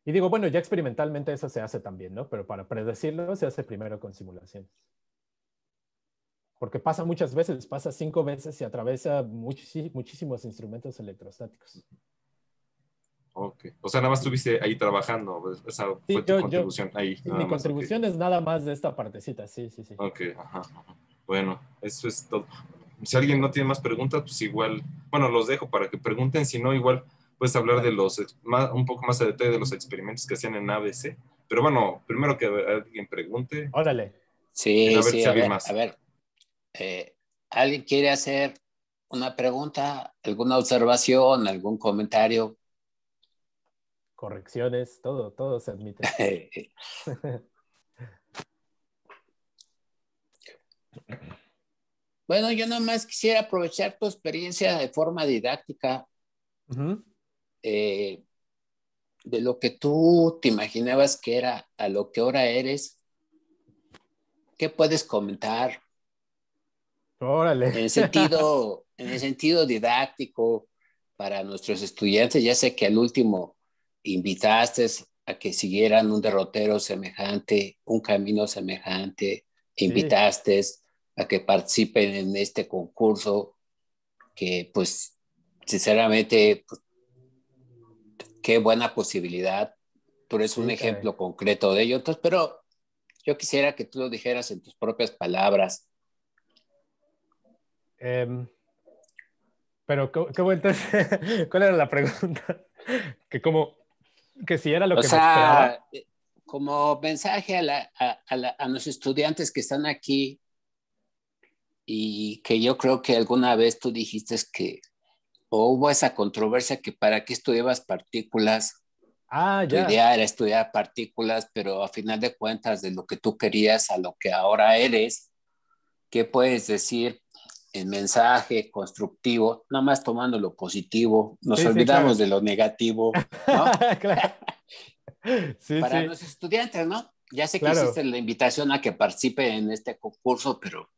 B: Y digo, bueno, ya experimentalmente eso se hace también, ¿no? Pero para predecirlo se hace primero con simulaciones. Porque pasa muchas veces, pasa cinco veces y atraviesa muchis- muchísimos instrumentos electrostáticos.
F: Ok. O sea, nada más estuviste ahí trabajando. pues, Esa fue
B: Sí,
F: tu
B: yo- yo-
F: contribución ahí.
B: Mi
F: más,
B: contribución es nada más de esta partecita, sí, sí, sí.
F: Ok, ajá, ajá. Bueno, eso es todo. Si alguien no tiene más preguntas, pues igual, bueno, los dejo para que pregunten, si no, igual puedes hablar de los, más- un poco más a detalle de los experimentos que hacían en ABC. Pero bueno, primero que alguien pregunte.
B: Órale.
A: Sí,
F: A ver
A: sí,
F: si
A: a ver,
F: más.
A: a ver. Eh, ¿Alguien quiere hacer una pregunta, alguna observación, algún comentario?
B: Correcciones, todo, todo se admite.
A: Bueno, yo nomás quisiera aprovechar tu experiencia de forma didáctica eh, de lo que tú te imaginabas que era a lo que ahora eres. ¿Qué puedes comentar
B: Órale.
A: en el sentido, en el sentido didáctico para nuestros estudiantes? Ya sé que al último invitaste a que siguieran un derrotero semejante, un camino semejante, invitaste a que participen en este concurso que pues sinceramente pues, qué buena posibilidad. Tú eres un
B: Sí,
A: ejemplo concreto de ello. Entonces, pero yo quisiera que tú lo dijeras en tus propias palabras.
B: Em, pero, ¿cómo, entonces? ¿Cuál era la pregunta? Que como, que si era lo
A: o
B: que me
A: sea,
B: esperaba.
A: eh, como mensaje a, la- a- a la- a los estudiantes que están aquí y que yo creo que alguna vez tú dijiste que o hubo esa controversia que para qué estudiabas partículas,
B: Ah,
A: tu
B: ya.
A: idea era estudiar partículas, pero a final de cuentas de lo que tú querías a lo que ahora eres, ¿qué puedes decir en mensaje constructivo? Nada más tomando lo positivo, nos
B: Sí, sí,
A: olvidamos
B: claro.
A: de lo negativo, ¿no?
B: Claro. Sí,
A: Para
B: sí.
A: los estudiantes, ¿no? Ya sé que
B: Claro.
A: hiciste la invitación a que participe en este concurso, pero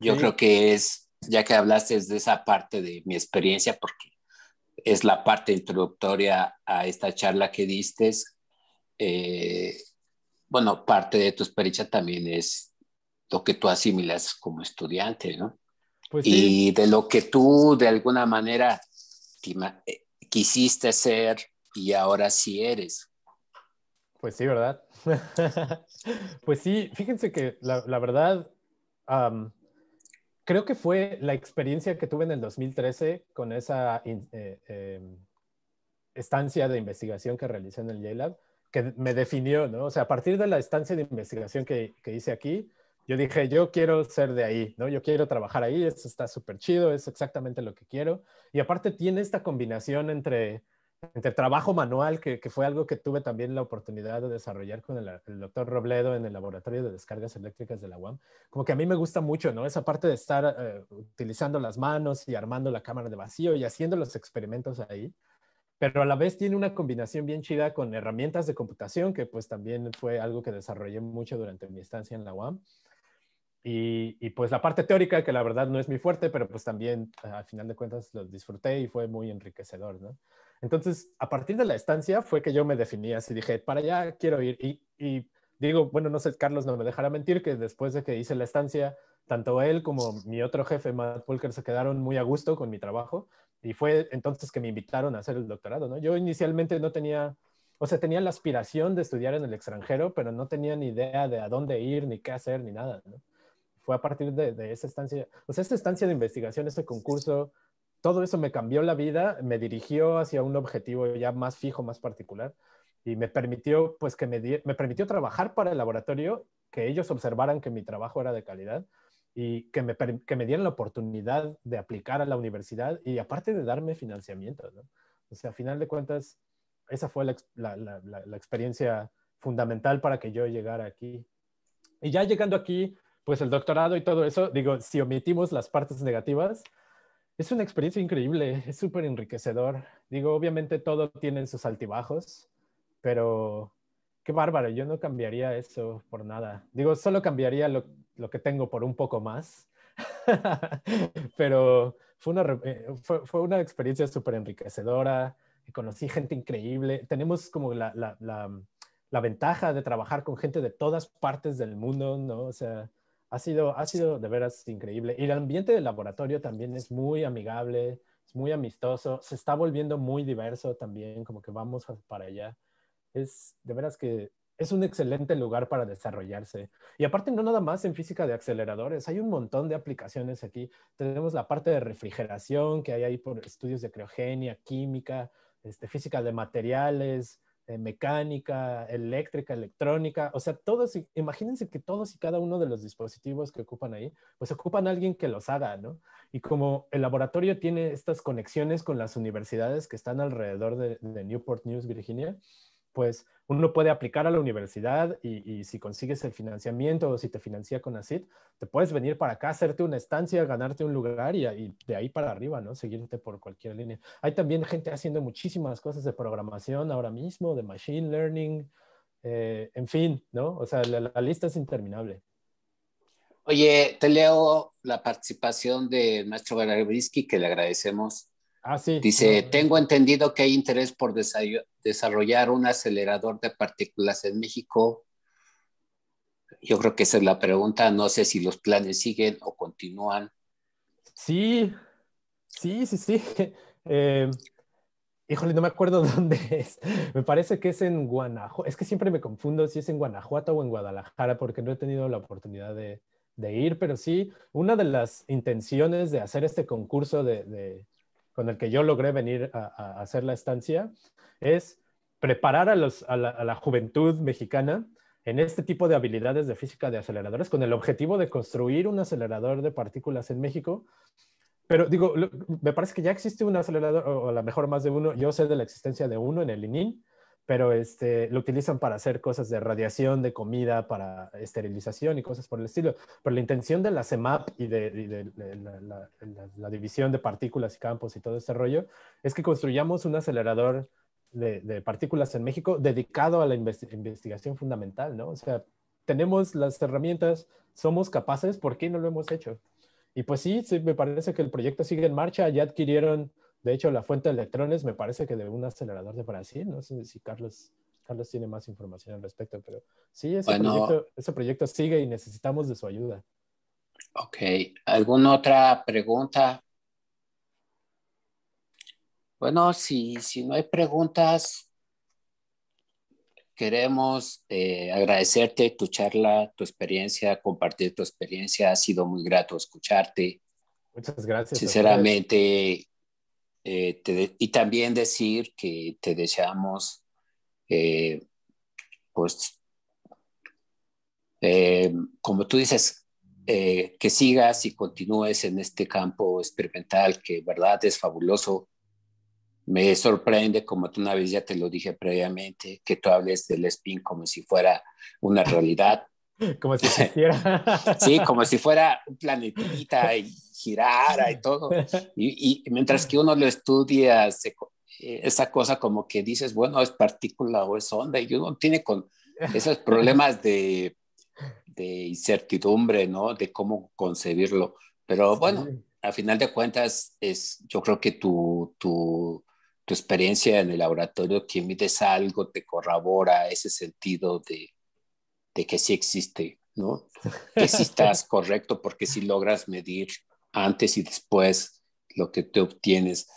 A: yo
B: Sí.
A: creo que es, ya que hablaste de esa parte de mi experiencia, porque es la parte introductoria a esta charla que diste, eh, bueno, parte de tu experiencia también es lo que tú asimilas como estudiante, ¿no?
B: Pues sí.
A: y de lo que tú de alguna manera eh, quisiste ser y ahora sí eres.
B: Pues sí, ¿verdad? pues sí, fíjense que la, la verdad, am, creo que fue la experiencia que tuve en el 2013 con esa in- eh, em, estancia de investigación que realicé en el JLab, que me definió, ¿no? O sea, a partir de la estancia de investigación que, que hice aquí, yo dije, yo quiero ser de ahí, ¿no? Yo quiero trabajar ahí, esto está súper chido, es exactamente lo que quiero. Y aparte tiene esta combinación entre entre trabajo manual, que, que, fue algo que tuve también la oportunidad de desarrollar con el, el, doctor Robledo en el laboratorio de descargas eléctricas de la UAM, como que a mí me gusta mucho, ¿no? Esa parte de estar eh, utilizando las manos y armando la cámara de vacío y haciendo los experimentos ahí, pero a la vez tiene una combinación bien chida con herramientas de computación, que pues también fue algo que desarrollé mucho durante mi estancia en la UAM. Y, y, pues la parte teórica, que la verdad no es muy fuerte, pero pues también al final de cuentas lo disfruté y fue muy enriquecedor, ¿no? Entonces, a partir de la estancia fue que yo me definí así, dije, para allá quiero ir. Y, y, digo, bueno, no sé, Carlos no me dejará mentir que después de que hice la estancia, tanto él como mi otro jefe, Matt Pulker, se quedaron muy a gusto con mi trabajo. Y fue entonces que me invitaron a hacer el doctorado, ¿no? Yo inicialmente no tenía, o sea, tenía la aspiración de estudiar en el extranjero, pero no tenía ni idea de a dónde ir, ni qué hacer, ni nada, ¿no? Fue a partir de, de esa estancia, o sea, esta estancia de investigación, este concurso, todo eso me cambió la vida, me dirigió hacia un objetivo ya más fijo, más particular y me permitió, pues, que me, di me permitió trabajar para el laboratorio, que ellos observaran que mi trabajo era de calidad y que me, que me dieran la oportunidad de aplicar a la universidad y aparte de darme financiamiento, ¿no? O sea, a final de cuentas, esa fue la, la, la, la experiencia fundamental para que yo llegara aquí. Y ya llegando aquí, pues el doctorado y todo eso, digo, si omitimos las partes negativas, es una experiencia increíble, es súper enriquecedor. Digo, obviamente todo tiene sus altibajos, pero qué bárbaro, yo no cambiaría eso por nada. Digo, solo cambiaría lo, lo que tengo por un poco más, pero fue una, fue, fue una experiencia súper enriquecedora, conocí gente increíble, tenemos como la, la, la, la, ventaja de trabajar con gente de todas partes del mundo, ¿no? O sea, ha sido, ha sido de veras increíble. Y el ambiente del laboratorio también es muy amigable, es muy amistoso, se está volviendo muy diverso también, como que vamos para allá. Es de veras que es un excelente lugar para desarrollarse. Y aparte, no nada más en física de aceleradores, hay un montón de aplicaciones aquí. Tenemos la parte de refrigeración que hay ahí por estudios de criogenia, química, este, física de materiales, eh, mecánica, eléctrica, electrónica. O sea, todos, imagínense que todos y cada uno de los dispositivos que ocupan ahí, pues ocupan a alguien que los haga, ¿no? Y como el laboratorio tiene estas conexiones con las universidades que están alrededor de, de Newport News, Virginia, pues uno puede aplicar a la universidad y, si consigues el financiamiento o si te financia con ACID, te puedes venir para acá, hacerte una estancia, ganarte un lugar y, de ahí para arriba, ¿no? Seguirte por cualquier línea. Hay también gente haciendo muchísimas cosas de programación ahora mismo, de machine learning, eh, en fin, ¿no? O sea, la, lista es interminable.
A: Oye, te leo la participación de maestro Garabrisky, que le agradecemos.
B: Ah, sí.
A: Dice, tengo entendido que hay interés por desarrollar un acelerador de partículas en México. Yo creo que esa es la pregunta. No sé si los planes siguen o continúan.
B: Sí, sí, sí, sí. Eh, híjole, no me acuerdo dónde es. Me parece que es en Guanajuato. Es que siempre me confundo si es en Guanajuato o en Guadalajara porque no he tenido la oportunidad de, ir, pero sí, una de las intenciones de hacer este concurso de con el que yo logré venir a, hacer la estancia, es preparar a, la, juventud mexicana en este tipo de habilidades de física de aceleradores con el objetivo de construir un acelerador de partículas en México. Pero digo, me parece que ya existe un acelerador, o a lo mejor más de uno. Yo sé de la existencia de uno en el ININ, pero este, lo utilizan para hacer cosas de radiación, de comida, para esterilización y cosas por el estilo. Pero la intención de la CEMAP y de, la, división de partículas y campos y todo este rollo es que construyamos un acelerador de, partículas en México dedicado a la investigación fundamental, ¿no? O sea, tenemos las herramientas, somos capaces, ¿por qué no lo hemos hecho? Y pues sí, sí, me parece que el proyecto sigue en marcha, ya adquirieron de hecho, la fuente de electrones me parece que de un acelerador de Brasil. No sé si Carlos, Carlos tiene más información al respecto, pero sí, ese, proyecto, ese proyecto sigue y necesitamos de su ayuda.
A: Ok. ¿Alguna otra pregunta? Bueno, si, si no hay preguntas, queremos eh, agradecerte tu charla, tu experiencia, compartir tu experiencia. Ha sido muy grato escucharte.
B: Muchas gracias.
A: Sinceramente, eh, y también decir que te deseamos, eh, pues, eh, como tú dices, que sigas y continúes en este campo experimental que, verdad, es fabuloso. Me sorprende, como tú una vez ya te lo dije previamente, que tú hables del spin como si fuera una realidad.
B: Como si existiera.
A: sí, como si fuera un planetita y girara y todo. Y, mientras que uno lo estudia, eh, esa cosa como que dices, bueno, es partícula o es onda, y uno tiene con esos problemas de, de incertidumbre, ¿no? De cómo concebirlo. Pero bueno, a final de cuentas, es, yo creo que tu, tu, tu experiencia en el laboratorio, que mides algo, te corrobora ese sentido de, de que sí existe, ¿no? Que sí estás correcto porque si logras medir antes y después lo que te obtienes.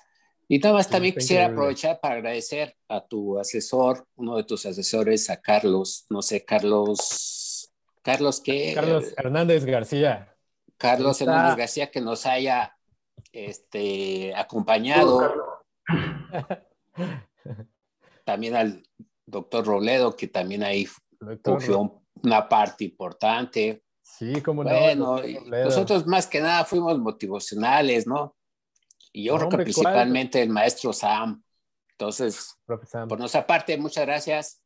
A: Y nada más también quisiera aprovechar para agradecer a tu asesor, uno de tus asesores, a Carlos, no sé, Carlos, Carlos qué?
B: Carlos Hernández García.
A: Carlos Hernández García que nos haya este, acompañado. también al doctor Robledo, que también ahí cogió una parte importante.
B: Sí, como no.
A: Bueno, nosotros más que nada fuimos motivacionales, ¿no? Y yo creo que principalmente el maestro Sam. Entonces, por nuestra parte, muchas gracias.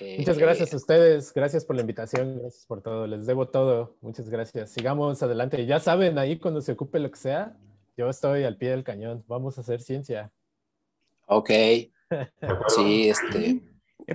B: Muchas eh, gracias a ustedes, gracias por la invitación, gracias por todo, les debo todo, muchas gracias. Sigamos adelante, ya saben, ahí cuando se ocupe lo que sea, yo estoy al pie del cañón, vamos a hacer ciencia.
A: Ok, sí, este,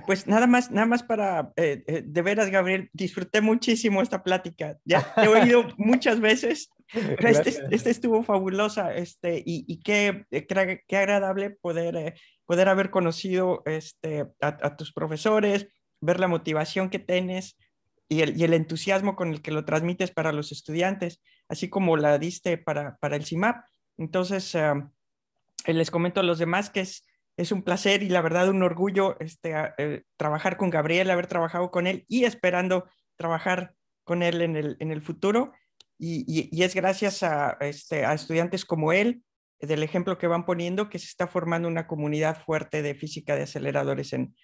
D: pues nada más, nada más para, eh, eh, de veras, Gabriel, disfruté muchísimo esta plática. Ya te he oído muchas veces, pero este, este, estuvo fabulosa, este, y, y qué, qué, agradable poder, poder haber conocido este, a, tus profesores, ver la motivación que tienes y el, y el, entusiasmo con el que lo transmites para los estudiantes, así como la diste para, para el CIMAP. Entonces, les comento a los demás que es es un placer y la verdad un orgullo este, eh, trabajar con Gabriel, haber trabajado con él y esperando trabajar con él en el, en el futuro. Y, es gracias a, este, a estudiantes como él, del ejemplo que van poniendo, que se está formando una comunidad fuerte de física de aceleradores en,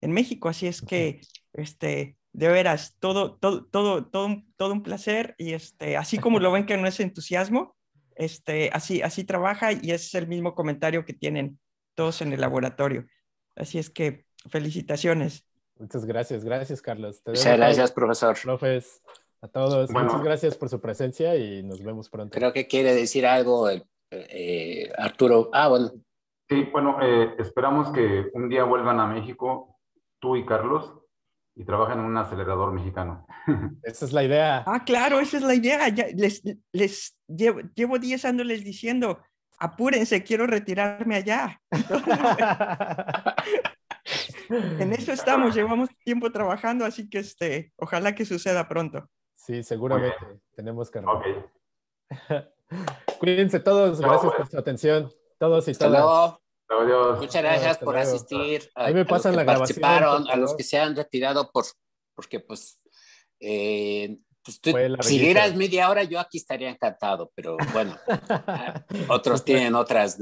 D: en México. Así es que, este, de veras, todo, todo, todo, todo, un, todo un placer y este, así como lo ven que no es entusiasmo, este, así, así trabaja y es el mismo comentario que tienen todos en el laboratorio. Así es que felicitaciones.
B: Muchas gracias, gracias Carlos.
A: Muchas gracias, profesor.
B: Profes, a todos, muchas gracias por su presencia y nos vemos pronto.
A: Creo que quiere decir algo eh, Arturo. Ah, bueno.
G: Sí, bueno, eh, esperamos que un día vuelvan a México, tú y Carlos, y trabajen en un acelerador mexicano.
B: Esa es la idea.
D: Ah, claro, esa es la idea. Ya les, les llevo, llevo 10 años les diciendo, apúrense, quiero retirarme allá. en eso estamos, llevamos tiempo trabajando, así que este, ojalá que suceda pronto.
B: Sí, seguramente tenemos que... Cuídense todos, gracias por su atención, todos y todas.
A: Muchas gracias por asistir.
B: A, Ahí me pasan la grabación.
A: Participaron, a los que se han retirado por, porque pues eh, pues tú, si dieras media hora, yo aquí estaría encantado, pero bueno, otros tienen otras,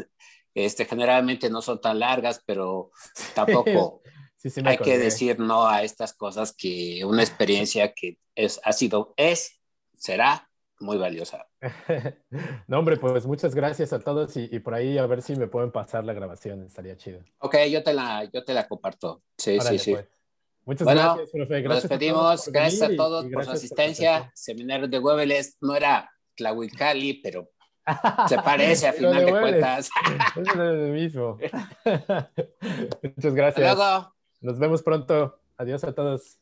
A: este, generalmente no son tan largas, pero tampoco hay que decir no a estas cosas que una experiencia que es, ha sido, es, será muy valiosa.
B: No, hombre, pues muchas gracias a todos y, por ahí a ver si me pueden pasar la grabación, estaría chido.
A: Ok, yo te la, yo te la comparto. Sí, sí, sí.
B: Pues. Muchas gracias, profe.
A: Gracias nos despedimos. gracias a todos por su asistencia. Seminario de Hueveles no era Tlahuicali, pero se parece a final de, cuentas.
B: es lo mismo. Muchas gracias.
A: luego.
B: Nos vemos pronto. Adiós a todos.